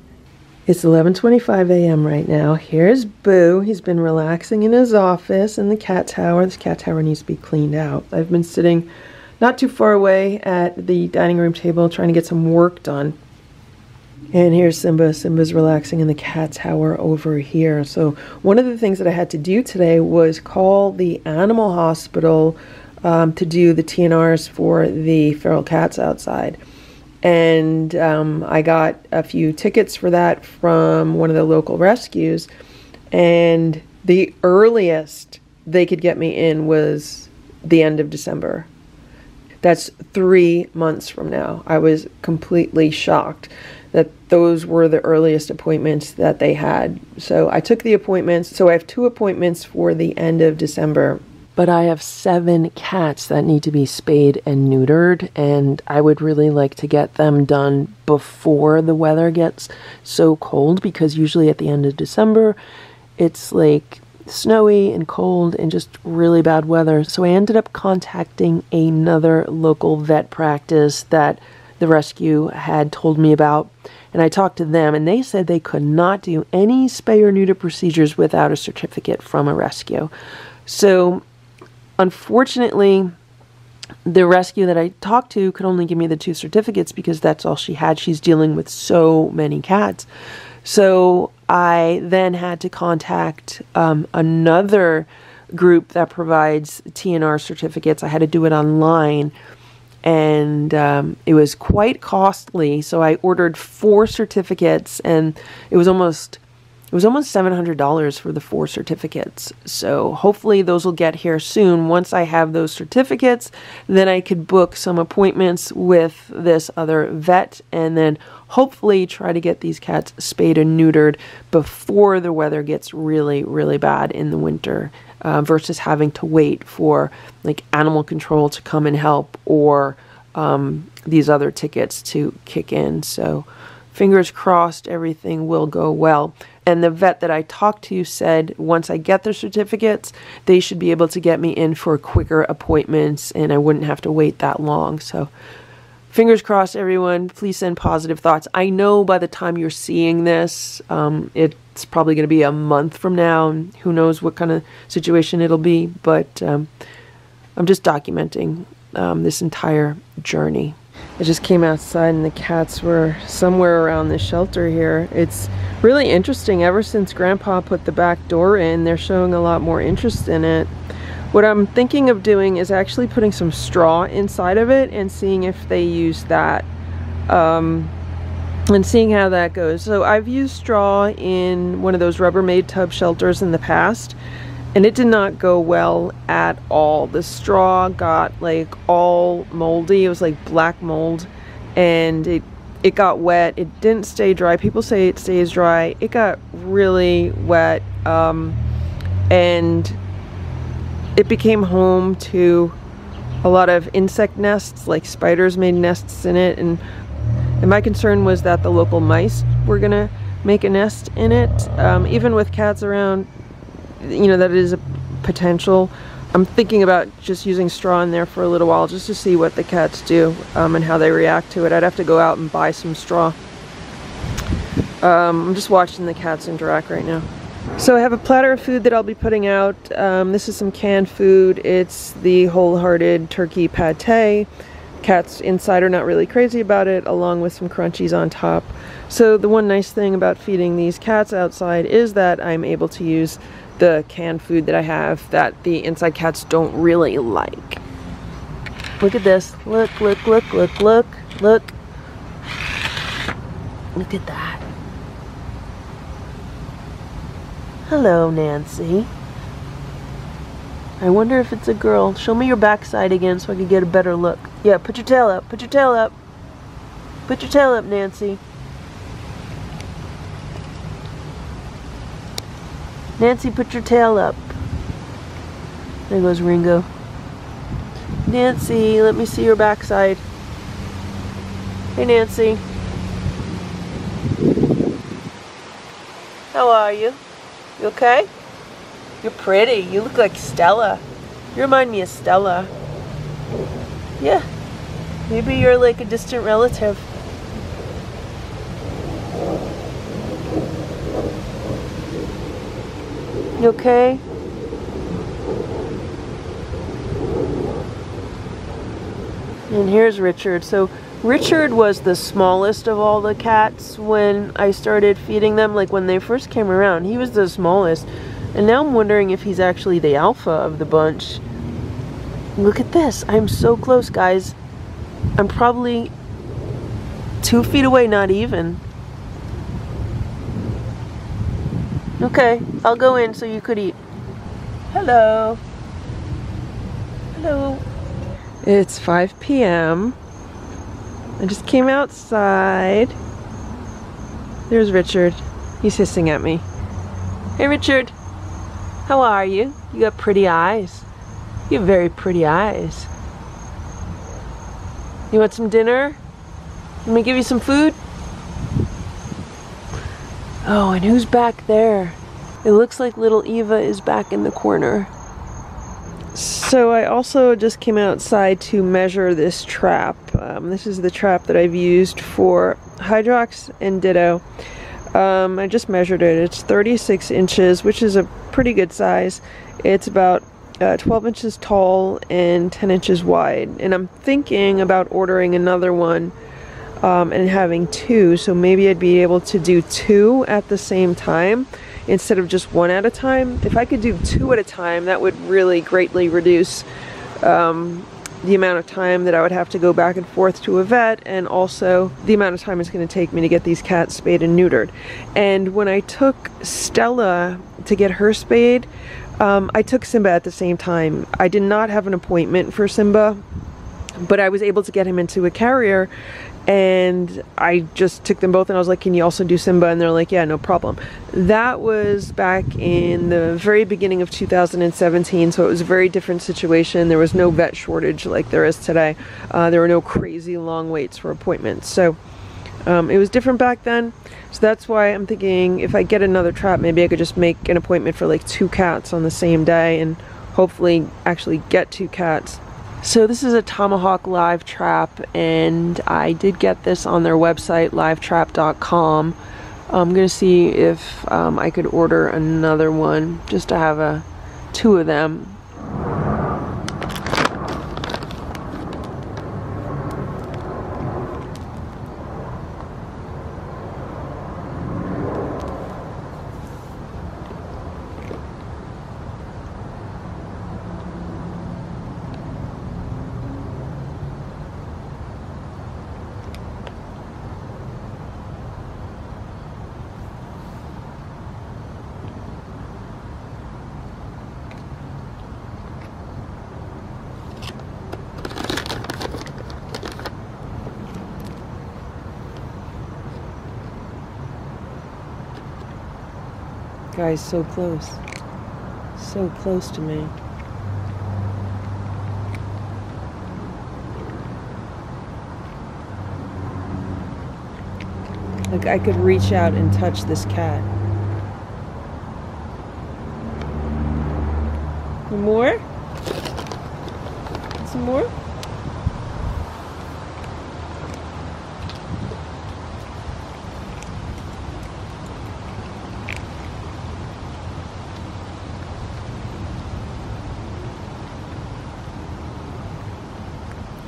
It's 11:25 a.m. right now. Here's Boo. He's been relaxing in his office in the cat tower. This cat tower needs to be cleaned out. I've been sitting not too far away at the dining room table trying to get some work done. And here's Simba. Simba's relaxing in the cat tower over here. So, one of the things that I had to do today was call the animal hospital um, to do the TNRs for the feral cats outside. And um, I got a few tickets for that from one of the local rescues. And the earliest they could get me in was the end of December. That's three months from now. I was completely shocked that those were the earliest appointments that they had. So I took the appointments. So I have two appointments for the end of December. But I have seven cats that need to be spayed and neutered, and I would really like to get them done before the weather gets so cold because usually at the end of December it's like snowy and cold and just really bad weather. So I ended up contacting another local vet practice that the rescue had told me about. And I talked to them, and they said they could not do any spay or neuter procedures without a certificate from a rescue. So, unfortunately, the rescue that I talked to could only give me the two certificates because that's all she had. She's dealing with so many cats. So, I then had to contact um, another group that provides TNR certificates. I had to do it online and um, it was quite costly. So I ordered four certificates, and it was almost it was almost seven hundred dollars for the four certificates. So hopefully those will get here soon. Once I have those certificates, then I could book some appointments with this other vet, and then hopefully try to get these cats spayed and neutered before the weather gets really really bad in the winter uh, versus having to wait for like animal control to come and help or um, these other tickets to kick in. So, fingers crossed, everything will go well. And the vet that I talked to said once I get their certificates, they should be able to get me in for quicker appointments and I wouldn't have to wait that long. So, fingers crossed, everyone. Please send positive thoughts. I know by the time you're seeing this, um, it's probably going to be a month from now. And who knows what kind of situation it'll be. But um, I'm just documenting um, this entire journey. I just came outside and the cats were somewhere around the shelter here. It's really interesting. Ever since Grandpa put the back door in, they're showing a lot more interest in it. What I'm thinking of doing is actually putting some straw inside of it and seeing if they use that. Um, and seeing how that goes. So I've used straw in one of those Rubbermaid tub shelters in the past and it did not go well at all. The straw got like all moldy. It was like black mold and it it got wet. It didn't stay dry. People say it stays dry. It got really wet um, and it became home to a lot of insect nests like spiders made nests in it and and my concern was that the local mice were gonna make a nest in it um, even with cats around you know that is a potential I'm thinking about just using straw in there for a little while just to see what the cats do um, and how they react to it I'd have to go out and buy some straw um, I'm just watching the cats interact right now so I have a platter of food that I'll be putting out. Um, this is some canned food. It's the wholehearted turkey pate. Cats inside are not really crazy about it, along with some crunchies on top. So the one nice thing about feeding these cats outside is that I'm able to use the canned food that I have that the inside cats don't really like. Look at this. Look, look, look, look, look, look. Look at that. Hello, Nancy. I wonder if it's a girl. Show me your backside again so I can get a better look. Yeah, put your tail up. Put your tail up. Put your tail up, Nancy. Nancy, put your tail up. There goes Ringo. Nancy, let me see your backside. Hey, Nancy. How are you? You okay? You're pretty. You look like Stella. You remind me of Stella. Yeah. Maybe you're like a distant relative. You okay? And here's Richard. So Richard was the smallest of all the cats when I started feeding them, like when they first came around. He was the smallest. And now I'm wondering if he's actually the alpha of the bunch. Look at this. I'm so close, guys. I'm probably two feet away, not even. Okay, I'll go in so you could eat. Hello. Hello. It's 5 p.m. I just came outside. There's Richard. He's hissing at me. Hey, Richard. How are you? You got pretty eyes. You have very pretty eyes. You want some dinner? Let me give you some food? Oh, and who's back there? It looks like little Eva is back in the corner. So I also just came outside to measure this trap. Um, this is the trap that I've used for Hydrox and Ditto. Um, I just measured it. It's 36 inches, which is a pretty good size. It's about uh, 12 inches tall and 10 inches wide. And I'm thinking about ordering another one um, and having two. So maybe I'd be able to do two at the same time instead of just one at a time. If I could do two at a time, that would really greatly reduce um, the amount of time that I would have to go back and forth to a vet and also the amount of time it's going to take me to get these cats spayed and neutered. And when I took Stella to get her spayed, um, I took Simba at the same time. I did not have an appointment for Simba, but I was able to get him into a carrier and I just took them both and I was like, can you also do Simba? And they're like, yeah, no problem. That was back in the very beginning of 2017, so it was a very different situation. There was no vet shortage like there is today. Uh, there were no crazy long waits for appointments. So um, it was different back then. So that's why I'm thinking if I get another trap, maybe I could just make an appointment for like two cats on the same day and hopefully actually get two cats so this is a Tomahawk live trap and I did get this on their website livetrap.com. I'm gonna see if um, I could order another one just to have a two of them So close. So close to me. Like I could reach out and touch this cat. Some more? Some more?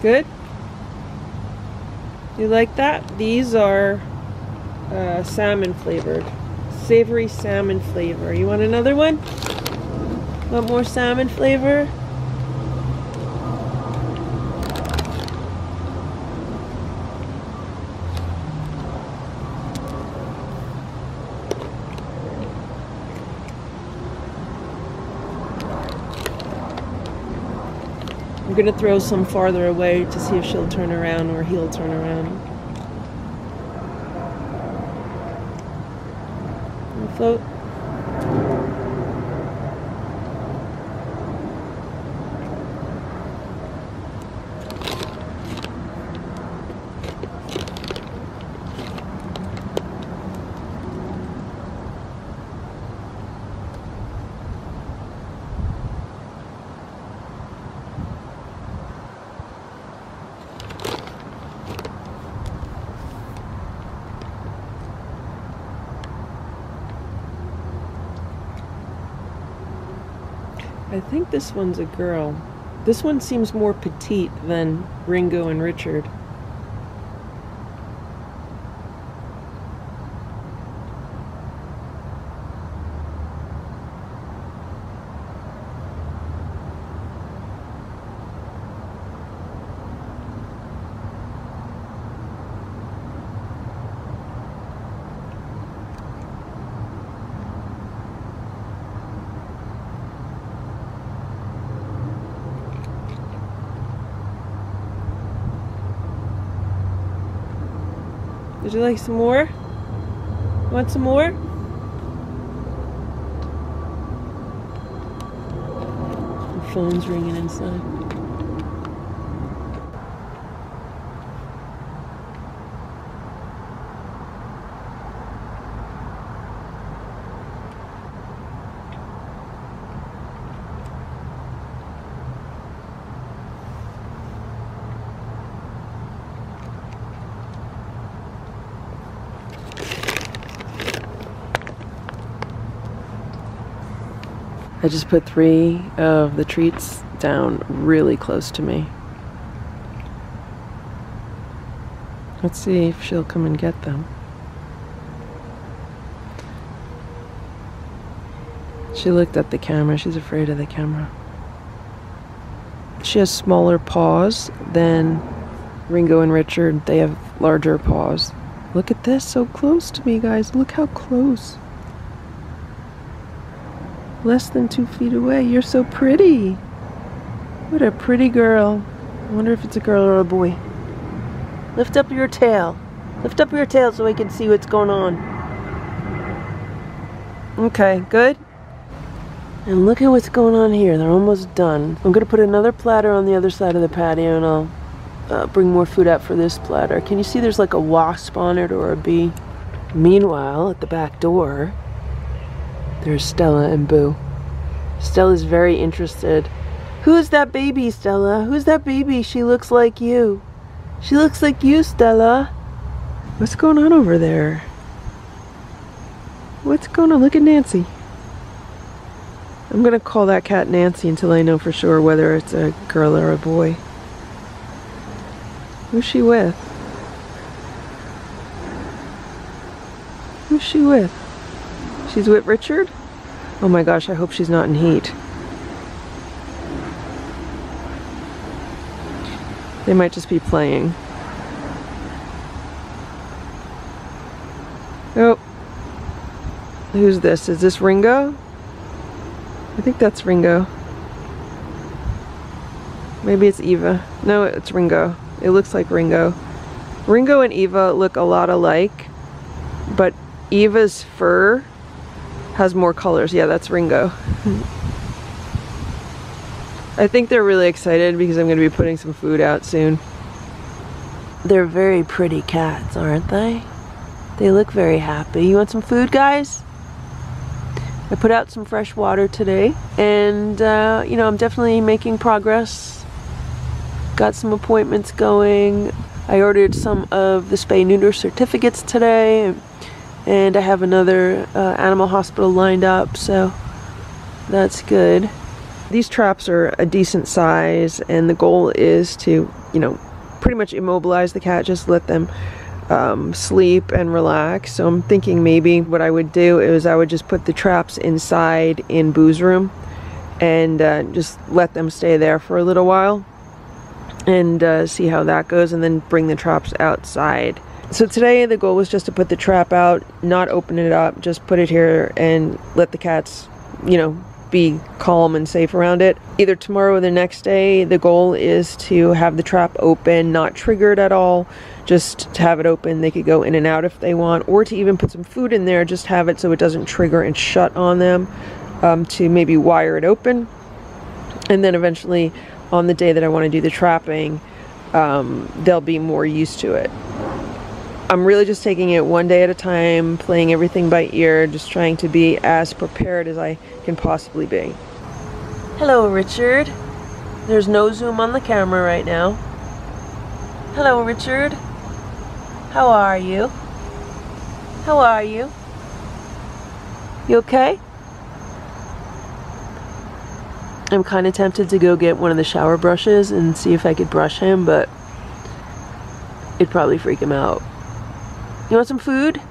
Good? You like that? These are uh, salmon flavored. Savory salmon flavor. You want another one? Want more salmon flavor? I'm gonna throw some farther away to see if she'll turn around or he'll turn around. Float. Think this one's a girl. This one seems more petite than Ringo and Richard. Would you like some more? Want some more? The phone's ringing inside. Just put three of the treats down really close to me. Let's see if she'll come and get them. She looked at the camera. She's afraid of the camera. She has smaller paws than Ringo and Richard. They have larger paws. Look at this, so close to me, guys. Look how close. Less than two feet away. You're so pretty. What a pretty girl. I wonder if it's a girl or a boy. Lift up your tail. Lift up your tail so I can see what's going on. Okay, good. And look at what's going on here. They're almost done. I'm going to put another platter on the other side of the patio and I'll uh, bring more food out for this platter. Can you see there's like a wasp on it or a bee? Meanwhile, at the back door, there's Stella and Boo. Stella's very interested. Who's that baby, Stella? Who's that baby? She looks like you. She looks like you, Stella. What's going on over there? What's going on? Look at Nancy. I'm gonna call that cat Nancy until I know for sure whether it's a girl or a boy. Who's she with? Who's she with? She's with Richard? Oh my gosh, I hope she's not in heat. They might just be playing. Oh. Who's this? Is this Ringo? I think that's Ringo. Maybe it's Eva. No, it's Ringo. It looks like Ringo. Ringo and Eva look a lot alike, but Eva's fur has more colors. Yeah, that's Ringo. I think they're really excited because I'm going to be putting some food out soon. They're very pretty cats, aren't they? They look very happy. You want some food, guys? I put out some fresh water today, and uh, you know, I'm definitely making progress. Got some appointments going. I ordered some of the spay neuter certificates today, and I have another uh, animal hospital lined up, so that's good. These traps are a decent size, and the goal is to, you know, pretty much immobilize the cat, just let them um, sleep and relax. So I'm thinking maybe what I would do is I would just put the traps inside in Boo's room and uh, just let them stay there for a little while and uh, see how that goes and then bring the traps outside. So today the goal was just to put the trap out, not open it up, just put it here and let the cats, you know, be calm and safe around it. Either tomorrow or the next day, the goal is to have the trap open, not triggered at all, just to have it open. They could go in and out if they want, or to even put some food in there, just have it so it doesn't trigger and shut on them, um, to maybe wire it open. And then eventually, on the day that I want to do the trapping, um, they'll be more used to it. I'm really just taking it one day at a time, playing everything by ear, just trying to be as prepared as I can possibly be. Hello, Richard. There's no zoom on the camera right now. Hello, Richard. How are you? How are you? You okay? I'm kind of tempted to go get one of the shower brushes and see if I could brush him, but it'd probably freak him out. You want some food?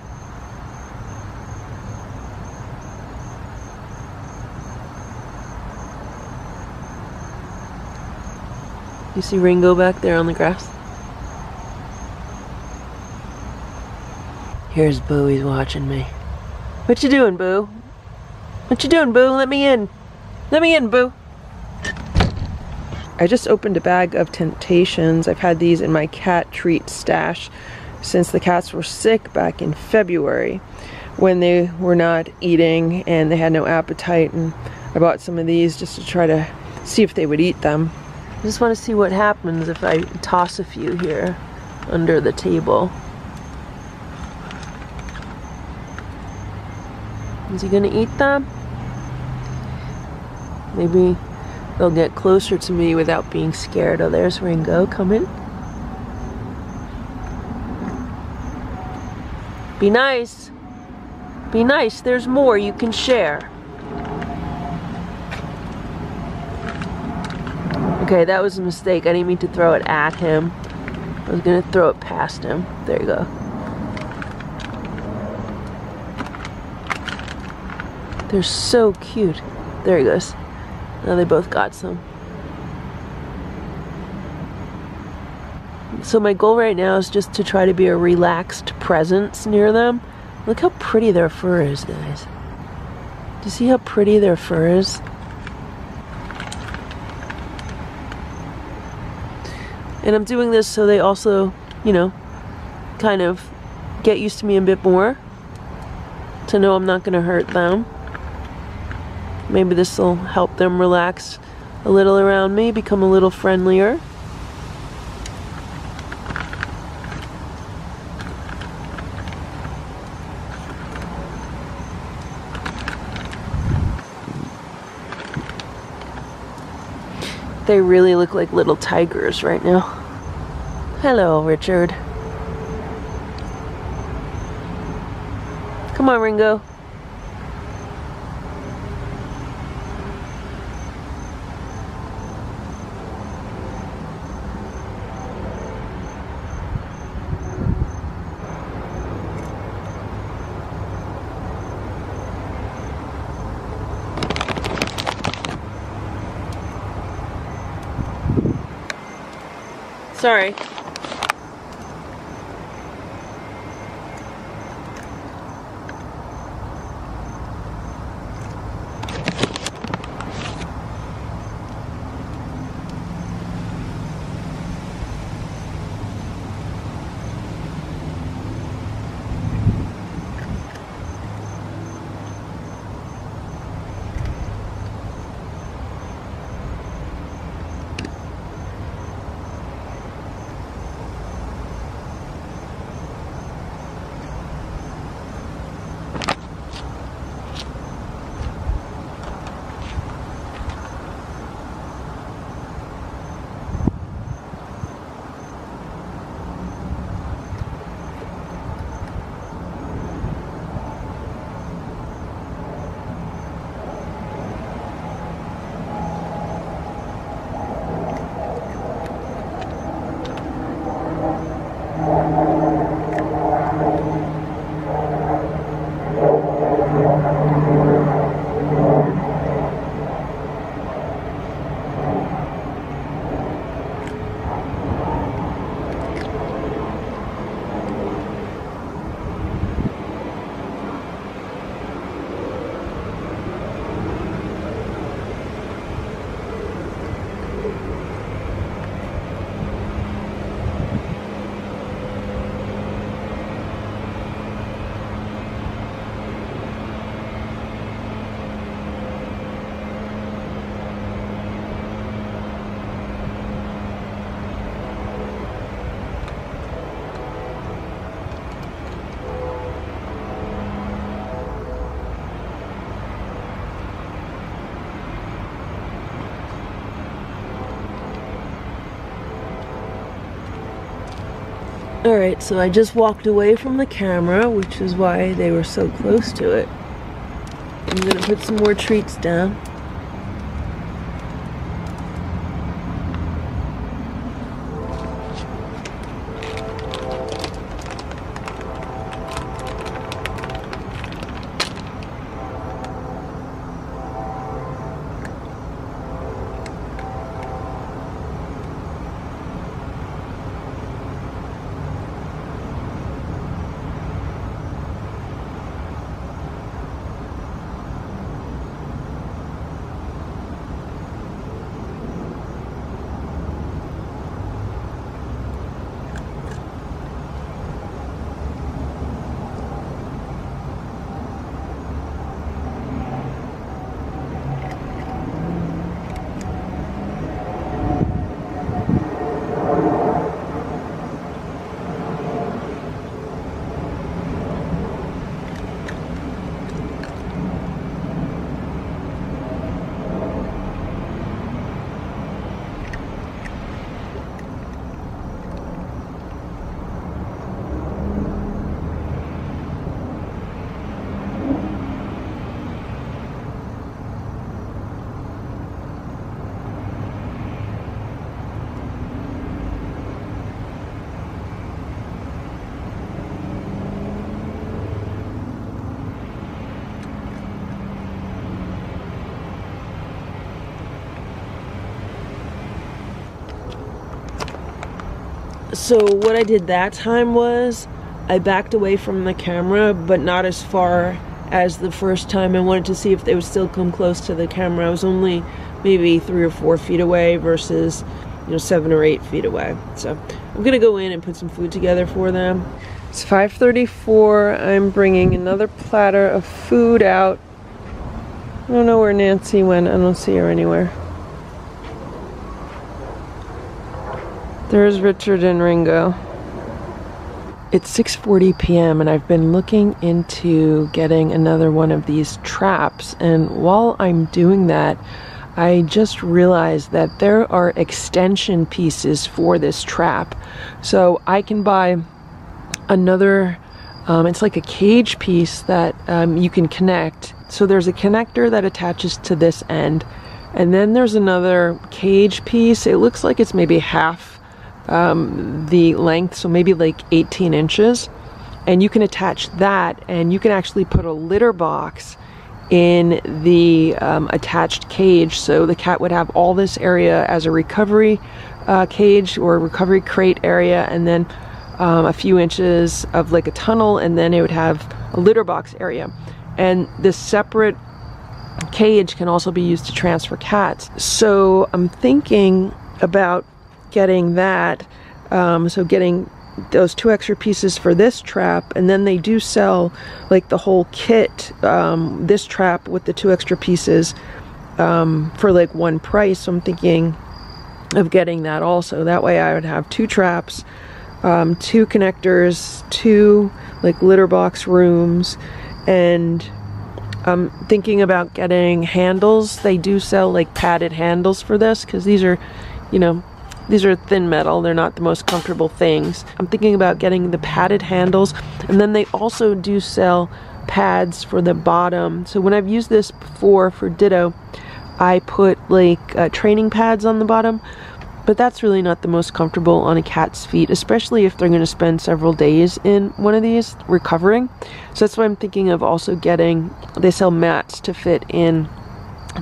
You see Ringo back there on the grass? Here's Boo, he's watching me. What you doing, Boo? What you doing, Boo? Let me in. Let me in, Boo. I just opened a bag of Temptations. I've had these in my cat treat stash since the cats were sick back in February when they were not eating and they had no appetite and I bought some of these just to try to see if they would eat them. I just want to see what happens if I toss a few here under the table. Is he gonna eat them? Maybe they'll get closer to me without being scared. Oh, there's Ringo coming. Be nice. Be nice. There's more you can share. Okay, that was a mistake. I didn't mean to throw it at him. I was gonna throw it past him. There you go. They're so cute. There he goes. Now they both got some. So my goal right now is just to try to be a relaxed presence near them. Look how pretty their fur is, guys. Do you see how pretty their fur is? And I'm doing this so they also, you know, kind of get used to me a bit more. To know I'm not going to hurt them. Maybe this will help them relax a little around me, become a little friendlier. They really look like little tigers right now. Hello, Richard. Come on, Ringo. Sorry. Alright, so I just walked away from the camera, which is why they were so close to it. I'm gonna put some more treats down. So what I did that time was I backed away from the camera, but not as far as the first time. I wanted to see if they would still come close to the camera. I was only maybe three or four feet away versus, you know, seven or eight feet away. So I'm gonna go in and put some food together for them. It's 5:34. I'm bringing another platter of food out. I don't know where Nancy went. I don't see her anywhere. There's Richard and Ringo. It's 6:40 p.m. and I've been looking into getting another one of these traps and while I'm doing that I just realized that there are extension pieces for this trap. So I can buy another um, it's like a cage piece that um, you can connect. So there's a connector that attaches to this end and then there's another cage piece. It looks like it's maybe half um, the length, so maybe like 18 inches. And you can attach that, and you can actually put a litter box in the um, attached cage. So the cat would have all this area as a recovery uh, cage or recovery crate area, and then um, a few inches of like a tunnel, and then it would have a litter box area. And this separate cage can also be used to transfer cats. So I'm thinking about getting that. Um, so getting those two extra pieces for this trap and then they do sell like the whole kit um, this trap with the two extra pieces um, for like one price so I'm thinking of getting that also that way I would have two traps um, two connectors two like litter box rooms and I'm thinking about getting handles they do sell like padded handles for this because these are you know these are thin metal, they're not the most comfortable things. I'm thinking about getting the padded handles, and then they also do sell pads for the bottom. So when I've used this before for Ditto, I put like uh, training pads on the bottom, but that's really not the most comfortable on a cat's feet, especially if they're going to spend several days in one of these recovering. So that's why I'm thinking of also getting, they sell mats to fit in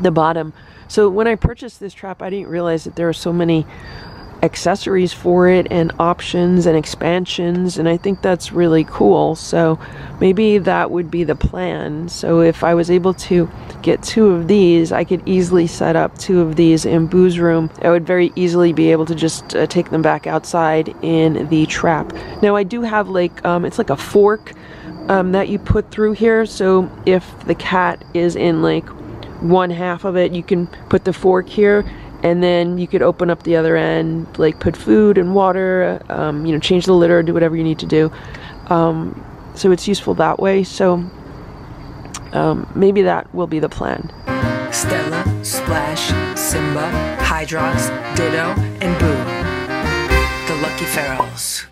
the bottom. So when I purchased this trap, I didn't realize that there are so many accessories for it and options and expansions and I think that's really cool. So maybe that would be the plan. So if I was able to get two of these I could easily set up two of these in Boo's room. I would very easily be able to just uh, take them back outside in the trap. Now I do have like um, it's like a fork um, that you put through here. So if the cat is in like one half of it you can put the fork here and then you could open up the other end, like put food and water, um, you know, change the litter, do whatever you need to do. Um, so it's useful that way. So um, maybe that will be the plan. Stella, Splash, Simba, Hydrox, Ditto, and Boo. The Lucky Ferals.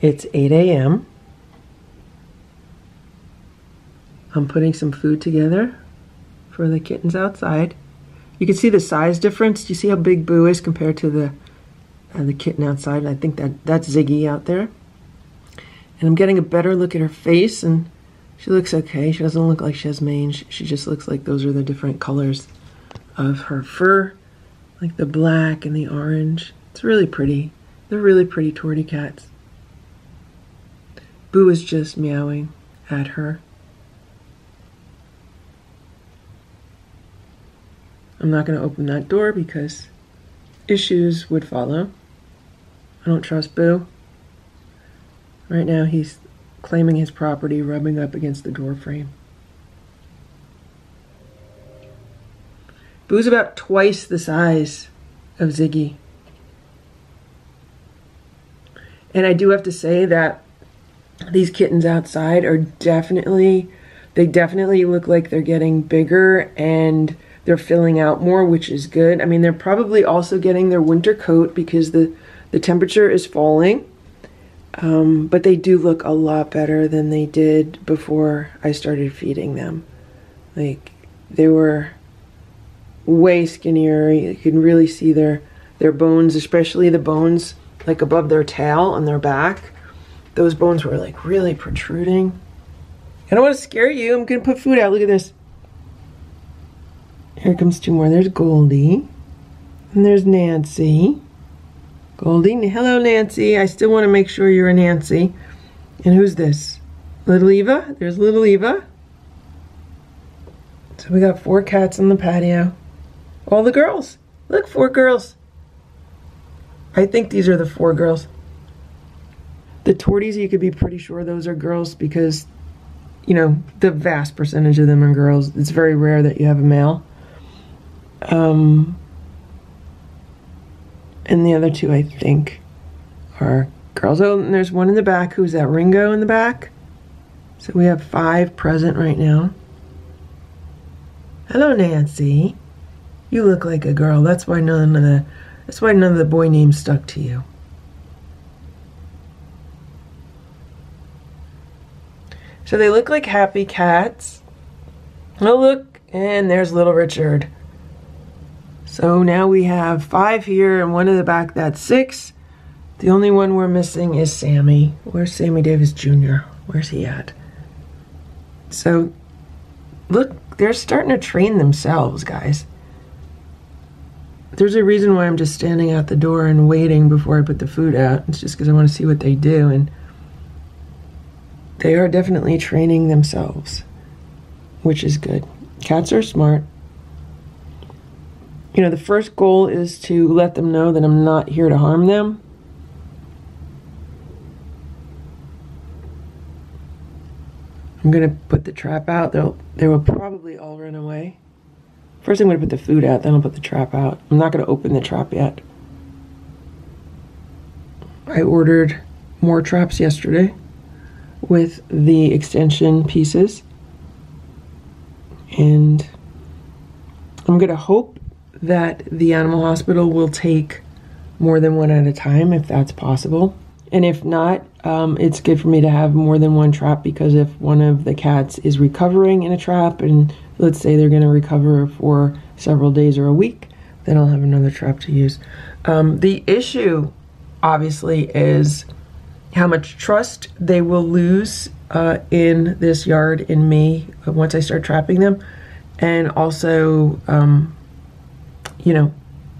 It's 8 a.m. I'm putting some food together for the kittens outside. You can see the size difference. You see how big Boo is compared to the uh, the kitten outside? I think that that's Ziggy out there. And I'm getting a better look at her face, and she looks okay. She doesn't look like she has mange. She just looks like those are the different colors of her fur, like the black and the orange. It's really pretty. They're really pretty tortie cats. Boo is just meowing at her. I'm not going to open that door because issues would follow. I don't trust Boo. Right now he's claiming his property, rubbing up against the door frame. Boo's about twice the size of Ziggy. And I do have to say that these kittens outside are definitely, they definitely look like they're getting bigger and they're filling out more, which is good. I mean, they're probably also getting their winter coat because the, the temperature is falling. Um, but they do look a lot better than they did before I started feeding them. Like, they were way skinnier. You can really see their, their bones, especially the bones like above their tail on their back. Those bones were like really protruding. I don't want to scare you. I'm going to put food out. Look at this. Here comes two more. There's Goldie. And there's Nancy. Goldie. Hello, Nancy. I still want to make sure you're a Nancy. And who's this? Little Eva. There's little Eva. So we got four cats on the patio. All the girls. Look, four girls. I think these are the four girls. The torties, you could be pretty sure those are girls because, you know, the vast percentage of them are girls. It's very rare that you have a male. Um, and the other two, I think, are girls. Oh, and there's one in the back. Who's that? Ringo in the back. So we have five present right now. Hello, Nancy. You look like a girl. That's why none of the that's why none of the boy names stuck to you. So they look like happy cats. Oh look, and there's little Richard. So now we have five here and one in the back, that's six. The only one we're missing is Sammy. Where's Sammy Davis Jr.? Where's he at? So, look, they're starting to train themselves, guys. There's a reason why I'm just standing out the door and waiting before I put the food out. It's just because I want to see what they do. And they are definitely training themselves, which is good. Cats are smart you know, the first goal is to let them know that I'm not here to harm them. I'm gonna put the trap out. They'll they will probably all run away. First I'm gonna put the food out, then I'll put the trap out. I'm not gonna open the trap yet. I ordered more traps yesterday with the extension pieces. And I'm gonna hope that the animal hospital will take more than one at a time if that's possible. And if not, um, it's good for me to have more than one trap because if one of the cats is recovering in a trap and let's say they're going to recover for several days or a week, then I'll have another trap to use. Um, the issue, obviously, is how much trust they will lose uh, in this yard in me once I start trapping them, and also um, you know,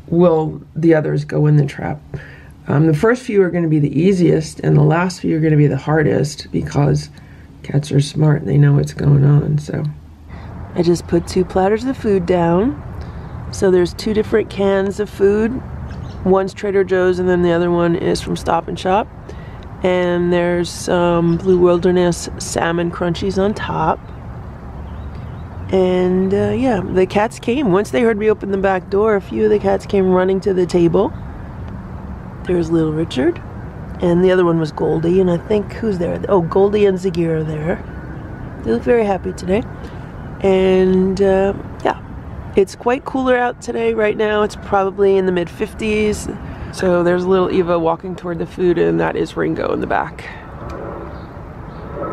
will the others go in the trap? Um, the first few are going to be the easiest, and the last few are going to be the hardest because cats are smart and they know what's going on. So I just put two platters of food down. So there's two different cans of food. One's Trader Joe's, and then the other one is from Stop and Shop. And there's some Blue Wilderness salmon crunchies on top. And uh, yeah, the cats came. Once they heard me open the back door, a few of the cats came running to the table. There's little Richard. And the other one was Goldie. And I think, who's there? Oh, Goldie and Ziggy are there. They look very happy today. And uh, yeah, it's quite cooler out today right now. It's probably in the mid 50s. So there's little Eva walking toward the food and that is Ringo in the back.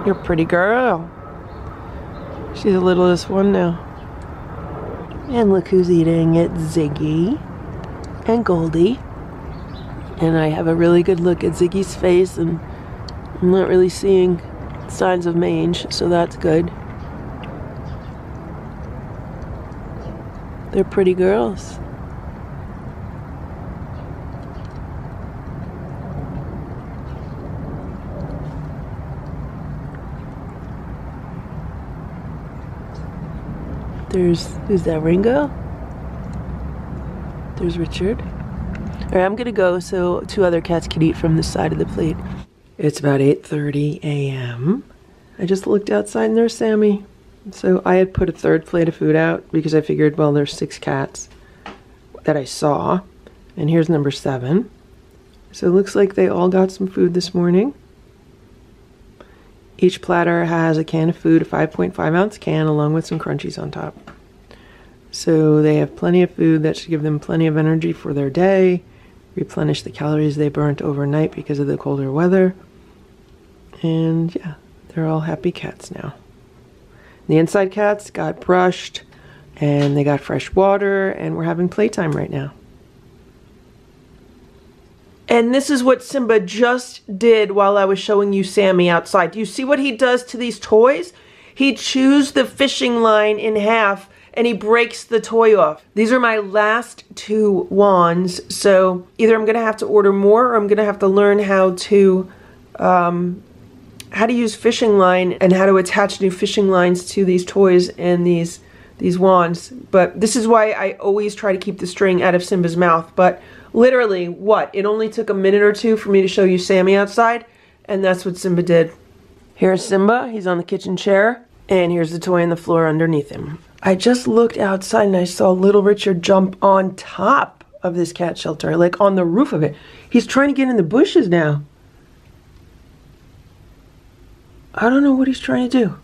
You're a pretty girl. She's the littlest one now. And look who's eating. It's Ziggy and Goldie. And I have a really good look at Ziggy's face and I'm not really seeing signs of mange, so that's good. They're pretty girls. There's, is that Ringo? There's Richard. All right, I'm gonna go so two other cats can eat from the side of the plate. It's about 8.30 a.m. I just looked outside and there's Sammy. So I had put a third plate of food out because I figured, well, there's six cats that I saw. And here's number seven. So it looks like they all got some food this morning. Each platter has a can of food, a 5.5 ounce can, along with some crunchies on top. So they have plenty of food that should give them plenty of energy for their day, replenish the calories they burnt overnight because of the colder weather. And yeah, they're all happy cats now. The inside cats got brushed and they got fresh water and we're having playtime right now. And this is what Simba just did while I was showing you Sammy outside. Do you see what he does to these toys? He chews the fishing line in half and he breaks the toy off. These are my last two wands, so either I'm gonna have to order more or I'm gonna have to learn how to um, how to use fishing line and how to attach new fishing lines to these toys and these these wands. But this is why I always try to keep the string out of Simba's mouth. But literally, what? It only took a minute or two for me to show you Sammy outside, and that's what Simba did. Here's Simba. He's on the kitchen chair, and here's the toy on the floor underneath him. I just looked outside and I saw little Richard jump on top of this cat shelter, like on the roof of it. He's trying to get in the bushes now. I don't know what he's trying to do.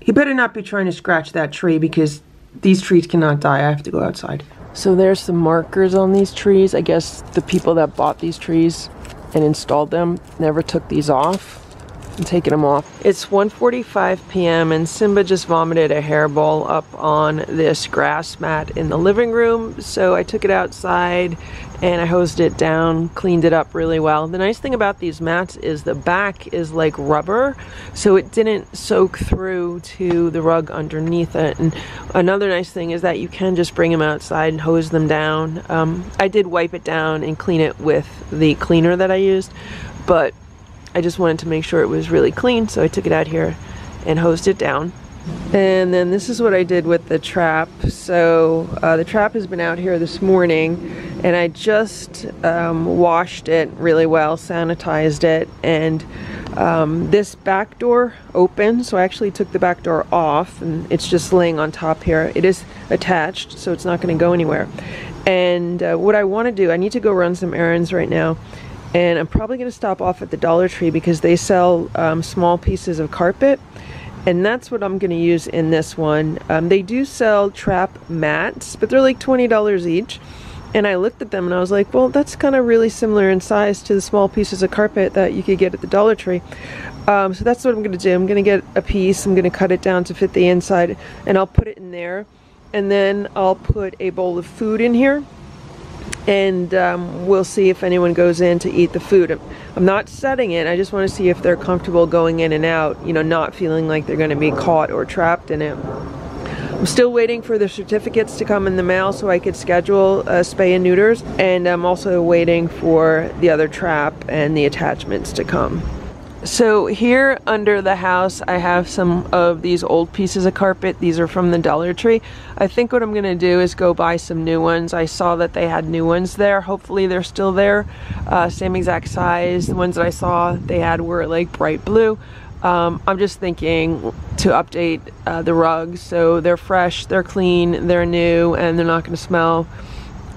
He better not be trying to scratch that tree because these trees cannot die. I have to go outside. So there's some markers on these trees. I guess the people that bought these trees and installed them never took these off and taken them off. It's 1.45 p.m. and Simba just vomited a hairball up on this grass mat in the living room. So I took it outside and I hosed it down, cleaned it up really well. The nice thing about these mats is the back is like rubber, so it didn't soak through to the rug underneath it. And another nice thing is that you can just bring them outside and hose them down. Um, I did wipe it down and clean it with the cleaner that I used, but I just wanted to make sure it was really clean, so I took it out here and hosed it down. And then this is what I did with the trap. So uh, the trap has been out here this morning and I just um, washed it really well, sanitized it, and um, this back door opened, so I actually took the back door off and it's just laying on top here. It is attached, so it's not going to go anywhere. And uh, what I want to do, I need to go run some errands right now and I'm probably going to stop off at the Dollar Tree because they sell um, small pieces of carpet and that's what I'm going to use in this one. Um, they do sell trap mats but they're like $20 each and I looked at them and I was like well that's kind of really similar in size to the small pieces of carpet that you could get at the Dollar Tree. Um, so that's what I'm going to do. I'm going to get a piece, I'm going to cut it down to fit the inside and I'll put it in there and then I'll put a bowl of food in here and um, we'll see if anyone goes in to eat the food. I'm not setting it, I just want to see if they're comfortable going in and out, you know, not feeling like they're going to be caught or trapped in it. I'm still waiting for the certificates to come in the mail so I could schedule uh, spay and neuters, and I'm also waiting for the other trap and the attachments to come. So here under the house I have some of these old pieces of carpet. These are from the Dollar Tree. I think what I'm to do is go buy some new ones. I saw that they had new ones there. Hopefully they're still there. Uh, same exact size. The ones that I saw they had were like bright blue. Um, I'm just thinking to update uh, the rugs so they're fresh, they're clean, they're new, and they're not to smell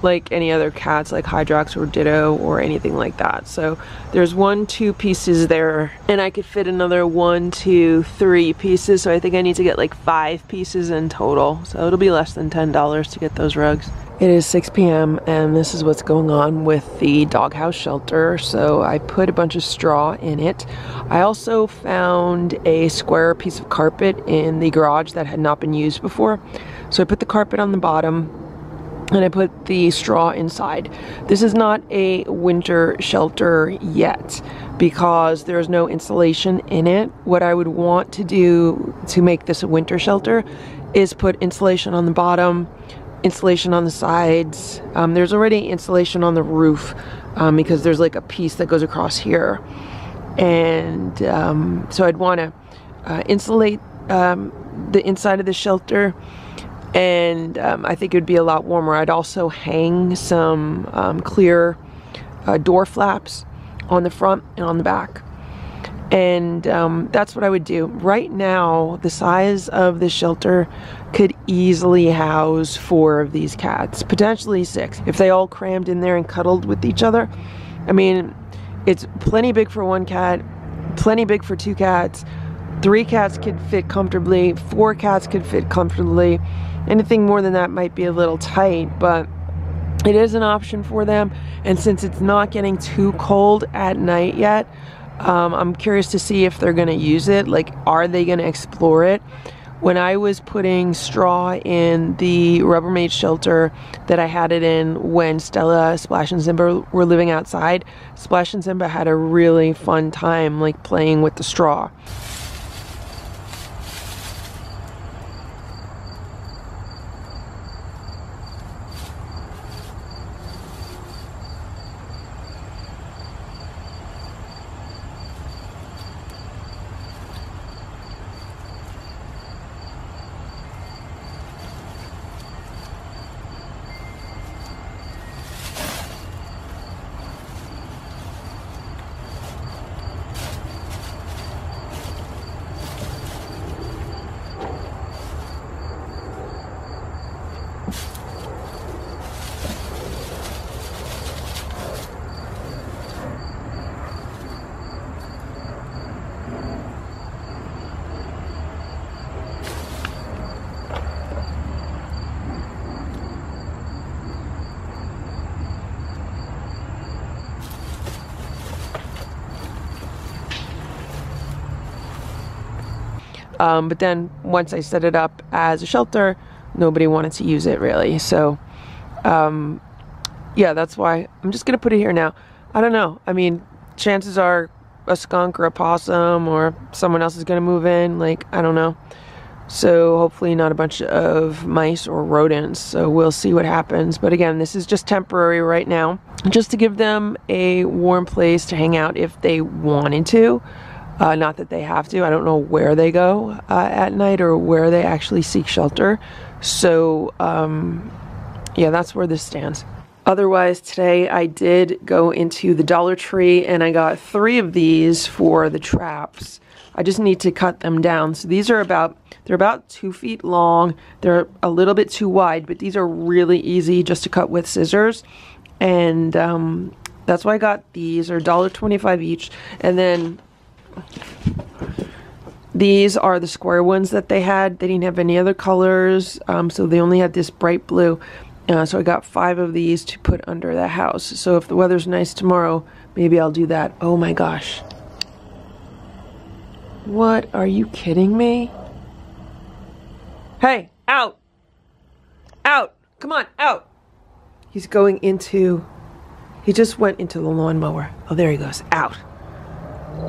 like any other cats like Hydrox or Ditto or anything like that. So there's one, two pieces there and I could fit another one, two, three pieces. So I think I need to get like five pieces in total. So it'll be less than $10 to get those rugs. It is 6 p.m. and this is what's going on with the doghouse shelter. So I put a bunch of straw in it. I also found a square piece of carpet in the garage that had not been used before. So I put the carpet on the bottom and I put the straw inside. This is not a winter shelter yet because there's no insulation in it. What I would want to do to make this a winter shelter is put insulation on the bottom, insulation on the sides. Um, there's already insulation on the roof um, because there's like a piece that goes across here. And um, so I'd want to uh, insulate um, the inside of the shelter and um, I think it would be a lot warmer. I'd also hang some um, clear uh, door flaps on the front and on the back and um, that's what I would do. Right now, the size of the shelter could easily house four of these cats, potentially six, if they all crammed in there and cuddled with each other. I mean, it's plenty big for one cat, plenty big for two cats. Three cats could fit comfortably, four cats could fit comfortably. Anything more than that might be a little tight, but it is an option for them. And since it's not getting too cold at night yet, um, I'm curious to see if they're going to use it. Like, are they going to explore it? When I was putting straw in the Rubbermaid shelter that I had it in when Stella, Splash, and Simba were living outside, Splash and Simba had a really fun time like playing with the straw. Um, but then once I set it up as a shelter, nobody wanted to use it really. So, um, yeah, that's why I'm just gonna put it here now. I don't know. I mean, chances are a skunk or a possum or someone else is gonna move in. Like, I don't know. So hopefully not a bunch of mice or rodents. So we'll see what happens. But again, this is just temporary right now, just to give them a warm place to hang out if they wanted to. Uh, not that they have to. I don't know where they go uh, at night or where they actually seek shelter. So, um, yeah, that's where this stands. Otherwise, today I did go into the Dollar Tree and I got three of these for the traps. I just need to cut them down. So these are about, they're about two feet long. They're a little bit too wide, but these are really easy just to cut with scissors. And um, that's why I got these. They're $1.25 each. And then these are the square ones that they had. They didn't have any other colors, um, so they only had this bright blue. Uh, so I got five of these to put under the house. So if the weather's nice tomorrow, maybe I'll do that. Oh my gosh. What? Are you kidding me? Hey, out! Out! Come on, out! He's going into... He just went into the lawnmower. Oh, there he goes. Out.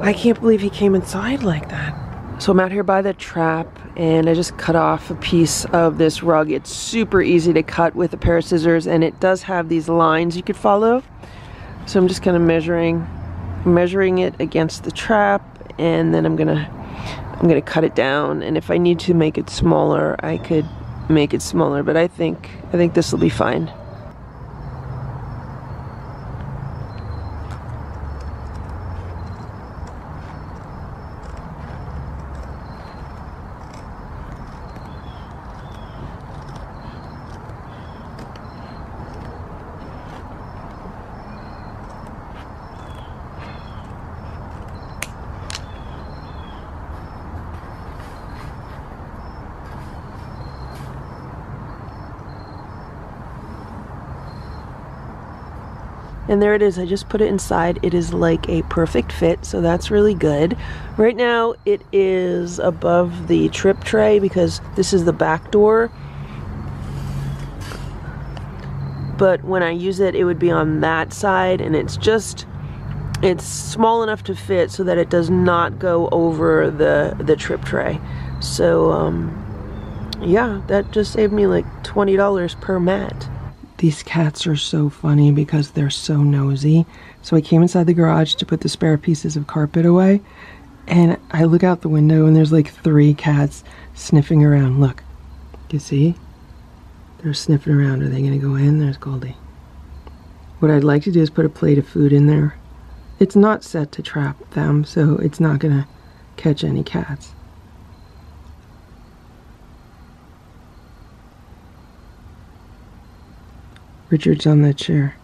I can't believe he came inside like that. So I'm out here by the trap and I just cut off a piece of this rug. It's super easy to cut with a pair of scissors and it does have these lines you could follow. So I'm just kind of measuring measuring it against the trap and then I'm gonna I'm gonna cut it down and if I need to make it smaller I could make it smaller but I think I think this will be fine. And there it is. I just put it inside. It is like a perfect fit, so that's really good. Right now, it is above the trip tray because this is the back door. But when I use it, it would be on that side, and it's just it's small enough to fit so that it does not go over the the trip tray. So um, yeah, that just saved me like $20 per mat. These cats are so funny because they're so nosy. So I came inside the garage to put the spare pieces of carpet away. And I look out the window and there's like three cats sniffing around. Look, you see? They're sniffing around. Are they going to go in? There's Goldie. What I'd like to do is put a plate of food in there. It's not set to trap them, so it's not going to catch any cats. Richard's on that chair.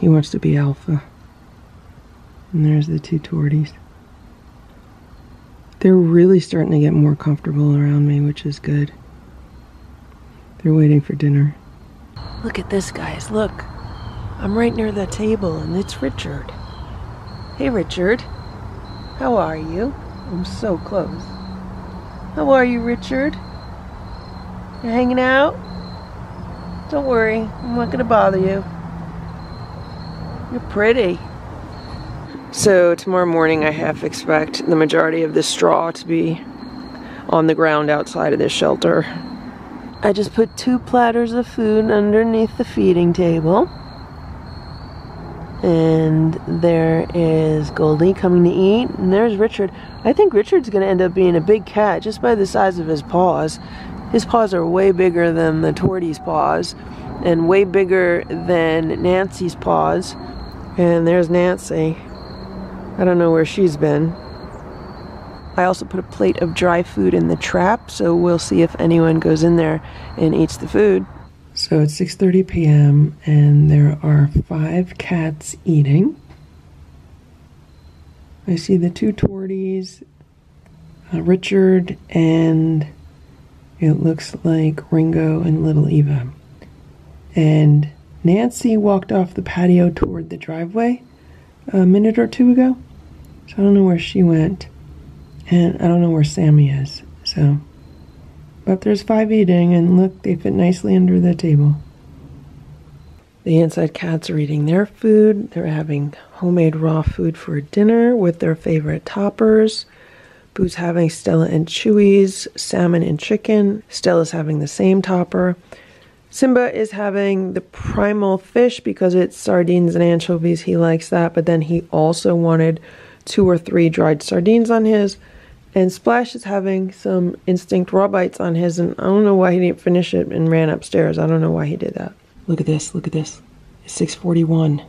He wants to be alpha. And there's the two torties. They're really starting to get more comfortable around me, which is good. They're waiting for dinner. Look at this, guys. Look. I'm right near the table, and it's Richard. Hey, Richard. How are you? I'm so close. How are you, Richard? You hanging out? Don't worry, I'm not going to bother you. You're pretty. So tomorrow morning I half expect the majority of this straw to be on the ground outside of this shelter. I just put two platters of food underneath the feeding table. And there is Goldie coming to eat. And there's Richard. I think Richard's going to end up being a big cat just by the size of his paws. His paws are way bigger than the tortie's paws and way bigger than Nancy's paws. And there's Nancy. I don't know where she's been. I also put a plate of dry food in the trap, so we'll see if anyone goes in there and eats the food. So it's 6:30 p.m. and there are 5 cats eating. I see the two torties, uh, Richard and it looks like Ringo and little Eva. And Nancy walked off the patio toward the driveway a minute or two ago. So I don't know where she went. And I don't know where Sammy is. So, but there's five eating, and look, they fit nicely under the table. The inside cats are eating their food. They're having homemade raw food for dinner with their favorite toppers. Boo's having Stella and Chewy's salmon and chicken. Stella's having the same topper. Simba is having the primal fish because it's sardines and anchovies. He likes that, but then he also wanted two or three dried sardines on his. And Splash is having some instinct raw bites on his, and I don't know why he didn't finish it and ran upstairs. I don't know why he did that. Look at this, look at this. It's 641.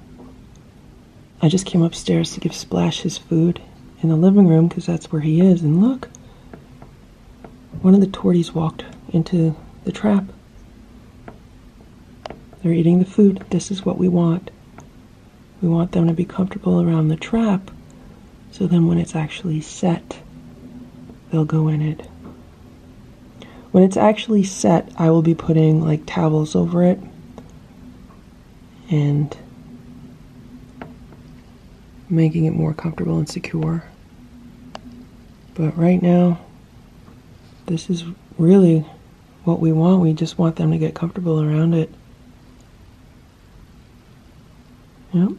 I just came upstairs to give Splash his food, in the living room because that's where he is. And look, one of the torties walked into the trap. They're eating the food. This is what we want. We want them to be comfortable around the trap so then when it's actually set, they'll go in it. When it's actually set, I will be putting like towels over it and making it more comfortable and secure. But right now, this is really what we want. We just want them to get comfortable around it. Yep.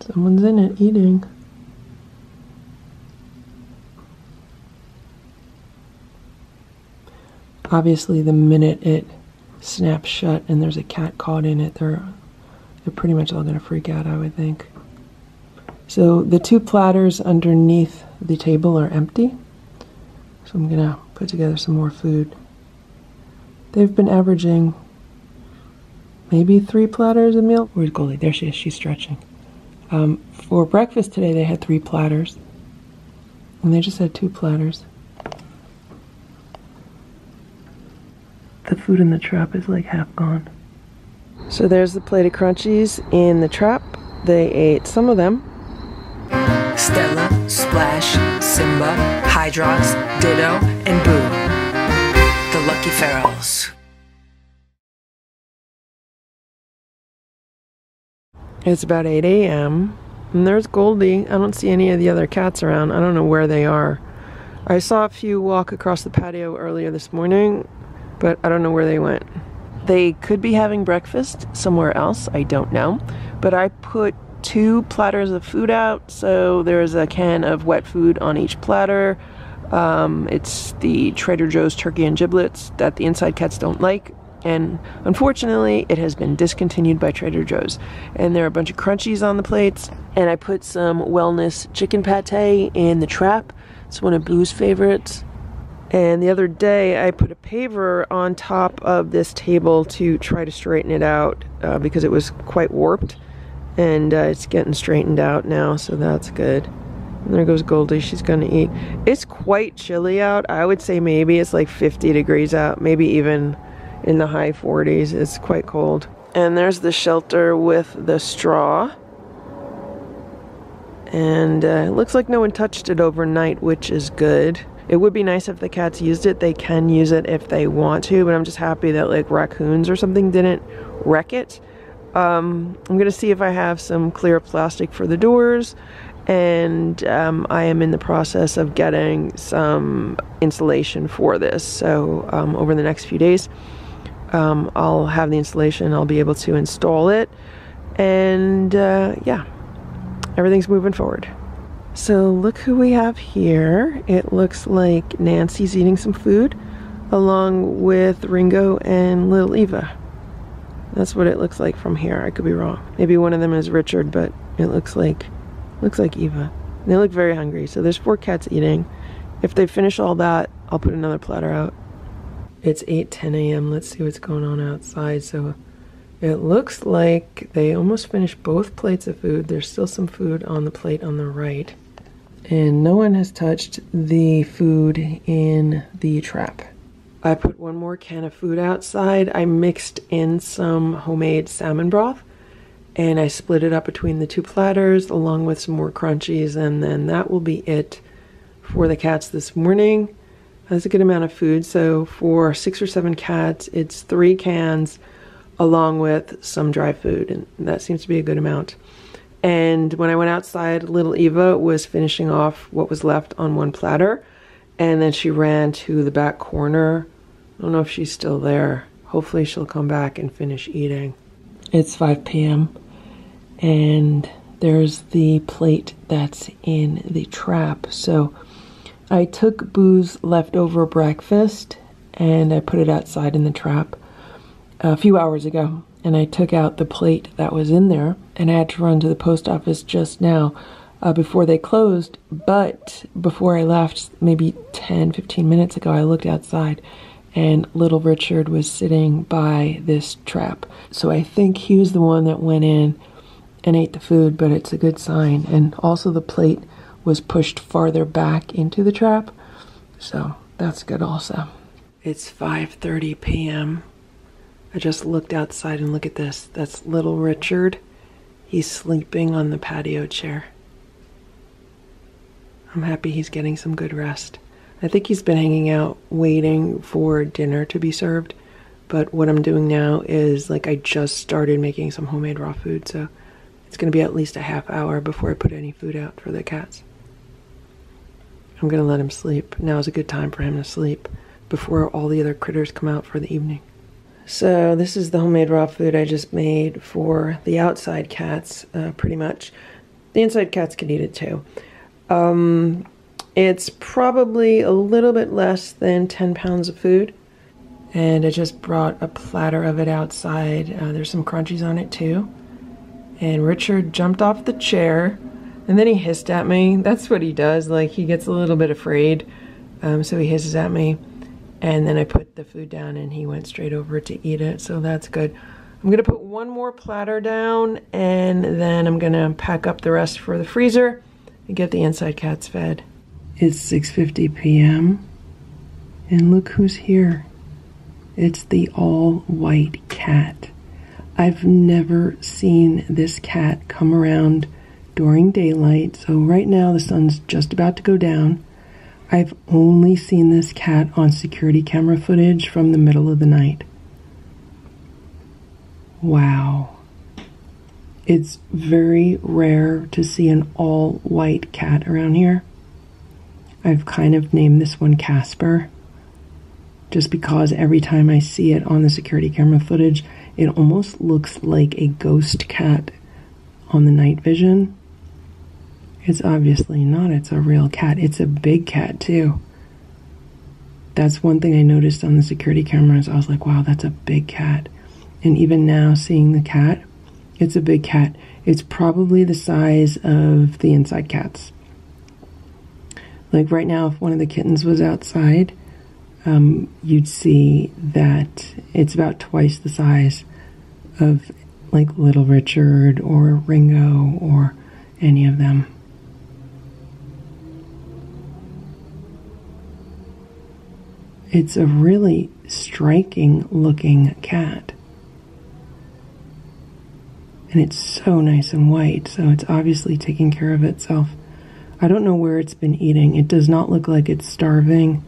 Someone's in it eating. Obviously, the minute it snaps shut and there's a cat caught in it, they're they're pretty much all gonna freak out, I would think. So the two platters underneath the table are empty. So I'm gonna put together some more food. They've been averaging maybe three platters a meal. Where's Goldie? There she is. She's stretching. Um, for breakfast today, they had three platters. And they just had two platters. The food in the trap is like half gone. So there's the plate of crunchies in the trap. They ate some of them, Stella, Splash, Simba, Hydrox, Ditto, and Boo. The Lucky Ferals. It's about 8 a.m. And there's Goldie. I don't see any of the other cats around. I don't know where they are. I saw a few walk across the patio earlier this morning, but I don't know where they went. They could be having breakfast somewhere else. I don't know. But I put two platters of food out, so there's a can of wet food on each platter. Um, it's the Trader Joe's turkey and giblets that the inside cats don't like. And unfortunately, it has been discontinued by Trader Joe's. And there are a bunch of crunchies on the plates. And I put some wellness chicken pate in the trap. It's one of Boo's favorites. And the other day, I put a paver on top of this table to try to straighten it out uh, because it was quite warped. And uh, it's getting straightened out now, so that's good. And there goes Goldie, she's gonna eat. It's quite chilly out. I would say maybe it's like 50 degrees out, maybe even in the high 40s. It's quite cold. And there's the shelter with the straw. And uh, it looks like no one touched it overnight, which is good. It would be nice if the cats used it. They can use it if they want to, but I'm just happy that like raccoons or something didn't wreck it. Um, I'm gonna see if I have some clear plastic for the doors and um, I am in the process of getting some insulation for this. So um, over the next few days, um, I'll have the insulation I'll be able to install it, and uh, yeah, everything's moving forward. So look who we have here. It looks like Nancy's eating some food along with Ringo and little Eva. That's what it looks like from here. I could be wrong. Maybe one of them is Richard, but it looks like looks like Eva. They look very hungry. So there's four cats eating. If they finish all that, I'll put another platter out. It's 8:10 a.m. Let's see what's going on outside. So it looks like they almost finished both plates of food. There's still some food on the plate on the right. And no one has touched the food in the trap. I put one more can of food outside. I mixed in some homemade salmon broth and I split it up between the two platters along with some more crunchies and then that will be it for the cats this morning. That's a good amount of food. So for six or seven cats, it's three cans along with some dry food, and that seems to be a good amount. And when I went outside, little Eva was finishing off what was left on one platter, and then she ran to the back corner. I don't know if she's still there. Hopefully, she'll come back and finish eating. It's 5 p.m., and there's the plate that's in the trap. So I took Boo's leftover breakfast and I put it outside in the trap a few hours ago. And I took out the plate that was in there and I had to run to the post office just now uh, before they closed. But before I left, maybe 10 15 minutes ago, I looked outside and little Richard was sitting by this trap. So I think he was the one that went in and ate the food, but it's a good sign. And also the plate was pushed farther back into the trap. So that's good also. It's 5:30 p.m. I just looked outside and look at this. That's little Richard. He's sleeping on the patio chair. I'm happy he's getting some good rest. I think he's been hanging out waiting for dinner to be served. But what I'm doing now is like I just started making some homemade raw food, so it's going to be at least a half hour before I put any food out for the cats. I'm going to let him sleep. Now is a good time for him to sleep before all the other critters come out for the evening. So this is the homemade raw food I just made for the outside cats, uh, pretty much. The inside cats can eat it too. Um, it's probably a little bit less than 10 pounds of food. And I just brought a platter of it outside. Uh, there's some crunchies on it too. And Richard jumped off the chair and then he hissed at me. That's what he does. Like he gets a little bit afraid. Um, so he hisses at me. And then I put the food down and he went straight over to eat it. So that's good. I'm going to put one more platter down and then I'm going to pack up the rest for the freezer and get the inside cats fed. It's 6.50 p.m. And look who's here. It's the all white cat. I've never seen this cat come around during daylight. So right now the sun's just about to go down. I've only seen this cat on security camera footage from the middle of the night. Wow. It's very rare to see an all white cat around here. I've kind of named this one Casper just because every time I see it on the security camera footage, it almost looks like a ghost cat on the night vision. It's obviously not, it's a real cat. It's a big cat, too. That's one thing I noticed on the security cameras. I was like, wow, that's a big cat. And even now, seeing the cat, it's a big cat. It's probably the size of the inside cats. Like right now, if one of the kittens was outside, um, you'd see that it's about twice the size of like Little Richard or Ringo or any of them. It's a really striking looking cat. And it's so nice and white, so it's obviously taking care of itself. I don't know where it's been eating. It does not look like it's starving.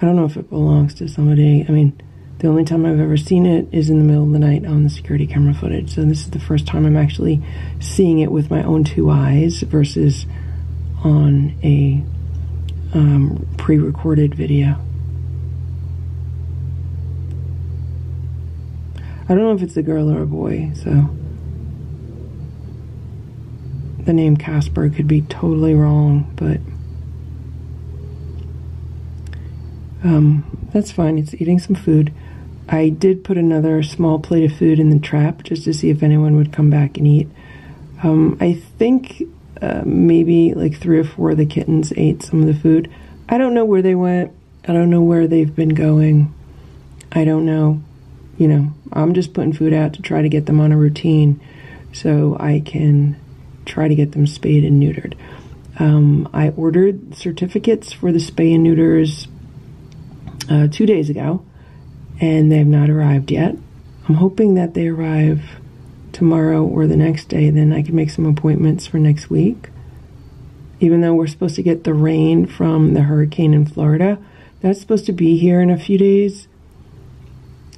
I don't know if it belongs to somebody. I mean, the only time I've ever seen it is in the middle of the night on the security camera footage. So this is the first time I'm actually seeing it with my own two eyes versus on a um, pre-recorded video. I don't know if it's a girl or a boy, so the name Casper could be totally wrong, but um, that's fine. It's eating some food. I did put another small plate of food in the trap just to see if anyone would come back and eat. Um, I think uh, maybe like three or four of the kittens ate some of the food. I don't know where they went. I don't know where they've been going. I don't know you know, I'm just putting food out to try to get them on a routine so I can try to get them spayed and neutered. Um, I ordered certificates for the spay and neuters uh, two days ago, and they have not arrived yet. I'm hoping that they arrive tomorrow or the next day, then I can make some appointments for next week. Even though we're supposed to get the rain from the hurricane in Florida, that's supposed to be here in a few days.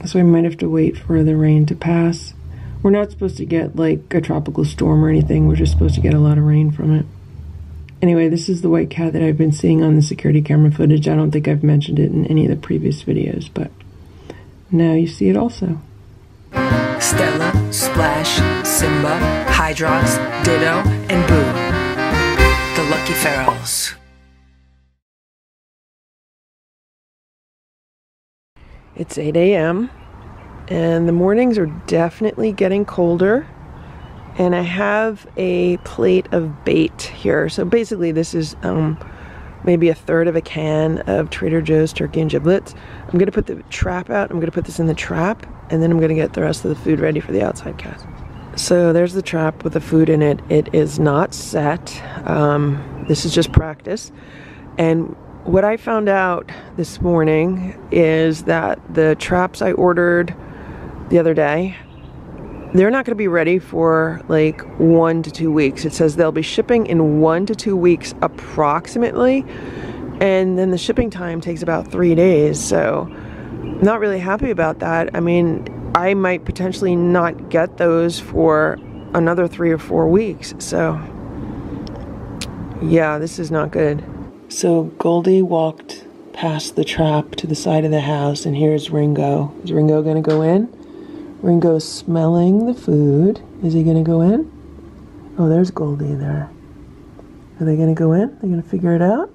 So I might have to wait for the rain to pass. We're not supposed to get like a tropical storm or anything. We're just supposed to get a lot of rain from it. Anyway, this is the white cat that I've been seeing on the security camera footage. I don't think I've mentioned it in any of the previous videos, but now you see it also. Stella, Splash, Simba, Hydrox, Ditto, and Boo. The Lucky Ferals. It's 8 a.m. and the mornings are definitely getting colder. And I have a plate of bait here. So basically, this is um, maybe a third of a can of Trader Joe's turkey and giblets. I'm gonna put the trap out. I'm gonna put this in the trap, and then I'm gonna get the rest of the food ready for the outside cats. So there's the trap with the food in it. It is not set. Um, this is just practice. And what I found out this morning is that the traps I ordered the other day, they're not going to be ready for like one to two weeks. It says they'll be shipping in one to two weeks approximately, and then the shipping time takes about three days. So, I'm not really happy about that. I mean, I might potentially not get those for another three or four weeks. So, yeah, this is not good. So Goldie walked past the trap to the side of the house, and here's Ringo. Is Ringo going to go in? Ringo's smelling the food. Is he going to go in? Oh, there's Goldie there. Are they going to go in? They're going to figure it out?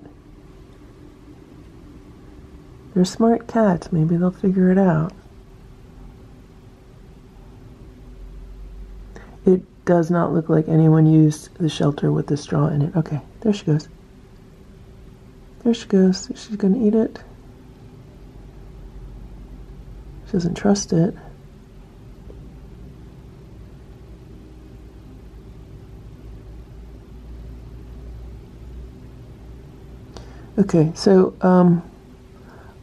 They're smart cats. Maybe they'll figure it out. It does not look like anyone used the shelter with the straw in it. Okay, there she goes. There she goes. She's going to eat it. She doesn't trust it. Okay, so um,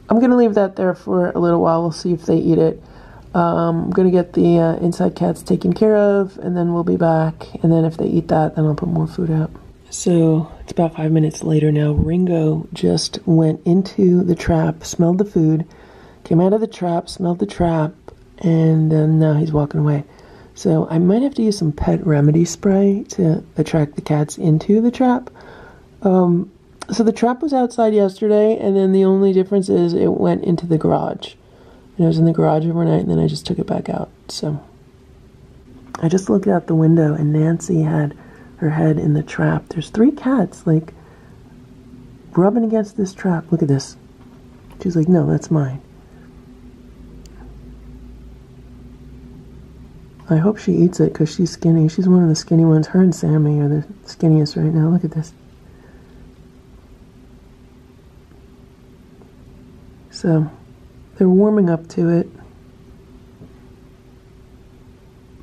I'm going to leave that there for a little while. We'll see if they eat it. Um, I'm going to get the uh, inside cats taken care of, and then we'll be back. And then if they eat that, then I'll put more food out. So it's about five minutes later now. Ringo just went into the trap, smelled the food, came out of the trap, smelled the trap, and then now he's walking away. So I might have to use some pet remedy spray to attract the cats into the trap. Um, so the trap was outside yesterday, and then the only difference is it went into the garage. And it was in the garage overnight, and then I just took it back out. So I just looked out the window, and Nancy had her head in the trap. There's three cats, like, rubbing against this trap. Look at this. She's like, no, that's mine. I hope she eats it because she's skinny. She's one of the skinny ones. Her and Sammy are the skinniest right now. Look at this. So, they're warming up to it.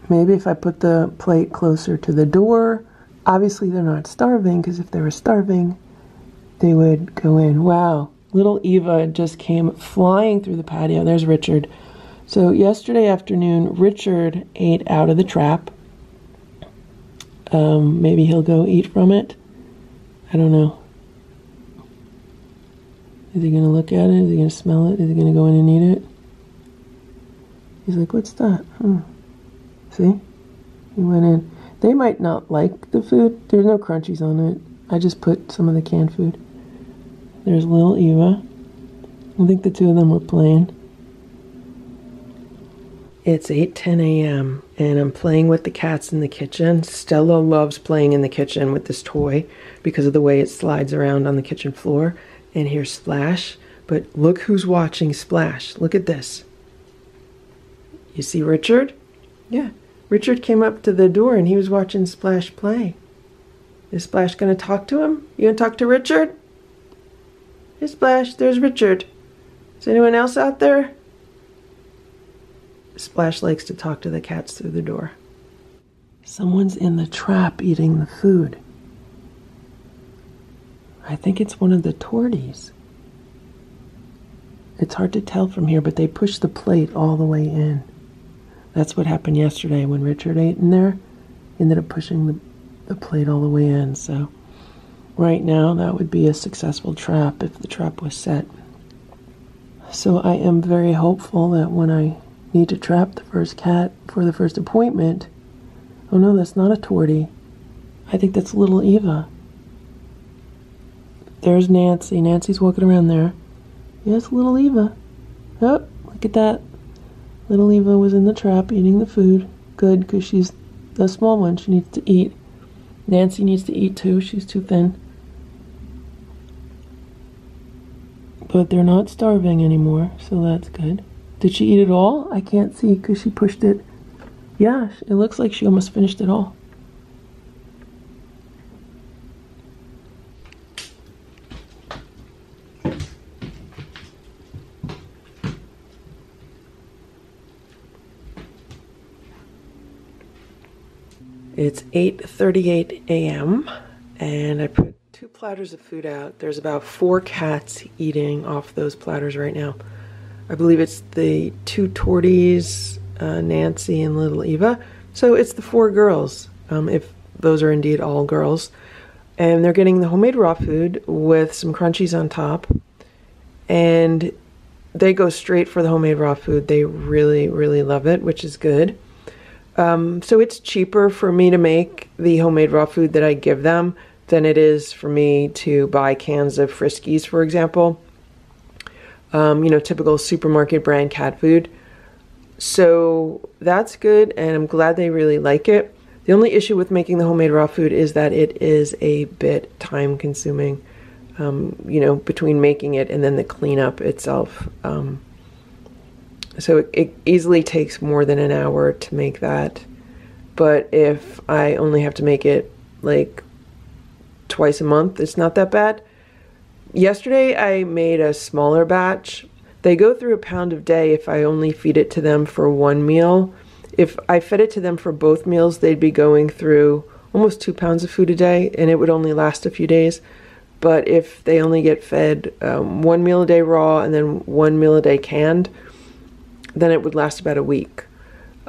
Maybe if I put the plate closer to the door, obviously they're not starving because if they were starving, they would go in. Wow, little Eva just came flying through the patio. There's Richard. So yesterday afternoon, Richard ate out of the trap. Um, maybe he'll go eat from it. I don't know. Is he going to look at it? Is he to smell it? Is he going to go in and eat it? He's like, what's that? Hmm. See? He went in. They might not like the food. There's no crunchies on it. I just put some of the canned food. There's little Eva. I think the two of them were playing. It's 8:10 a.m. and I'm playing with the cats in the kitchen. Stella loves playing in the kitchen with this toy because of the way it slides around on the kitchen floor. And here's Splash, but look who's watching Splash. Look at this. You see Richard? Yeah. Richard came up to the door and he was watching Splash play. Is Splash going to talk to him? You going to talk to Richard? Hey Splash, there's Richard. Is anyone else out there? Splash likes to talk to the cats through the door. Someone's in the trap eating the food. I think it's one of the torties. It's hard to tell from here, but they push the plate all the way in. That's what happened yesterday when Richard ate in there. He ended up pushing the, the plate all the way in. So, right now, that would be a successful trap if the trap was set. So, I am very hopeful that when I need to trap the first cat for the first appointment. Oh no, that's not a tortie. I think that's little Eva. There's Nancy. Nancy's walking around there. Yes, little Eva. Oh, look at that. Little Eva was in the trap eating the food. Good, because she's the small one. She needs to eat. Nancy needs to eat too. She's too thin. But they're not starving anymore, so that's good. Did she eat it all? I can't see because she pushed it. Yeah, it looks like she almost finished it all. It's 8:38 a.m. and I put two platters of food out. There's about 4 cats eating off those platters right now. I believe it's the two torties, uh, Nancy and little Eva. So it's the four girls, um, if those are indeed all girls. And they're getting the homemade raw food with some crunchies on top. And they go straight for the homemade raw food. They really, really love it, which is good. Um, so it's cheaper for me to make the homemade raw food that I give them than it is for me to buy cans of Friskies, for example um, you know, typical supermarket brand cat food. So that's good, and I'm glad they really like it. The only issue with making the homemade raw food is that it is a bit time consuming, um, you know, between making it and then the cleanup itself. Um, so it, it easily takes more than an hour to make that. But if I only have to make it like twice a month, it's not that bad. Yesterday I made a smaller batch. They go through a pound of day if I only feed it to them for one meal. If I fed it to them for both meals, they'd be going through almost two pounds of food a day and it would only last a few days. But if they only get fed um, one meal a day raw and then one meal a day canned, then it would last about a week.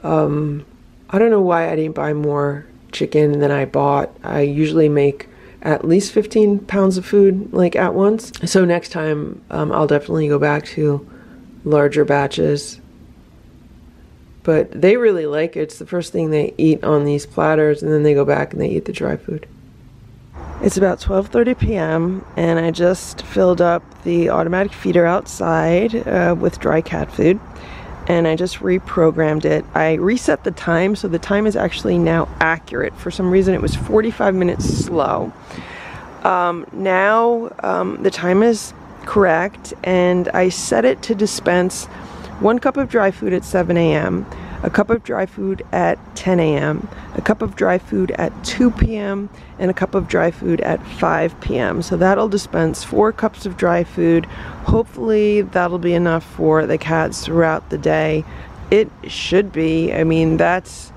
Um, I don't know why I didn't buy more chicken than I bought. I usually make at least 15 pounds of food like at once. So next time um, I'll definitely go back to larger batches. but they really like it. It's the first thing they eat on these platters, and then they go back and they eat the dry food. It's about 12:30 p.m. and I just filled up the automatic feeder outside uh, with dry cat food and I just reprogrammed it. I reset the time so the time is actually now accurate. For some reason it was 45 minutes slow. Um, now um, the time is correct and I set it to dispense one cup of dry food at 7 a.m a cup of dry food at 10 a.m., a cup of dry food at 2 p.m., and a cup of dry food at 5 p.m. So that'll dispense four cups of dry food. Hopefully, that'll be enough for the cats throughout the day. It should be. I mean, that's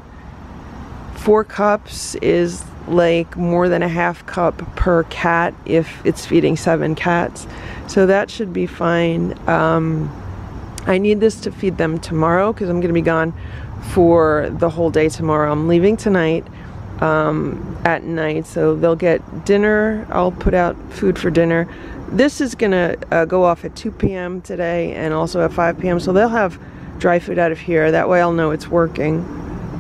four cups is like more than a half cup per cat if it's feeding seven cats. So that should be fine. Um, I need this to feed them tomorrow because I'm going to be gone for the whole day tomorrow. I'm leaving tonight um, at night, so they'll get dinner. I'll put out food for dinner. This is going to uh, go off at 2 p.m. today and also at 5 p.m. So they'll have dry food out of here. That way I'll know it's working.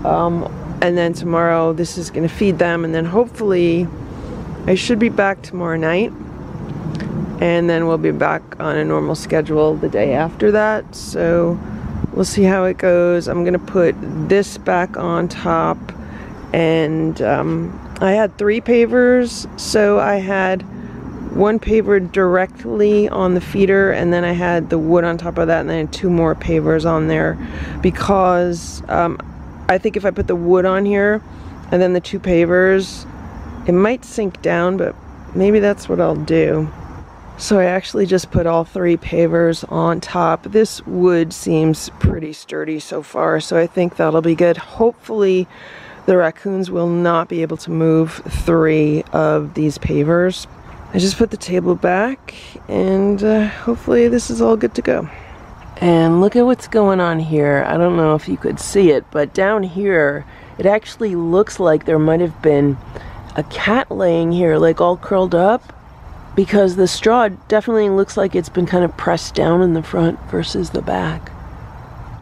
Um, and then tomorrow this is going to feed them and then hopefully I should be back tomorrow night and then we'll be back on a normal schedule the day after that. So we'll see how it goes. I'm gonna put this back on top. And um, I had three pavers. So I had one paver directly on the feeder and then I had the wood on top of that and then two more pavers on there. Because um, I think if I put the wood on here and then the two pavers it might sink down but maybe that's what I'll do so I actually just put all three pavers on top. This wood seems pretty sturdy so far, so I think that'll be good. Hopefully the raccoons will not be able to move three of these pavers. I just put the table back and uh, hopefully this is all good to go. And look at what's going on here. I don't know if you could see it, but down here it actually looks like there might have been a cat laying here like all curled up because the straw definitely looks like it's been kind of pressed down in the front versus the back.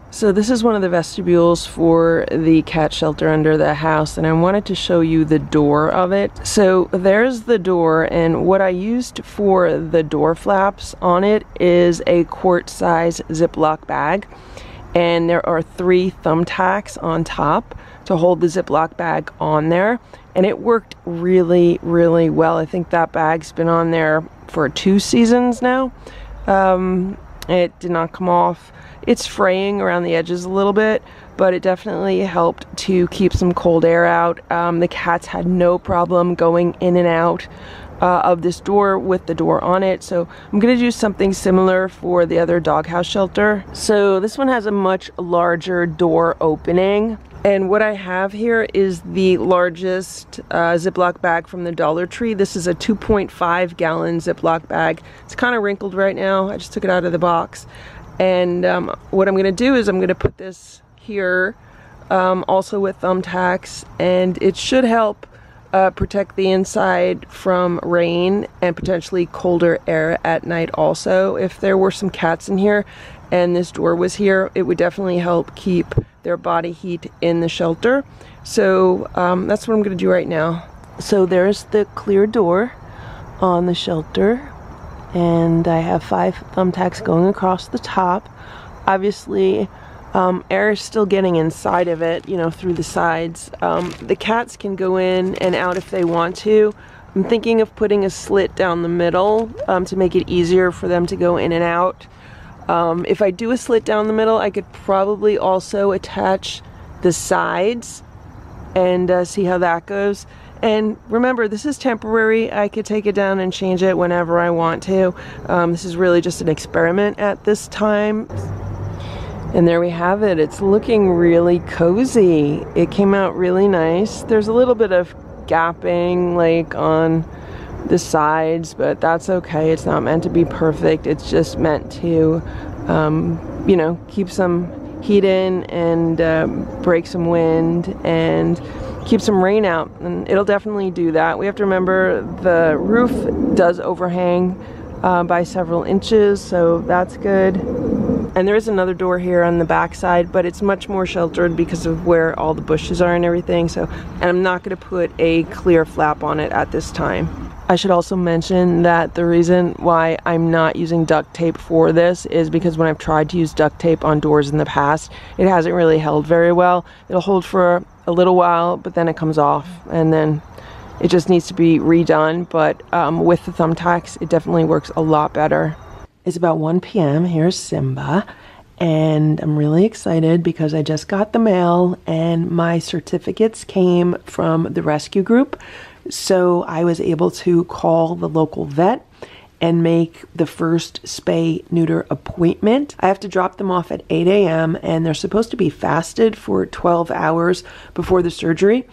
So this is one of the vestibules for the cat shelter under the house and I wanted to show you the door of it. So there's the door and what I used for the door flaps on it is a quart size Ziploc bag and there are three thumbtacks on top to hold the Ziploc bag on there and it worked really, really well. I think that bag's been on there for two seasons now. Um, it did not come off. It's fraying around the edges a little bit, but it definitely helped to keep some cold air out. Um, the cats had no problem going in and out uh, of this door with the door on it. So I'm gonna do something similar for the other doghouse shelter. So this one has a much larger door opening. And what I have here is the largest uh, Ziploc bag from the Dollar Tree. This is a 2.5 gallon Ziploc bag. It's kind of wrinkled right now. I just took it out of the box. And um, what I'm gonna do is I'm gonna put this here um, also with thumbtacks and it should help uh, protect the inside from rain and potentially colder air at night also. If there were some cats in here and this door was here, it would definitely help keep their body heat in the shelter. So um, that's what I'm going to do right now. So there's the clear door on the shelter and I have five thumbtacks going across the top. Obviously, um, air is still getting inside of it, you know, through the sides. Um, the cats can go in and out if they want to. I'm thinking of putting a slit down the middle um, to make it easier for them to go in and out. Um, if I do a slit down the middle, I could probably also attach the sides and uh, see how that goes. And remember, this is temporary. I could take it down and change it whenever I want to. Um, this is really just an experiment at this time. And there we have it. It's looking really cozy. It came out really nice. There's a little bit of gapping like on the sides, but that's okay. It's not meant to be perfect. It's just meant to, um, you know, keep some heat in and uh, break some wind and keep some rain out. And it'll definitely do that. We have to remember the roof does overhang uh, by several inches, so that's good. And there is another door here on the back side, but it's much more sheltered because of where all the bushes are and everything. So, and I'm not going to put a clear flap on it at this time. I should also mention that the reason why I'm not using duct tape for this is because when I've tried to use duct tape on doors in the past, it hasn't really held very well. It'll hold for a little while, but then it comes off and then it just needs to be redone. But um, with the thumbtacks, it definitely works a lot better. It's about 1 p.m. Here's Simba. And I'm really excited because I just got the mail and my certificates came from the rescue group. So I was able to call the local vet and make the first spay neuter appointment. I have to drop them off at 8 a.m. and they're supposed to be fasted for 12 hours before the surgery.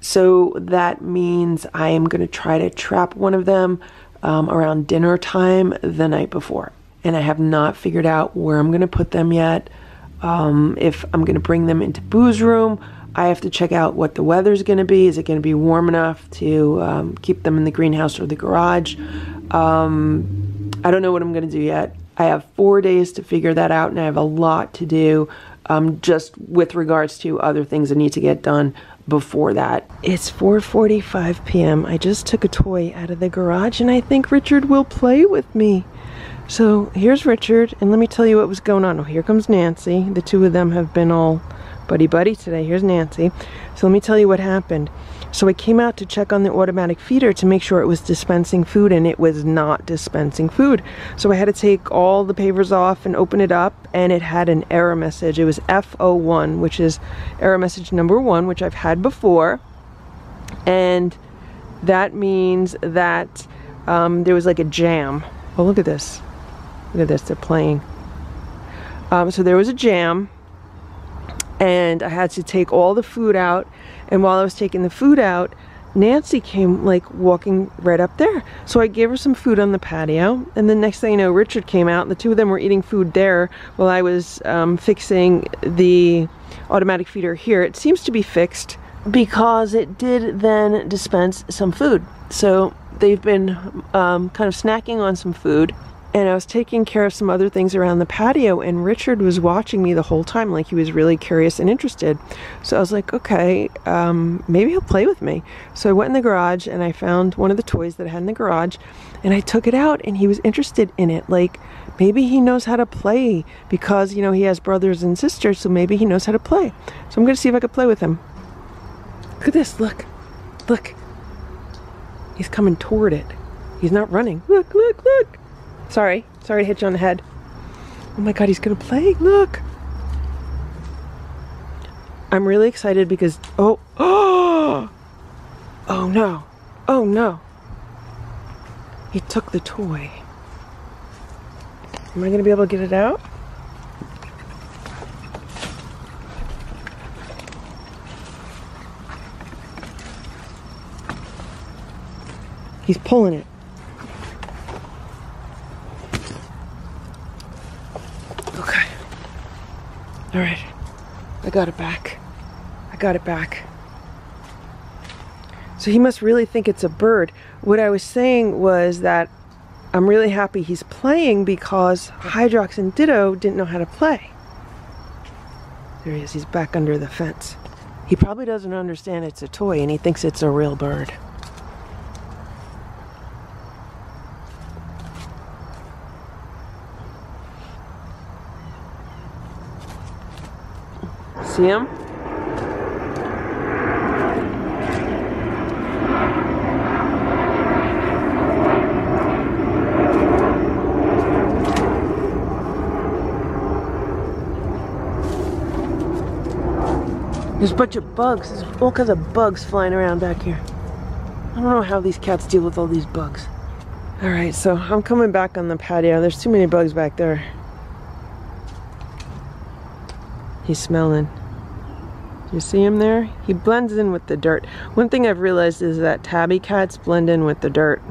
So that means I am going to try to trap one of them um, around dinner time the night before. And I have not figured out where I'm going to put them yet. Um, if I'm going to bring them into Boo's room I have to check out what the weather's going to be. Is it going to be warm enough to um, keep them in the greenhouse or the garage? Um, I don't know what I'm going to do yet. I have four days to figure that out, and I have a lot to do um, just with regards to other things that need to get done before that. It's 4:45 p.m. I just took a toy out of the garage, and I think Richard will play with me. So here's Richard, and let me tell you what was going on. Oh, here comes Nancy. The two of them have been all buddy buddy today. Here's Nancy. So let me tell you what happened. So I came out to check on the automatic feeder to make sure it was dispensing food and it was not dispensing food. So I had to take all the pavers off and open it up and it had an error message. It was F01, which is error message number one, which I've had before. And that means that um, there was like a jam. Oh, look at this. Look at this, they're playing. Um, so there was a jam and I had to take all the food out. And while I was taking the food out, Nancy came like walking right up there. So I gave her some food on the patio. And then next thing you know, Richard came out. And the two of them were eating food there while I was um, fixing the automatic feeder here. It seems to be fixed because it did then dispense some food. So they've been um, kind of snacking on some food and I was taking care of some other things around the patio, and Richard was watching me the whole time, like he was really curious and interested. So I was like, okay, um, maybe he'll play with me. So I went in the garage and I found one of the toys that I had in the garage, and I took it out, and he was interested in it. Like maybe he knows how to play because you know he has brothers and sisters, so maybe he knows how to play. So I'm gonna see if I can play with him. Look at this! Look, look. He's coming toward it. He's not running. Look, look, look. Sorry. Sorry to hit you on the head. Oh my god, he's gonna play. Look. I'm really excited because oh oh <gasps> oh no. Oh no. He took the toy. Am I gonna be able to get it out? He's pulling it. All right, I got it back. I got it back. So he must really think it's a bird. What I was saying was that I'm really happy he's playing because Hydrox and Ditto didn't know how to play. There he is, he's back under the fence. He probably doesn't understand it's a toy and he thinks it's a real bird. See him? There's a bunch of bugs. There's all kinds of bugs flying around back here. I don't know how these cats deal with all these bugs. Alright, so I'm coming back on the patio. There's too many bugs back there. He's smelling. You see him there? He blends in with the dirt. One thing I've realized is that tabby cats blend in with the dirt.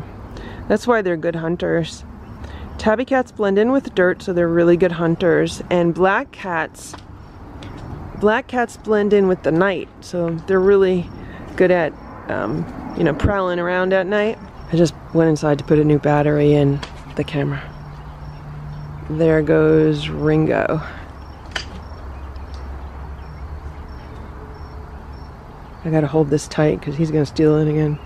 That's why they're good hunters. Tabby cats blend in with dirt, so they're really good hunters. And black cats, black cats blend in with the night, so they're really good at, um, you know, prowling around at night. I just went inside to put a new battery in. the camera. There goes Ringo. I gotta hold this tight because he's gonna steal it again.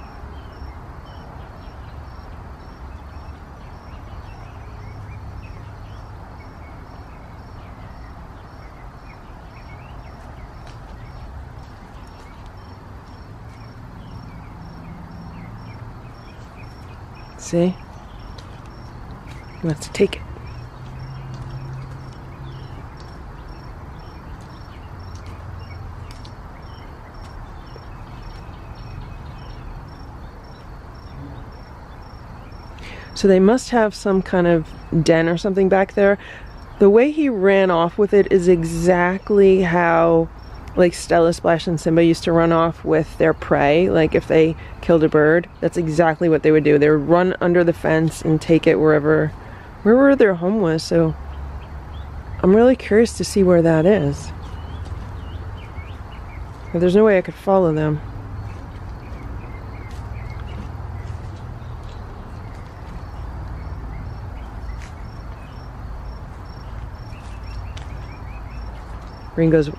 See? He wants to take it. So they must have some kind of den or something back there. The way he ran off with it is exactly how like Stella Splash and Simba used to run off with their prey. Like if they killed a bird, that's exactly what they would do. They would run under the fence and take it wherever wherever their home was. So I'm really curious to see where that is. But there's no way I could follow them. Ringo's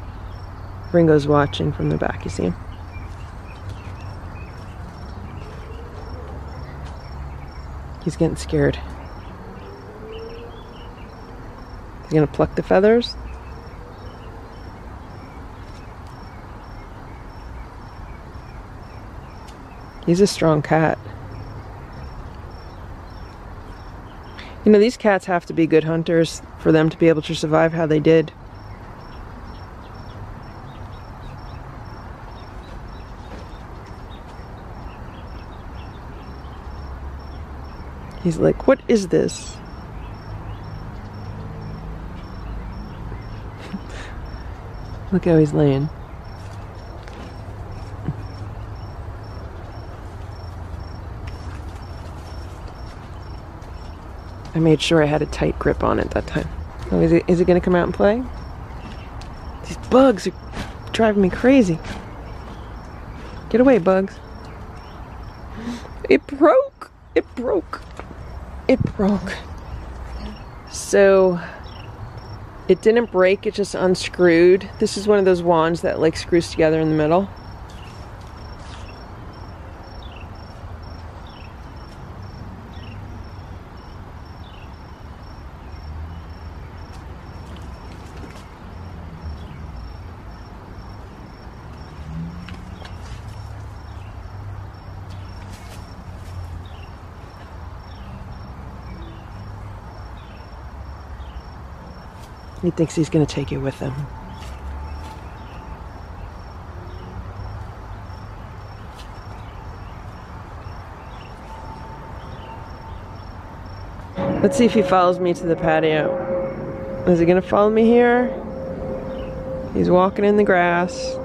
Ringo's watching from the back, you see him? He's getting scared. He's gonna pluck the feathers. He's a strong cat. You know, these cats have to be good hunters for them to be able to survive how they did. He's like, what is this? <laughs> Look how he's laying. I made sure I had a tight grip on it that time. Oh, is it, is it gonna come out and play? These bugs are driving me crazy. Get away, bugs. It broke. It broke it broke. So it didn't break, it just unscrewed. This is one of those wands that like screws together in the middle. He thinks he's going to take it with him. Let's see if he follows me to the patio. Is he going to follow me here? He's walking in the grass.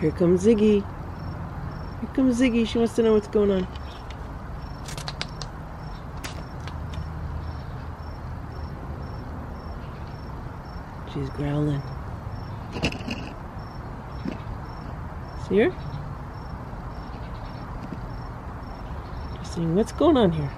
Here comes Ziggy. Here comes Ziggy. She wants to know what's going on. She's growling. See her? Just saying, what's going on here?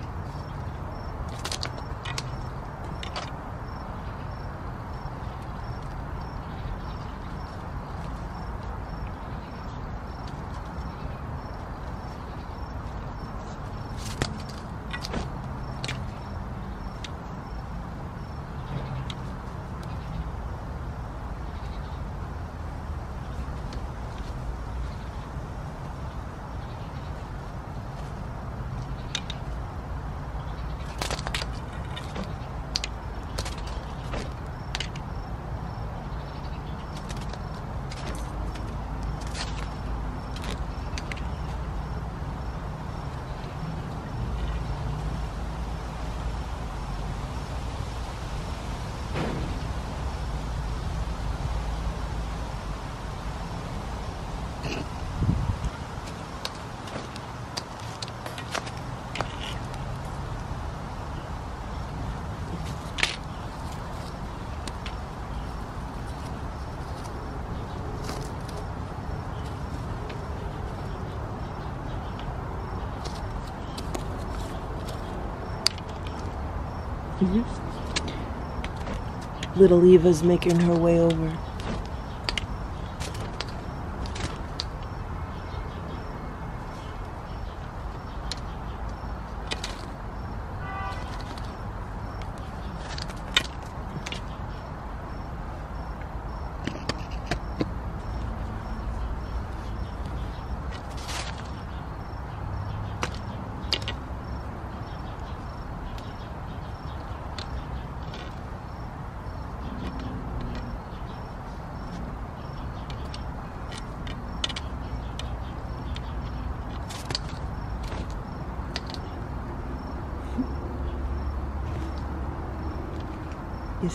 Little Eva's making her way over.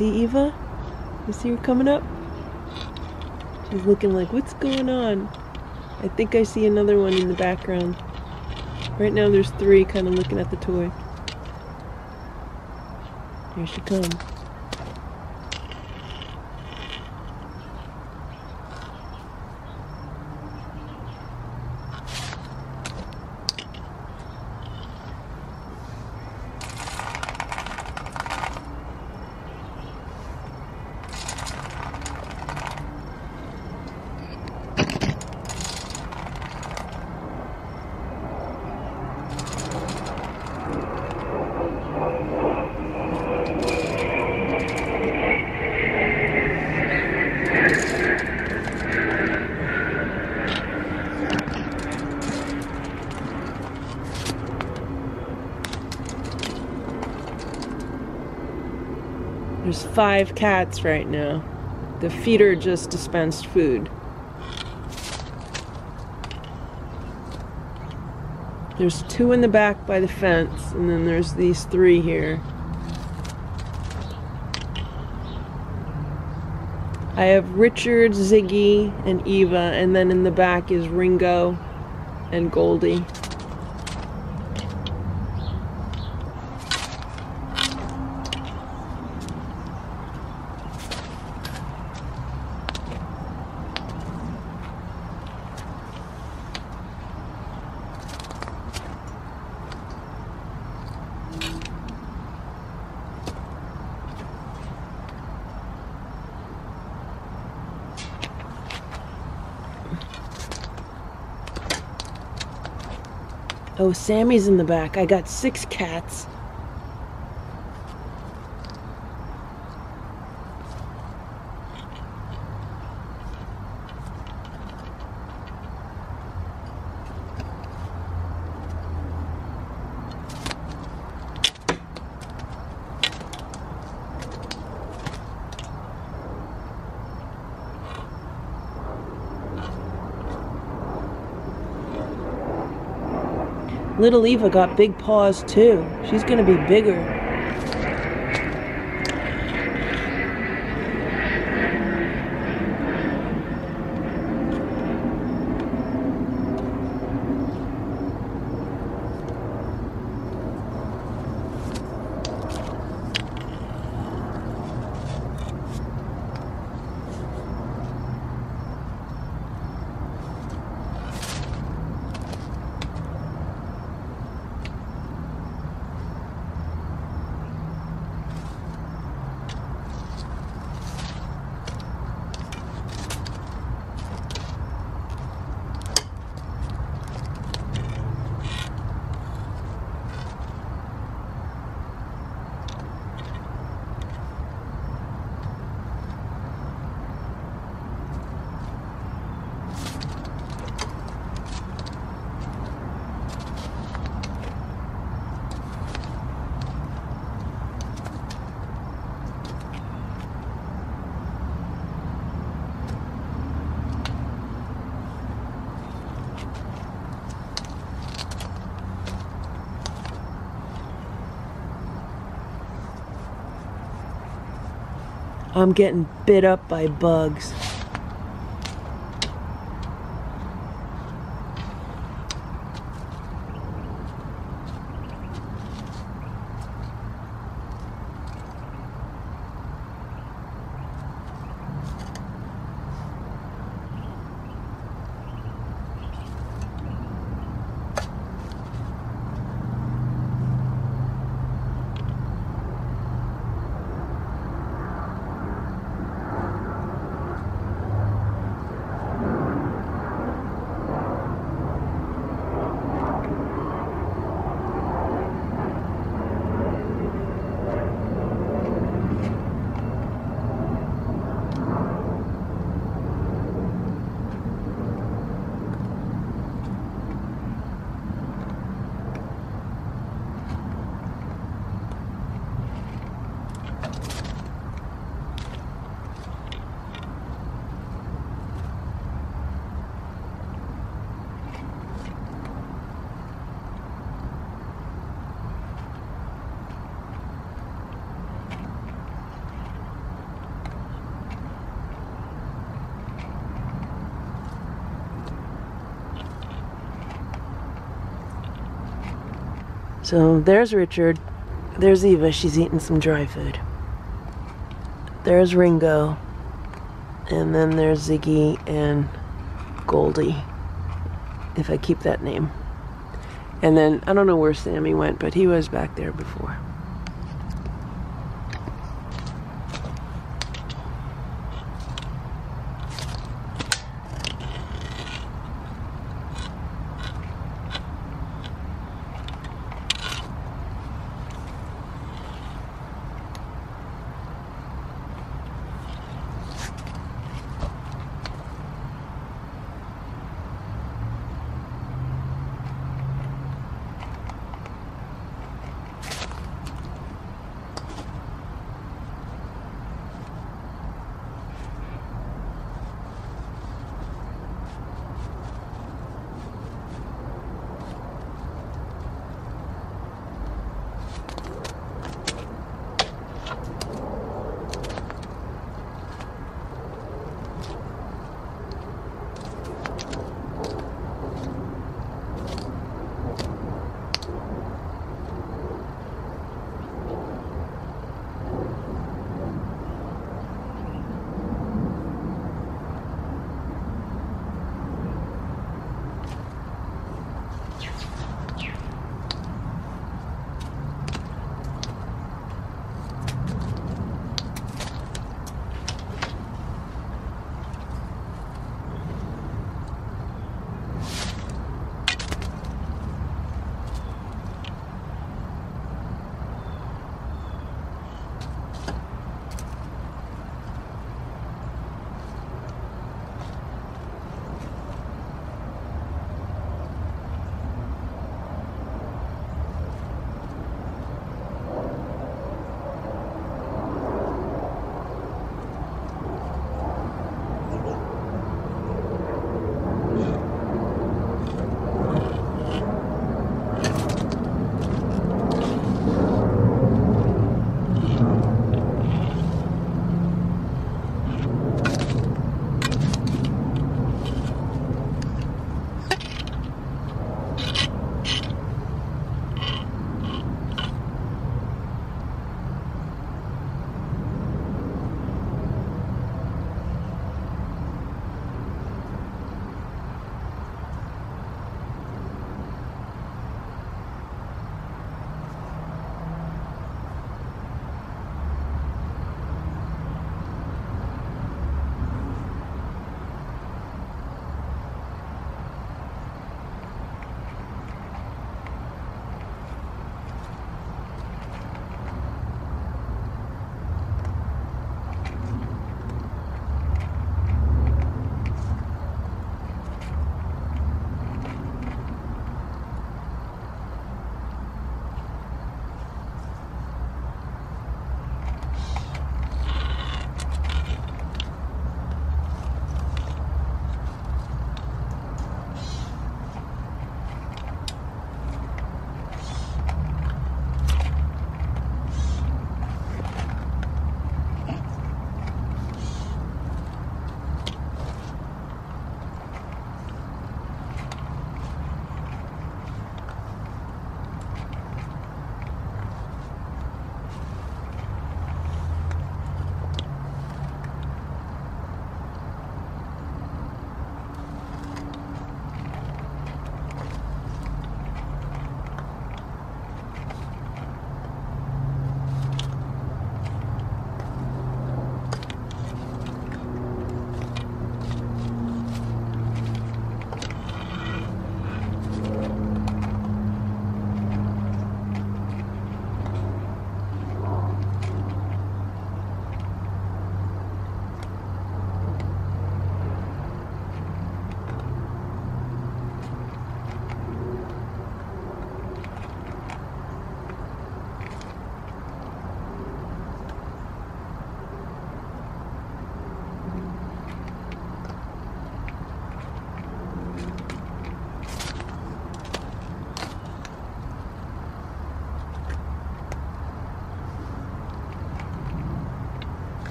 See Eva? You see her coming up? She's looking like, what's going on? I think I see another one in the background. Right now there's three kind of looking at the toy. Here she comes. There's five cats right now. The feeder just dispensed food. There's two in the back by the fence, and then there's these three here. I have Richard, Ziggy, and Eva, and then in the back is Ringo and Goldie. Sammy's in the back. I got six cats. Little Eva got big paws too. She's gonna be bigger. I'm getting bit up by bugs. So there's Richard. There's Eva. She's eating some dry food. There's Ringo. And then there's Ziggy and Goldie. If I keep that name. And then I don't know where Sammy went, but he was back there before.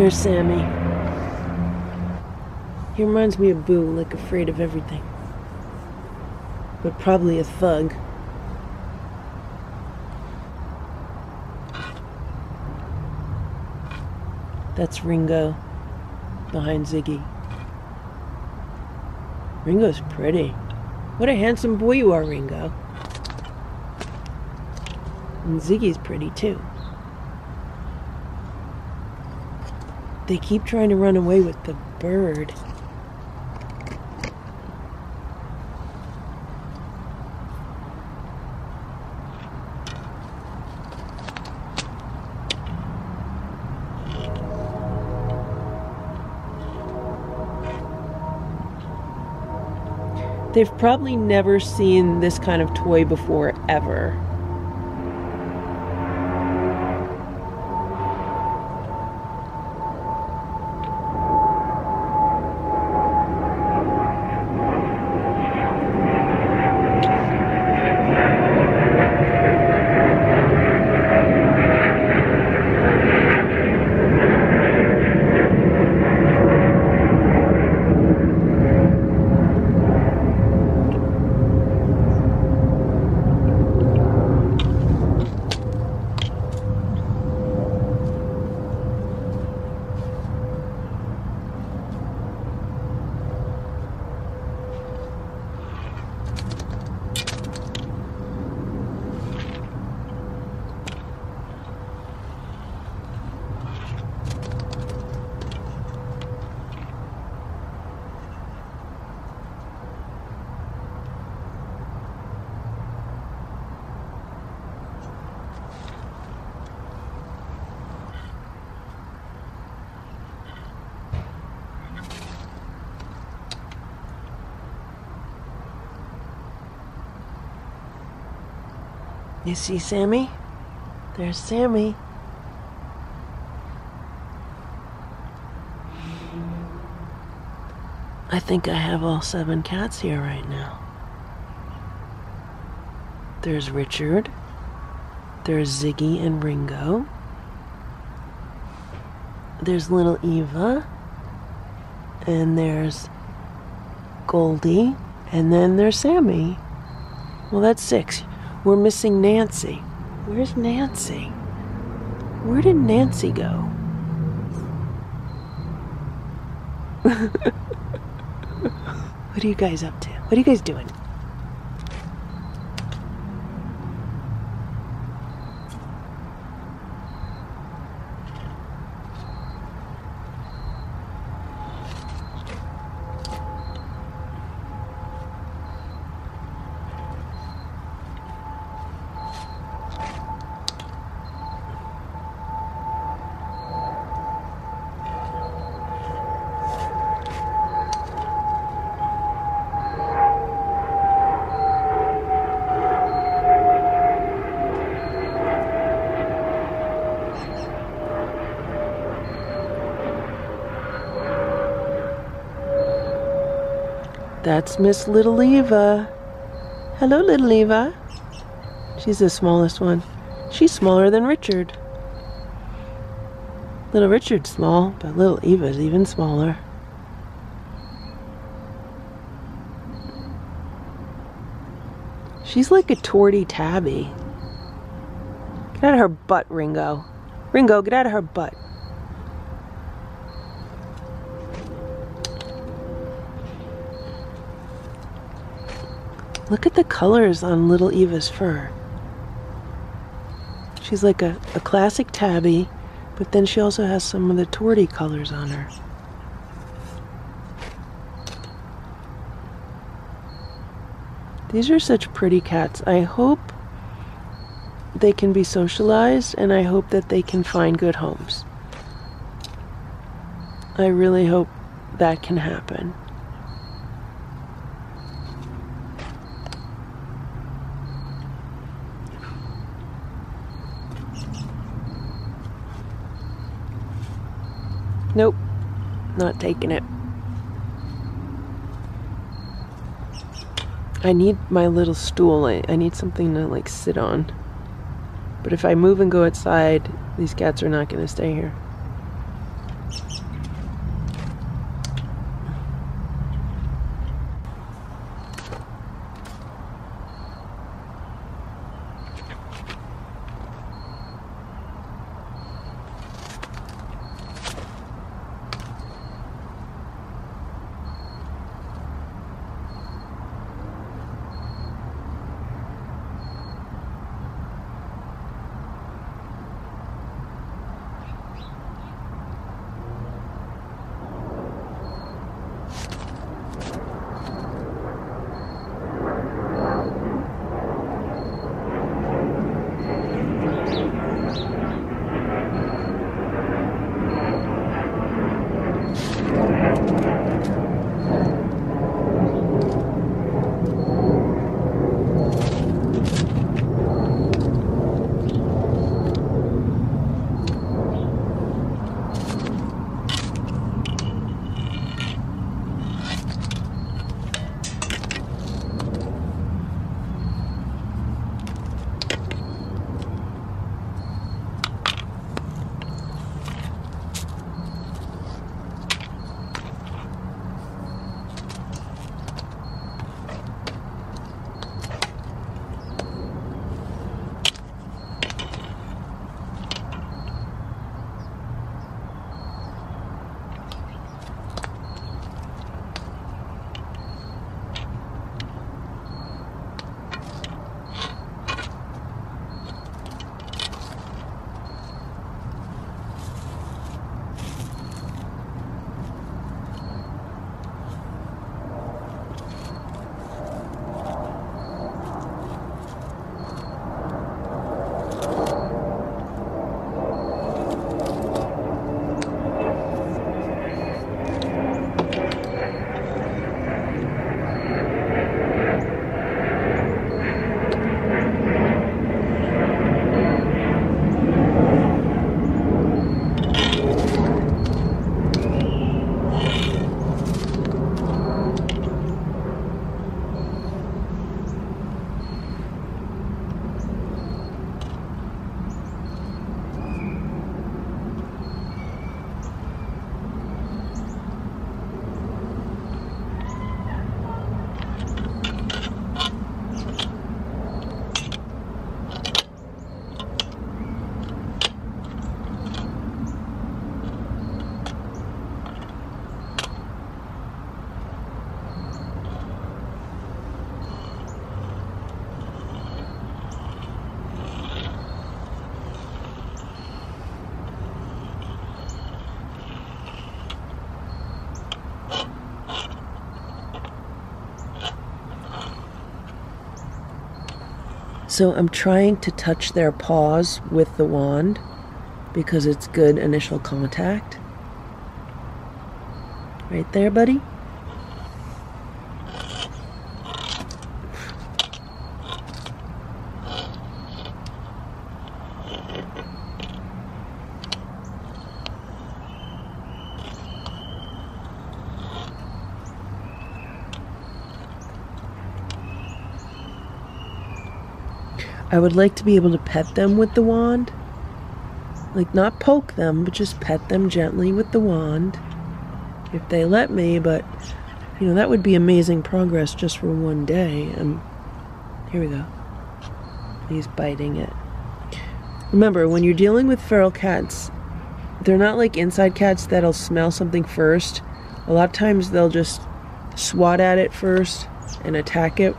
There's Sammy. He reminds me of Boo, like afraid of everything. But probably a thug. That's Ringo behind Ziggy. Ringo's pretty. What a handsome boy you are, Ringo. And Ziggy's pretty too. They keep trying to run away with the bird. They've probably never seen this kind of toy before, ever. You see Sammy? There's Sammy. I think I have all seven cats here right now. There's Richard. There's Ziggy and Ringo. There's little Eva. And there's Goldie. And then there's Sammy. Well, that's six. We're missing Nancy. Where's Nancy? Where did Nancy go? <laughs> what are you guys up to? What are you guys doing? That's Miss Little Eva. Hello, Little Eva. She's the smallest one. She's smaller than Richard. Little Richard's small, but little Eva's even smaller. She's like a torty tabby. Get out of her butt, Ringo. Ringo, get out of her butt. Look at the colors on little Eva's fur. She's like a, a classic tabby, but then she also has some of the torty colors on her. These are such pretty cats. I hope they can be socialized and I hope that they can find good homes. I really hope that can happen. Nope, not taking it. I need my little stool. I, I need something to like sit on. But if I move and go outside, these cats are not going to stay here. Also, I'm trying to touch their paws with the wand because it's good initial contact. Right there, buddy. Would like to be able to pet them with the wand. Like, not poke them, but just pet them gently with the wand. If they let me, but, you know, that would be amazing progress just for one day. And here we go. He's biting it. Remember, when you're dealing with feral cats, they're not like inside cats that'll smell something first. A lot of times they'll just swat at it first and attack it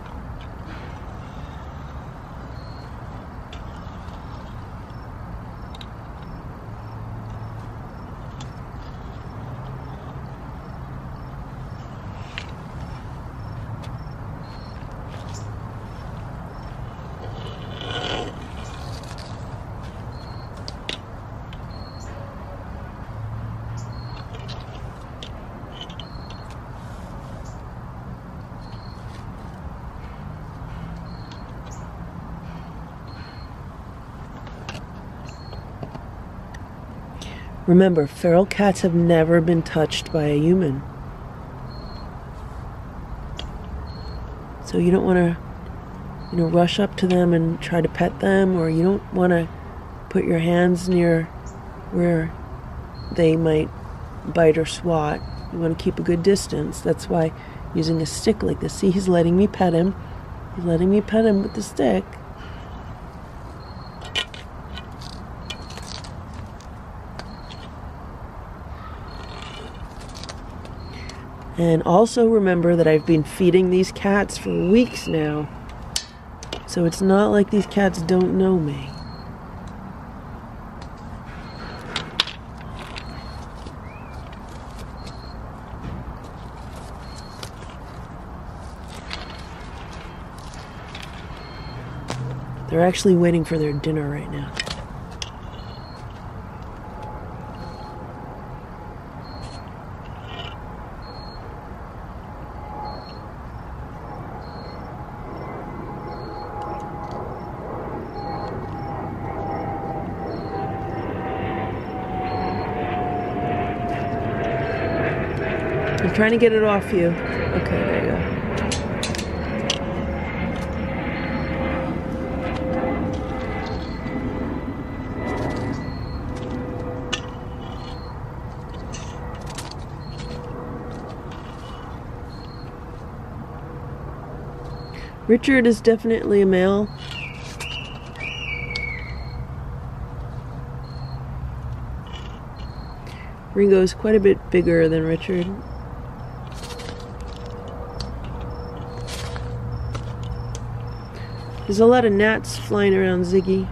Remember, feral cats have never been touched by a human. So you don't want to, you know, rush up to them and try to pet them, or you don't want to put your hands near where they might bite or swat. You want to keep a good distance. That's why using a stick like this. See, he's letting me pet him. He's letting me pet him with the stick. And also remember that I've been feeding these cats for weeks now. So it's not like these cats don't know me. They're actually waiting for their dinner right now. Trying to get it off you. Okay, there you go. Richard is definitely a male. Ringo is quite a bit bigger than Richard. There's a lot of gnats flying around Ziggy.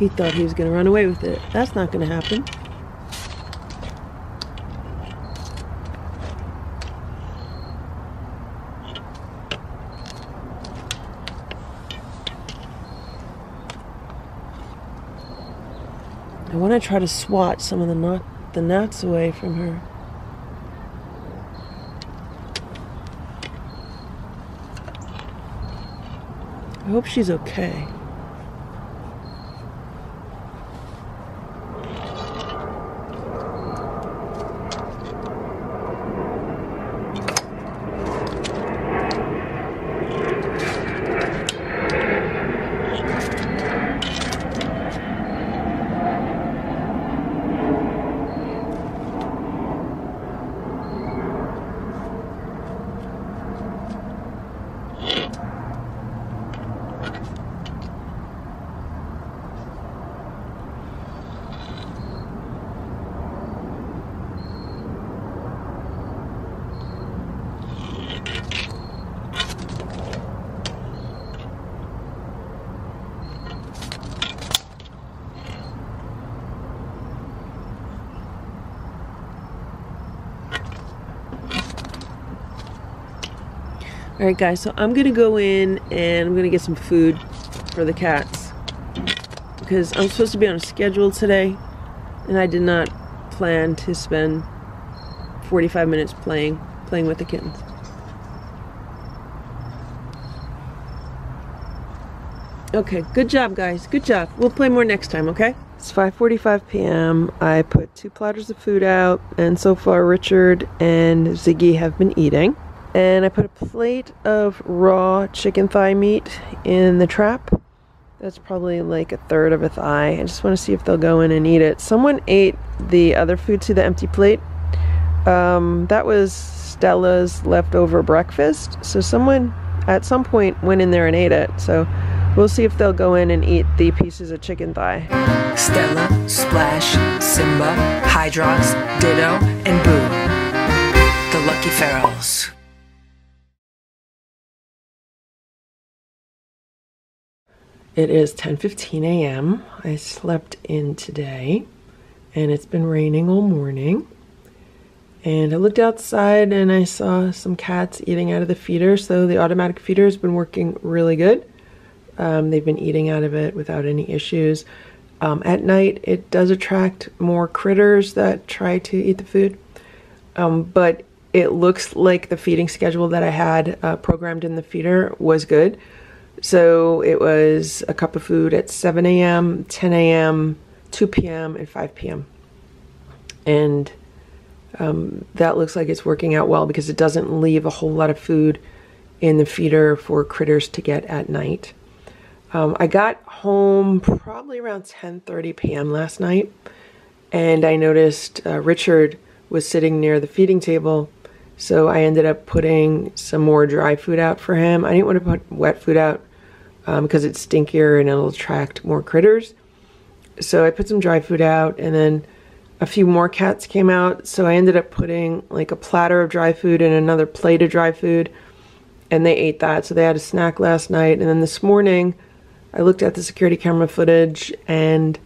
He thought he was going to run away with it. That's not going to happen. To try to swat some of the knot, the gnats away from her. I hope she's okay. Guys, so I'm gonna go in and I'm gonna get some food for the cats because I'm supposed to be on a schedule today and I did not plan to spend 45 minutes playing playing with the kittens. Okay, good job guys, good job. We'll play more next time, okay? It's 5.45 p.m. I put two platters of food out and so far Richard and Ziggy have been eating. And I put a plate of raw chicken thigh meat in the trap. That's probably like a third of a thigh. I just want to see if they'll go in and eat it. Someone ate the other food to the empty plate. Um, that was Stella's leftover breakfast. So someone at some point went in there and ate it. So We'll see if they'll go in and eat the pieces of chicken thigh. Stella, Splash, Simba, Hydrox, Ditto, and Boo. The Lucky Ferals. It is 10:15 a.m. I slept in today and it's been raining all morning. And I looked outside and I saw some cats eating out of the feeder, so the automatic feeder has been working really good. Um, they've been eating out of it without any issues. Um, at night, it does attract more critters that try to eat the food, um, but it looks like the feeding schedule that I had uh, programmed in the feeder was good. So it was a cup of food at 7 a.m., 10 a.m., 2 p.m., and 5 p.m. And um, that looks like it's working out well because it doesn't leave a whole lot of food in the feeder for critters to get at night. Um, I got home probably around 10:30 p.m. last night, and I noticed uh, Richard was sitting near the feeding table, so I ended up putting some more dry food out for him. I didn't want to put wet food out um, because it's stinkier and it'll attract more critters. So I put some dry food out, and then a few more cats came out. So I ended up putting like a platter of dry food and another plate of dry food, and they ate that. So they had a snack last night, and then this morning. I looked at the security camera footage and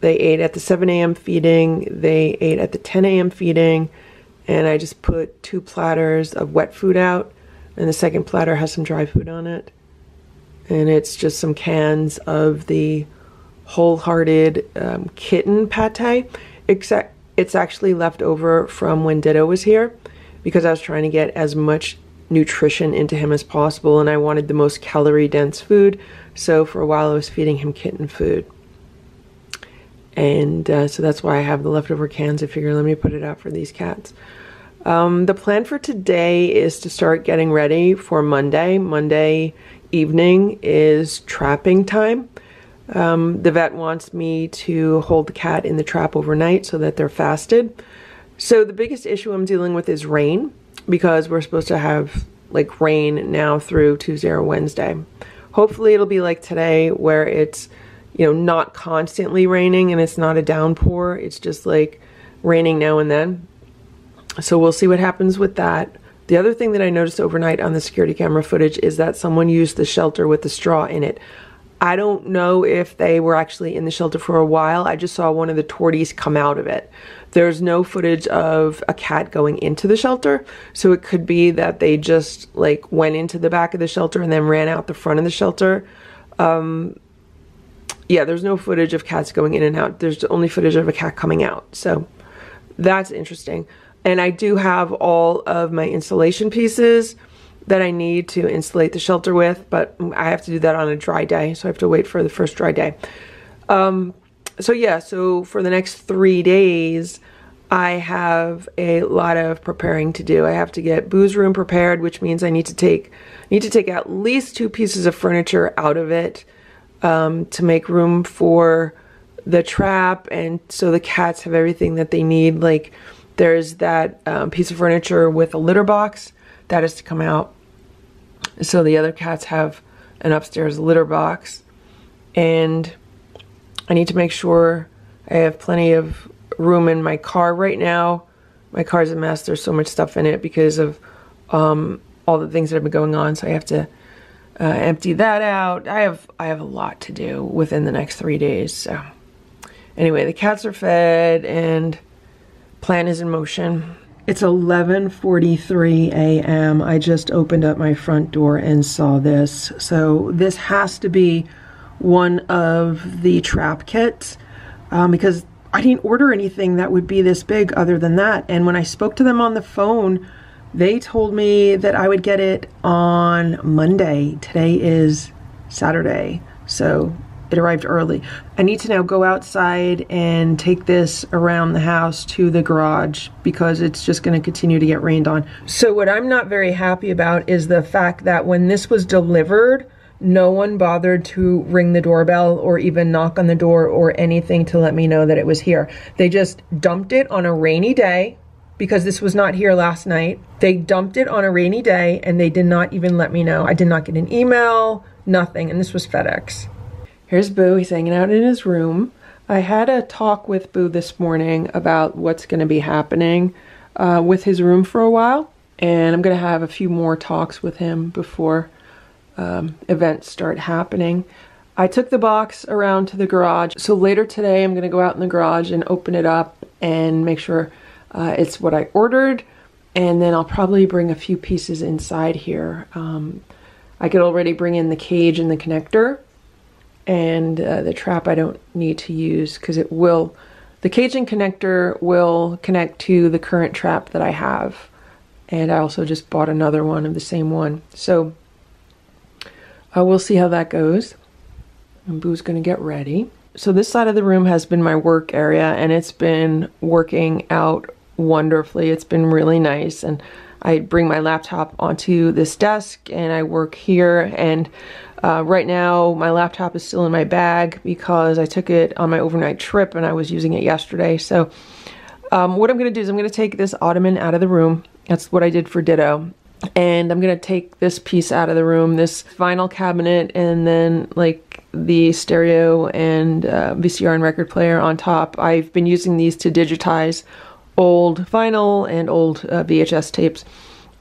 they ate at the 7 a.m. feeding, they ate at the 10 a.m. feeding, and I just put two platters of wet food out, and the second platter has some dry food on it. And it's just some cans of the wholehearted um, kitten pate, except it's actually left over from when Ditto was here because I was trying to get as much nutrition into him as possible and I wanted the most calorie dense food. So for a while I was feeding him kitten food. And uh, so that's why I have the leftover cans. I figure let me put it out for these cats. Um, the plan for today is to start getting ready for Monday. Monday evening is trapping time. Um, the vet wants me to hold the cat in the trap overnight so that they're fasted. So the biggest issue I'm dealing with is rain because we're supposed to have like rain now through Tuesday or Wednesday. Hopefully it'll be like today where it's, you know, not constantly raining and it's not a downpour. It's just like raining now and then. So we'll see what happens with that. The other thing that I noticed overnight on the security camera footage is that someone used the shelter with the straw in it. I don't know if they were actually in the shelter for a while. I just saw one of the torties come out of it. There's no footage of a cat going into the shelter, so it could be that they just like went into the back of the shelter and then ran out the front of the shelter. Um, yeah, there's no footage of cats going in and out. There's only footage of a cat coming out. So that's interesting. And I do have all of my installation pieces that I need to insulate the shelter with, but I have to do that on a dry day, so I have to wait for the first dry day. Um, so yeah, so for the next three days, I have a lot of preparing to do. I have to get Boo's room prepared, which means I need to take need to take at least two pieces of furniture out of it um, to make room for the trap, and so the cats have everything that they need. Like there's that um, piece of furniture with a litter box that is to come out so the other cats have an upstairs litter box. And I need to make sure I have plenty of room in my car right now. My car's a mess. There's so much stuff in it because of um, all the things that have been going on. So I have to uh, empty that out. I have I have a lot to do within the next three days. So anyway, the cats are fed and plan is in motion. It's 11:43 a.m. I just opened up my front door and saw this. So this has to be one of the trap kits um, because I didn't order anything that would be this big other than that. And when I spoke to them on the phone, they told me that I would get it on Monday. Today is Saturday. So it arrived early. I need to now go outside and take this around the house to the garage because it's just going to continue to get rained on. So what I'm not very happy about is the fact that when this was delivered, no one bothered to ring the doorbell or even knock on the door or anything to let me know that it was here. They just dumped it on a rainy day because this was not here last night. They dumped it on a rainy day and they did not even let me know. I did not get an email, nothing, and this was FedEx. Here's Boo. He's hanging out in his room. I had a talk with Boo this morning about what's going to be happening uh, with his room for a while, and I'm going to have a few more talks with him before um, events start happening. I took the box around to the garage, so later today I'm going to go out in the garage and open it up and make sure uh, it's what I ordered, and then I'll probably bring a few pieces inside here. Um, I could already bring in the cage and the connector and uh, the trap I don't need to use because it will, the cage and connector will connect to the current trap that I have. And I also just bought another one of the same one. So uh, we'll see how that goes. And Boo's gonna get ready. So this side of the room has been my work area and it's been working out wonderfully. It's been really nice. And I bring my laptop onto this desk and I work here and uh, right now, my laptop is still in my bag because I took it on my overnight trip and I was using it yesterday. So um, what I'm going to do is I'm going to take this ottoman out of the room. That's what I did for Ditto. And I'm going to take this piece out of the room, this vinyl cabinet, and then like the stereo and uh, VCR and record player on top. I've been using these to digitize old vinyl and old uh, VHS tapes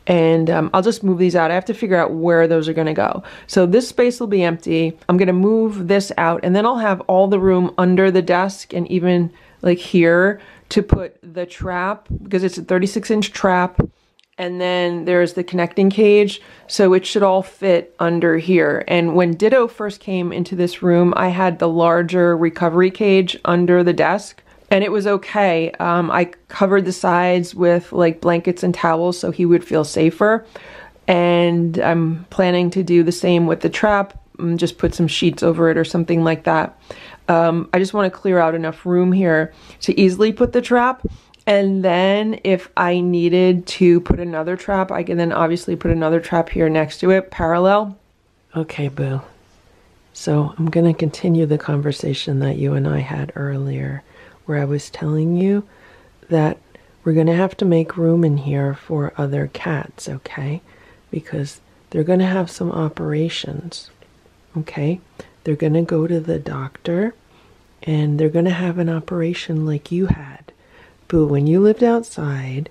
and um, I'll just move these out. I have to figure out where those are going to go. So this space will be empty. I'm going to move this out and then I'll have all the room under the desk and even like here to put the trap because it's a 36 inch trap and then there's the connecting cage so it should all fit under here and when Ditto first came into this room I had the larger recovery cage under the desk and it was okay. Um, I covered the sides with like blankets and towels so he would feel safer. And I'm planning to do the same with the trap, mm, just put some sheets over it or something like that. Um, I just want to clear out enough room here to easily put the trap. And then if I needed to put another trap, I can then obviously put another trap here next to it, parallel. Okay, boo. So I'm going to continue the conversation that you and I had earlier where I was telling you that we're going to have to make room in here for other cats, okay? Because they're going to have some operations, okay? They're going to go to the doctor and they're going to have an operation like you had. Boo, when you lived outside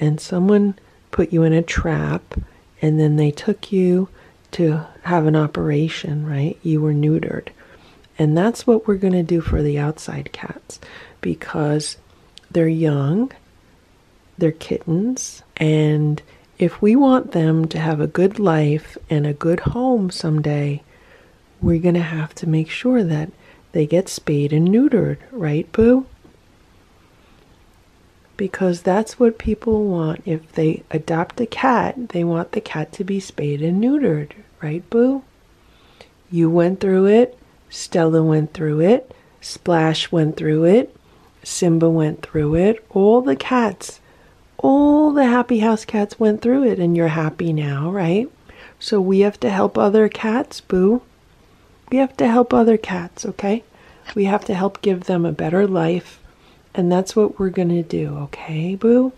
and someone put you in a trap and then they took you to have an operation, right? You were neutered. And that's what we're going to do for the outside cats because they're young, they're kittens, and if we want them to have a good life and a good home someday, we're going to have to make sure that they get spayed and neutered, right, Boo? Because that's what people want. If they adopt a cat, they want the cat to be spayed and neutered, right, Boo? You went through it, Stella went through it, Splash went through it, Simba went through it. All the cats, all the happy house cats went through it, and you're happy now, right? So we have to help other cats, boo. We have to help other cats, okay? We have to help give them a better life, and that's what we're going to do, okay, boo?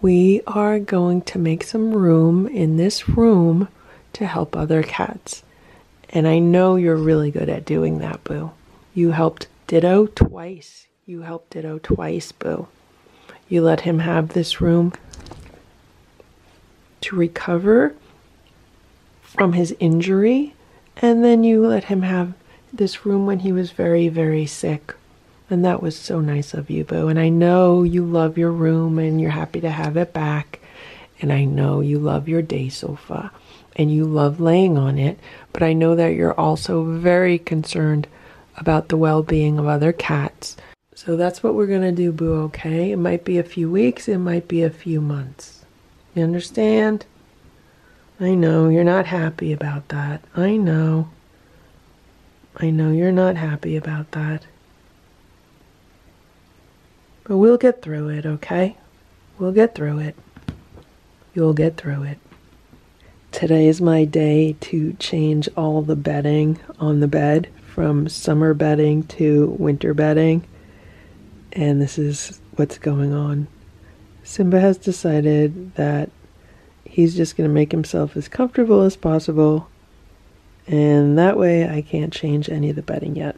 We are going to make some room in this room to help other cats. And I know you're really good at doing that, boo. You helped Ditto twice. You helped Ditto twice, Boo. You let him have this room to recover from his injury, and then you let him have this room when he was very, very sick. And that was so nice of you, Boo. And I know you love your room and you're happy to have it back. And I know you love your day sofa and you love laying on it. But I know that you're also very concerned about the well being of other cats. So that's what we're going to do, Boo, okay? It might be a few weeks, it might be a few months. You understand? I know you're not happy about that. I know. I know you're not happy about that. But we'll get through it, okay? We'll get through it. You'll get through it. Today is my day to change all the bedding on the bed from summer bedding to winter bedding. And this is what's going on. Simba has decided that he's just going to make himself as comfortable as possible. And that way I can't change any of the bedding yet.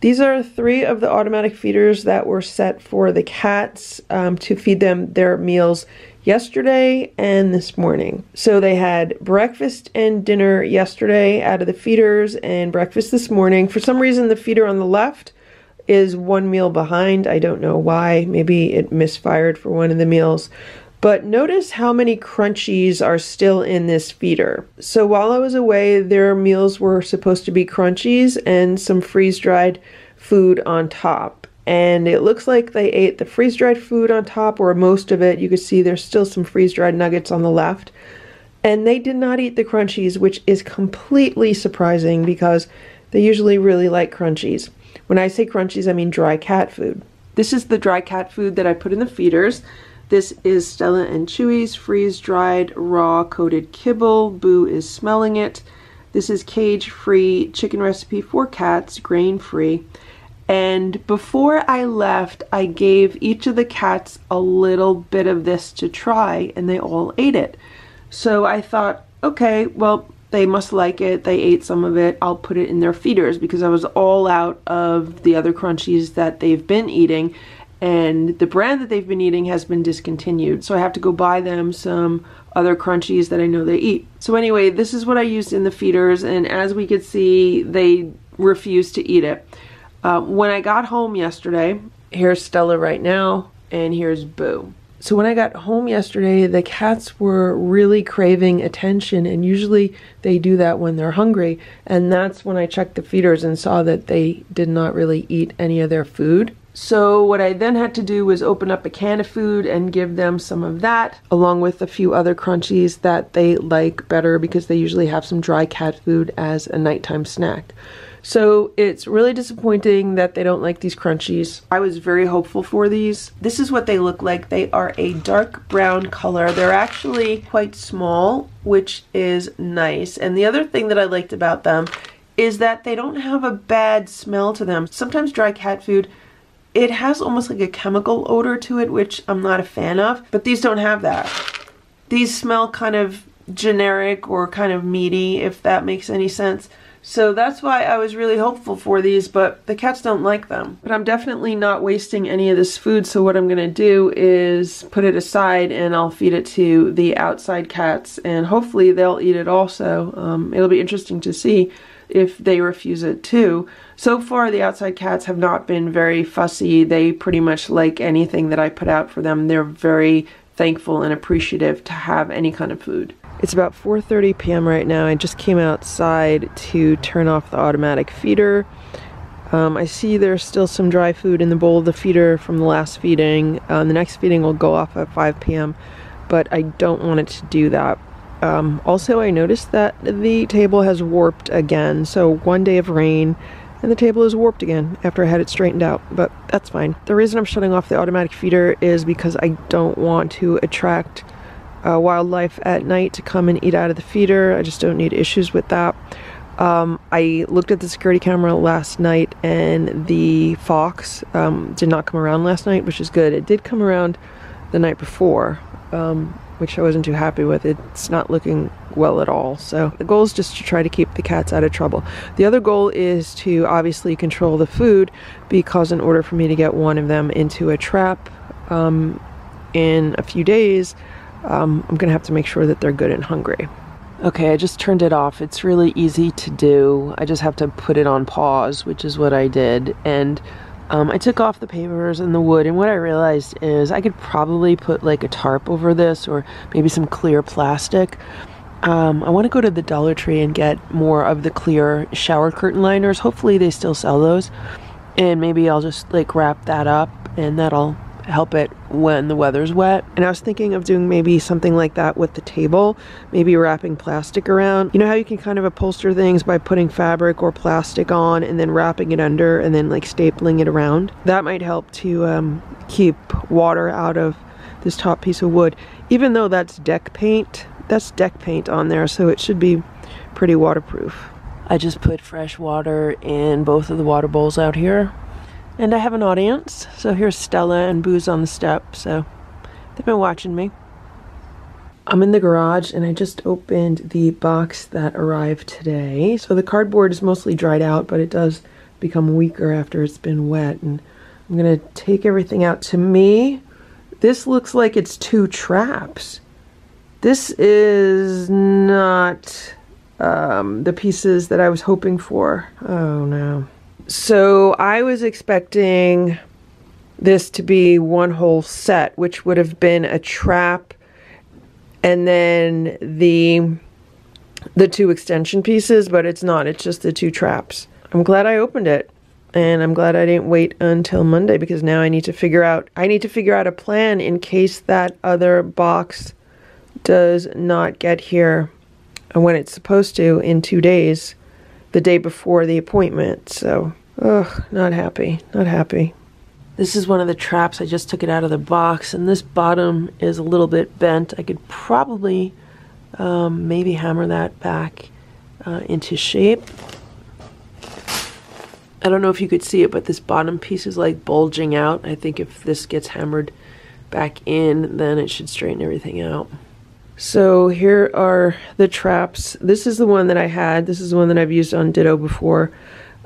These are three of the automatic feeders that were set for the cats um, to feed them their meals yesterday and this morning. So they had breakfast and dinner yesterday out of the feeders and breakfast this morning. For some reason, the feeder on the left is one meal behind. I don't know why. Maybe it misfired for one of the meals. But notice how many crunchies are still in this feeder. So while I was away, their meals were supposed to be crunchies and some freeze dried food on top. And it looks like they ate the freeze dried food on top, or most of it. You can see there's still some freeze dried nuggets on the left. And they did not eat the crunchies, which is completely surprising because they usually really like crunchies. When I say crunchies, I mean dry cat food. This is the dry cat food that I put in the feeders. This is Stella and Chewy's freeze-dried raw coated kibble. Boo is smelling it. This is cage-free chicken recipe for cats, grain-free. And before I left, I gave each of the cats a little bit of this to try, and they all ate it. So I thought, okay, well, they must like it. They ate some of it. I'll put it in their feeders because I was all out of the other crunchies that they've been eating and the brand that they've been eating has been discontinued. So I have to go buy them some other crunchies that I know they eat. So anyway, this is what I used in the feeders, and as we could see, they refused to eat it. Uh, when I got home yesterday, here's Stella right now, and here's Boo. So when I got home yesterday, the cats were really craving attention, and usually they do that when they're hungry. And that's when I checked the feeders and saw that they did not really eat any of their food. So what I then had to do was open up a can of food and give them some of that, along with a few other crunchies that they like better because they usually have some dry cat food as a nighttime snack. So it's really disappointing that they don't like these crunchies. I was very hopeful for these. This is what they look like. They are a dark brown color. They're actually quite small, which is nice. And the other thing that I liked about them is that they don't have a bad smell to them. Sometimes dry cat food it has almost like a chemical odor to it, which I'm not a fan of, but these don't have that. These smell kind of generic or kind of meaty, if that makes any sense. So that's why I was really hopeful for these, but the cats don't like them. But I'm definitely not wasting any of this food, so what I'm going to do is put it aside and I'll feed it to the outside cats, and hopefully they'll eat it also. Um, it'll be interesting to see if they refuse it too. So far, the outside cats have not been very fussy. They pretty much like anything that I put out for them. They're very thankful and appreciative to have any kind of food. It's about 4.30 p.m. right now. I just came outside to turn off the automatic feeder. Um, I see there's still some dry food in the bowl of the feeder from the last feeding. Uh, the next feeding will go off at 5 p.m., but I don't want it to do that. Um, also, I noticed that the table has warped again. So one day of rain and the table is warped again after I had it straightened out, but that's fine. The reason I'm shutting off the automatic feeder is because I don't want to attract uh, wildlife at night to come and eat out of the feeder. I just don't need issues with that. Um, I looked at the security camera last night and the fox um, did not come around last night, which is good. It did come around the night before, um, which I wasn't too happy with. It's not looking well at all. So the goal is just to try to keep the cats out of trouble. The other goal is to obviously control the food because in order for me to get one of them into a trap um, in a few days, um, I'm gonna have to make sure that they're good and hungry. Okay, I just turned it off. It's really easy to do. I just have to put it on pause, which is what I did. And um, I took off the papers and the wood, and what I realized is I could probably put like a tarp over this or maybe some clear plastic. Um, I want to go to the Dollar Tree and get more of the clear shower curtain liners. Hopefully, they still sell those. And maybe I'll just like wrap that up, and that'll help it when the weather's wet. And I was thinking of doing maybe something like that with the table, maybe wrapping plastic around. You know how you can kind of upholster things by putting fabric or plastic on and then wrapping it under and then like stapling it around? That might help to um, keep water out of this top piece of wood. Even though that's deck paint, that's deck paint on there, so it should be pretty waterproof. I just put fresh water in both of the water bowls out here and I have an audience. So here's Stella and Boo's on the step. So they've been watching me. I'm in the garage and I just opened the box that arrived today. So the cardboard is mostly dried out, but it does become weaker after it's been wet. And I'm going to take everything out. To me, this looks like it's two traps. This is not um, the pieces that I was hoping for. Oh no. So I was expecting this to be one whole set, which would have been a trap and then the the two extension pieces, but it's not. It's just the two traps. I'm glad I opened it. And I'm glad I didn't wait until Monday because now I need to figure out I need to figure out a plan in case that other box does not get here when it's supposed to in 2 days, the day before the appointment. So Ugh, not happy, not happy. This is one of the traps. I just took it out of the box, and this bottom is a little bit bent. I could probably um, maybe hammer that back uh, into shape. I don't know if you could see it, but this bottom piece is like bulging out. I think if this gets hammered back in, then it should straighten everything out. So here are the traps. This is the one that I had. This is the one that I've used on Ditto before.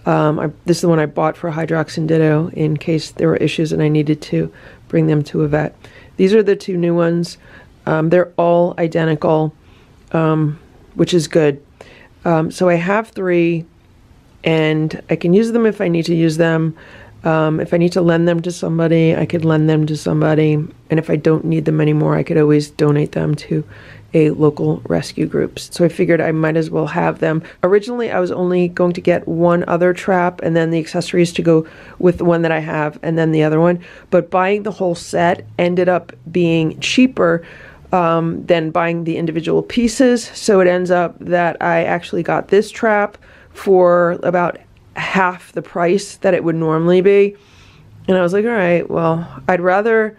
Um, I, this is the one I bought for Hydrox and Ditto in case there were issues and I needed to bring them to a vet. These are the two new ones. Um, they're all identical, um, which is good. Um, so I have three, and I can use them if I need to use them. Um, if I need to lend them to somebody, I could lend them to somebody. And if I don't need them anymore, I could always donate them to a local rescue groups. So I figured I might as well have them. Originally, I was only going to get one other trap and then the accessories to go with the one that I have and then the other one. But buying the whole set ended up being cheaper um, than buying the individual pieces. So it ends up that I actually got this trap for about half the price that it would normally be. And I was like, all right, well, I'd rather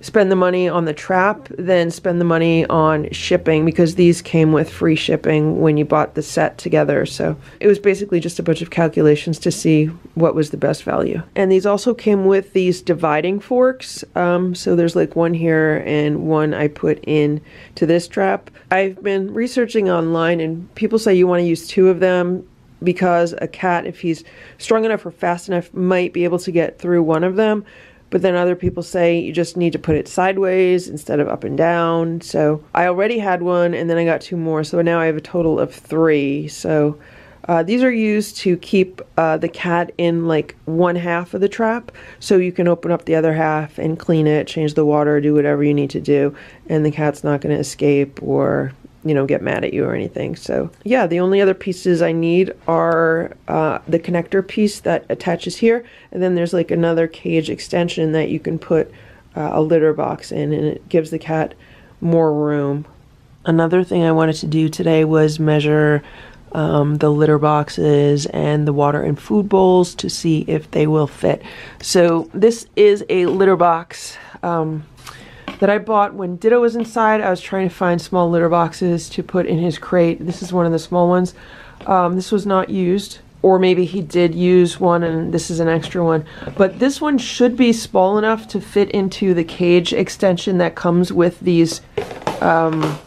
spend the money on the trap than spend the money on shipping because these came with free shipping when you bought the set together. So it was basically just a bunch of calculations to see what was the best value. And these also came with these dividing forks. Um, so there's like one here and one I put in to this trap. I've been researching online and people say you want to use two of them because a cat, if he's strong enough or fast enough, might be able to get through one of them. But then other people say you just need to put it sideways instead of up and down. So I already had one and then I got two more. So now I have a total of three. So uh, these are used to keep uh, the cat in like one half of the trap. So you can open up the other half and clean it, change the water, do whatever you need to do. And the cat's not going to escape or you know, get mad at you or anything. So yeah, the only other pieces I need are uh, the connector piece that attaches here, and then there's like another cage extension that you can put uh, a litter box in, and it gives the cat more room. Another thing I wanted to do today was measure um, the litter boxes and the water and food bowls to see if they will fit. So this is a litter box. Um, that I bought when Ditto was inside. I was trying to find small litter boxes to put in his crate. This is one of the small ones. Um, this was not used, or maybe he did use one and this is an extra one. But this one should be small enough to fit into the cage extension that comes with these um,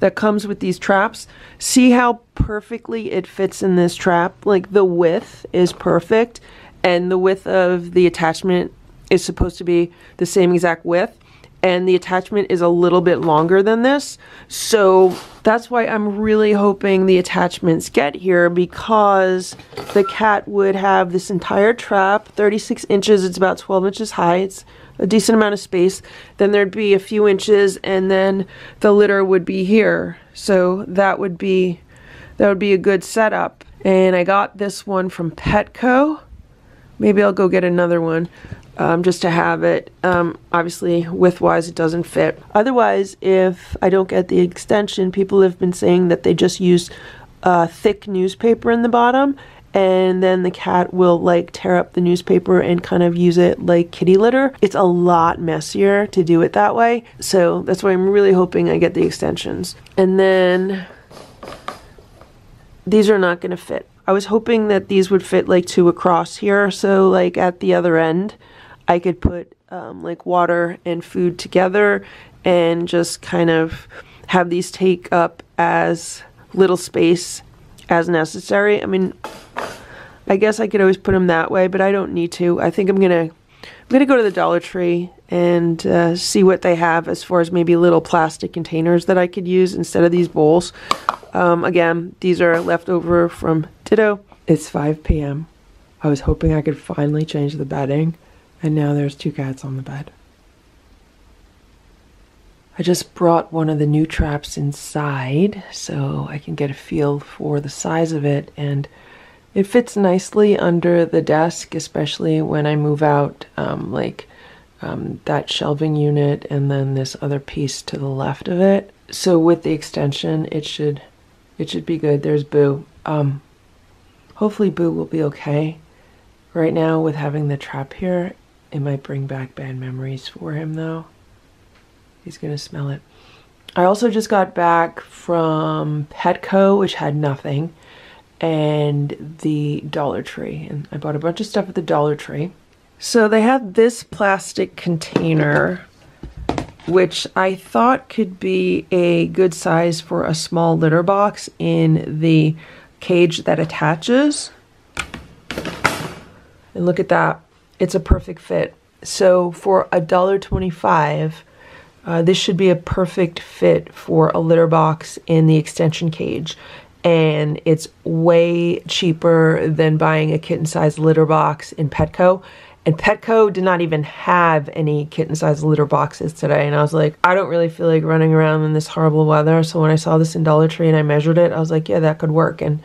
that comes with these traps. See how perfectly it fits in this trap? Like the width is perfect and the width of the attachment is supposed to be the same exact width and the attachment is a little bit longer than this. So that's why I'm really hoping the attachments get here because the cat would have this entire trap, 36 inches, it's about 12 inches high, it's a decent amount of space. Then there'd be a few inches and then the litter would be here. So that would be that would be a good setup. And I got this one from Petco. Maybe I'll go get another one um, just to have it. Um, obviously, widthwise, it doesn't fit. Otherwise, if I don't get the extension, people have been saying that they just use uh, thick newspaper in the bottom and then the cat will like tear up the newspaper and kind of use it like kitty litter. It's a lot messier to do it that way. So that's why I'm really hoping I get the extensions. And then these are not going to fit. I was hoping that these would fit like two across here. So like at the other end, I could put um, like water and food together and just kind of have these take up as little space as necessary. I mean, I guess I could always put them that way, but I don't need to. I think I'm gonna I'm gonna go to the Dollar Tree and uh, see what they have as far as maybe little plastic containers that I could use instead of these bowls. Um, again, these are leftover from Ditto. It's 5 p.m. I was hoping I could finally change the bedding, and now there's two cats on the bed. I just brought one of the new traps inside so I can get a feel for the size of it and it fits nicely under the desk, especially when I move out um, like um, that shelving unit and then this other piece to the left of it. So with the extension, it should it should be good. There's Boo. Um, hopefully Boo will be okay. Right now with having the trap here, it might bring back bad memories for him though. He's gonna smell it. I also just got back from Petco, which had nothing, and the Dollar Tree. And I bought a bunch of stuff at the Dollar Tree. So they had this plastic container, which I thought could be a good size for a small litter box in the cage that attaches. And look at that. It's a perfect fit. So for a dollar twenty-five, uh, this should be a perfect fit for a litter box in the extension cage. And it's way cheaper than buying a kitten sized litter box in Petco. And Petco did not even have any kitten sized litter boxes today. And I was like, I don't really feel like running around in this horrible weather. So when I saw this in Dollar Tree and I measured it, I was like, yeah, that could work. And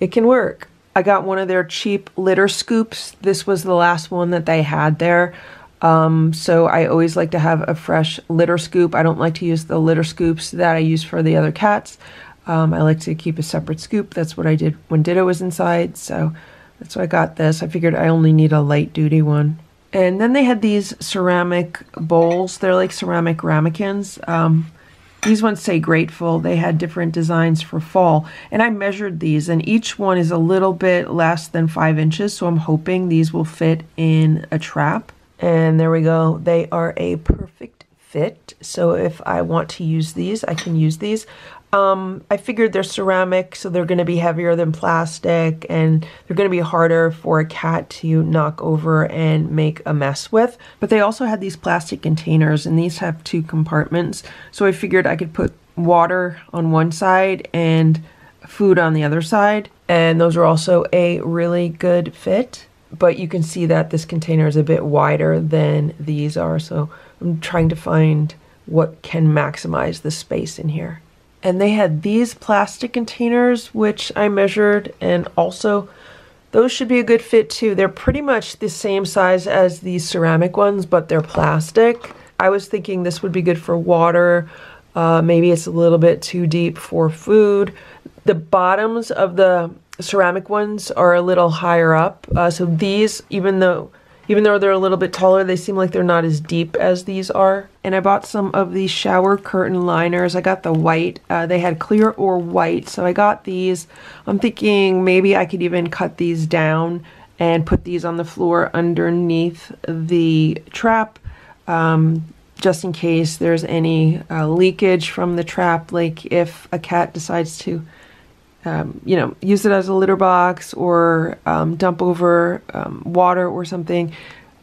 it can work. I got one of their cheap litter scoops. This was the last one that they had there. Um, so I always like to have a fresh litter scoop. I don't like to use the litter scoops that I use for the other cats. Um, I like to keep a separate scoop. That's what I did when Ditto was inside. So that's why I got this. I figured I only need a light duty one. And then they had these ceramic bowls. They're like ceramic ramekins. Um, these ones say grateful. They had different designs for fall. And I measured these, and each one is a little bit less than five inches. So I'm hoping these will fit in a trap. And there we go. They are a perfect fit. So if I want to use these, I can use these. Um, I figured they're ceramic, so they're going to be heavier than plastic, and they're going to be harder for a cat to knock over and make a mess with. But they also had these plastic containers, and these have two compartments. So I figured I could put water on one side and food on the other side. And those are also a really good fit but you can see that this container is a bit wider than these are. So I'm trying to find what can maximize the space in here. And they had these plastic containers, which I measured, and also those should be a good fit too. They're pretty much the same size as the ceramic ones, but they're plastic. I was thinking this would be good for water. Uh, maybe it's a little bit too deep for food. The bottoms of the ceramic ones are a little higher up. Uh, so these, even though even though they're a little bit taller, they seem like they're not as deep as these are. And I bought some of these shower curtain liners. I got the white. Uh, they had clear or white, so I got these. I'm thinking maybe I could even cut these down and put these on the floor underneath the trap. Um, just in case there's any uh, leakage from the trap, like if a cat decides to um, you know, use it as a litter box or um, dump over um, water or something.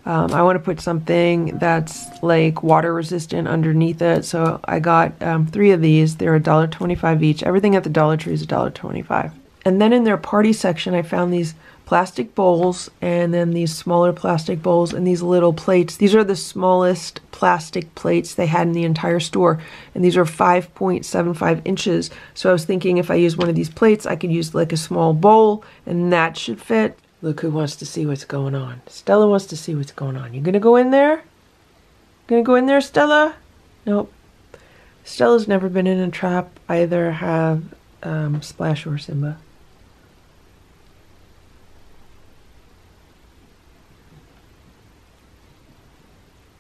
Um, I want to put something that's like water resistant underneath it. So I got um, three of these. They're $1.25 each. Everything at the Dollar Tree is $1.25. And then in their party section, I found these plastic bowls and then these smaller plastic bowls and these little plates. These are the smallest plastic plates they had in the entire store. And these are 5.75 inches. So I was thinking if I use one of these plates, I could use like a small bowl and that should fit. Look who wants to see what's going on. Stella wants to see what's going on. You gonna go in there? Gonna go in there, Stella? Nope. Stella's never been in a trap. Either have um, Splash or Simba.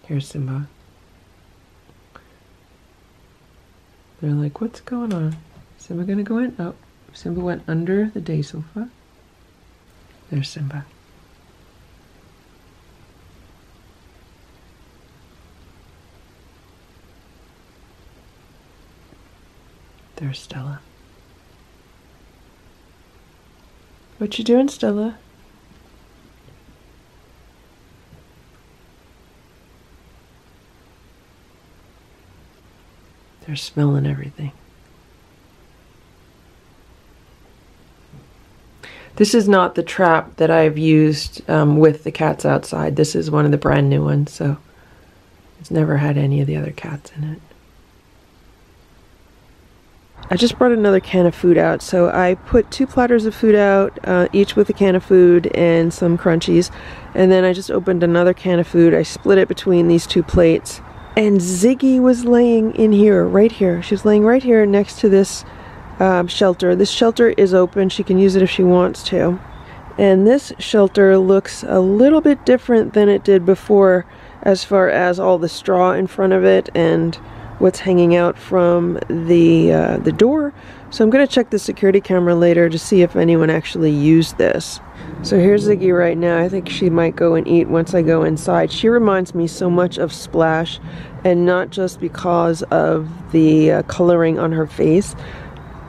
Here's Simba. They're like, what's going on? Simba gonna go in? Oh, Simba went under the day sofa. There's Simba. There's Stella. What you doing, Stella? They're smelling everything. This is not the trap that I've used um, with the cats outside. This is one of the brand new ones, so it's never had any of the other cats in it. I just brought another can of food out, so I put two platters of food out, uh, each with a can of food and some crunchies, and then I just opened another can of food. I split it between these two plates, and Ziggy was laying in here, right here. She was laying right here next to this um, shelter. This shelter is open. She can use it if she wants to. And this shelter looks a little bit different than it did before as far as all the straw in front of it and what's hanging out from the uh, the door. So I'm going to check the security camera later to see if anyone actually used this. So here's Ziggy right now. I think she might go and eat once I go inside. She reminds me so much of Splash, and not just because of the uh, coloring on her face.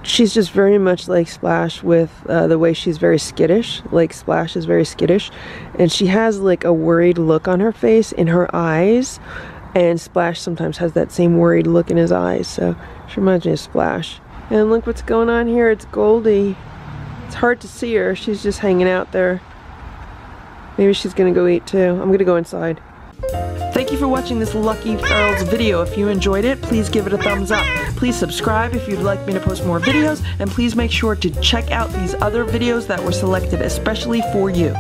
She's just very much like Splash with uh, the way she's very skittish. Like Splash is very skittish. And she has like a worried look on her face, in her eyes. And Splash sometimes has that same worried look in his eyes. So she reminds me of Splash. And look what's going on here. It's Goldie. It's hard to see her. She's just hanging out there. Maybe she's gonna go eat too. I'm gonna go inside. Thank you for watching this Lucky Ferals video. If you enjoyed it, please give it a thumbs up. Please subscribe if you'd like me to post more videos, and please make sure to check out these other videos that were selected especially for you.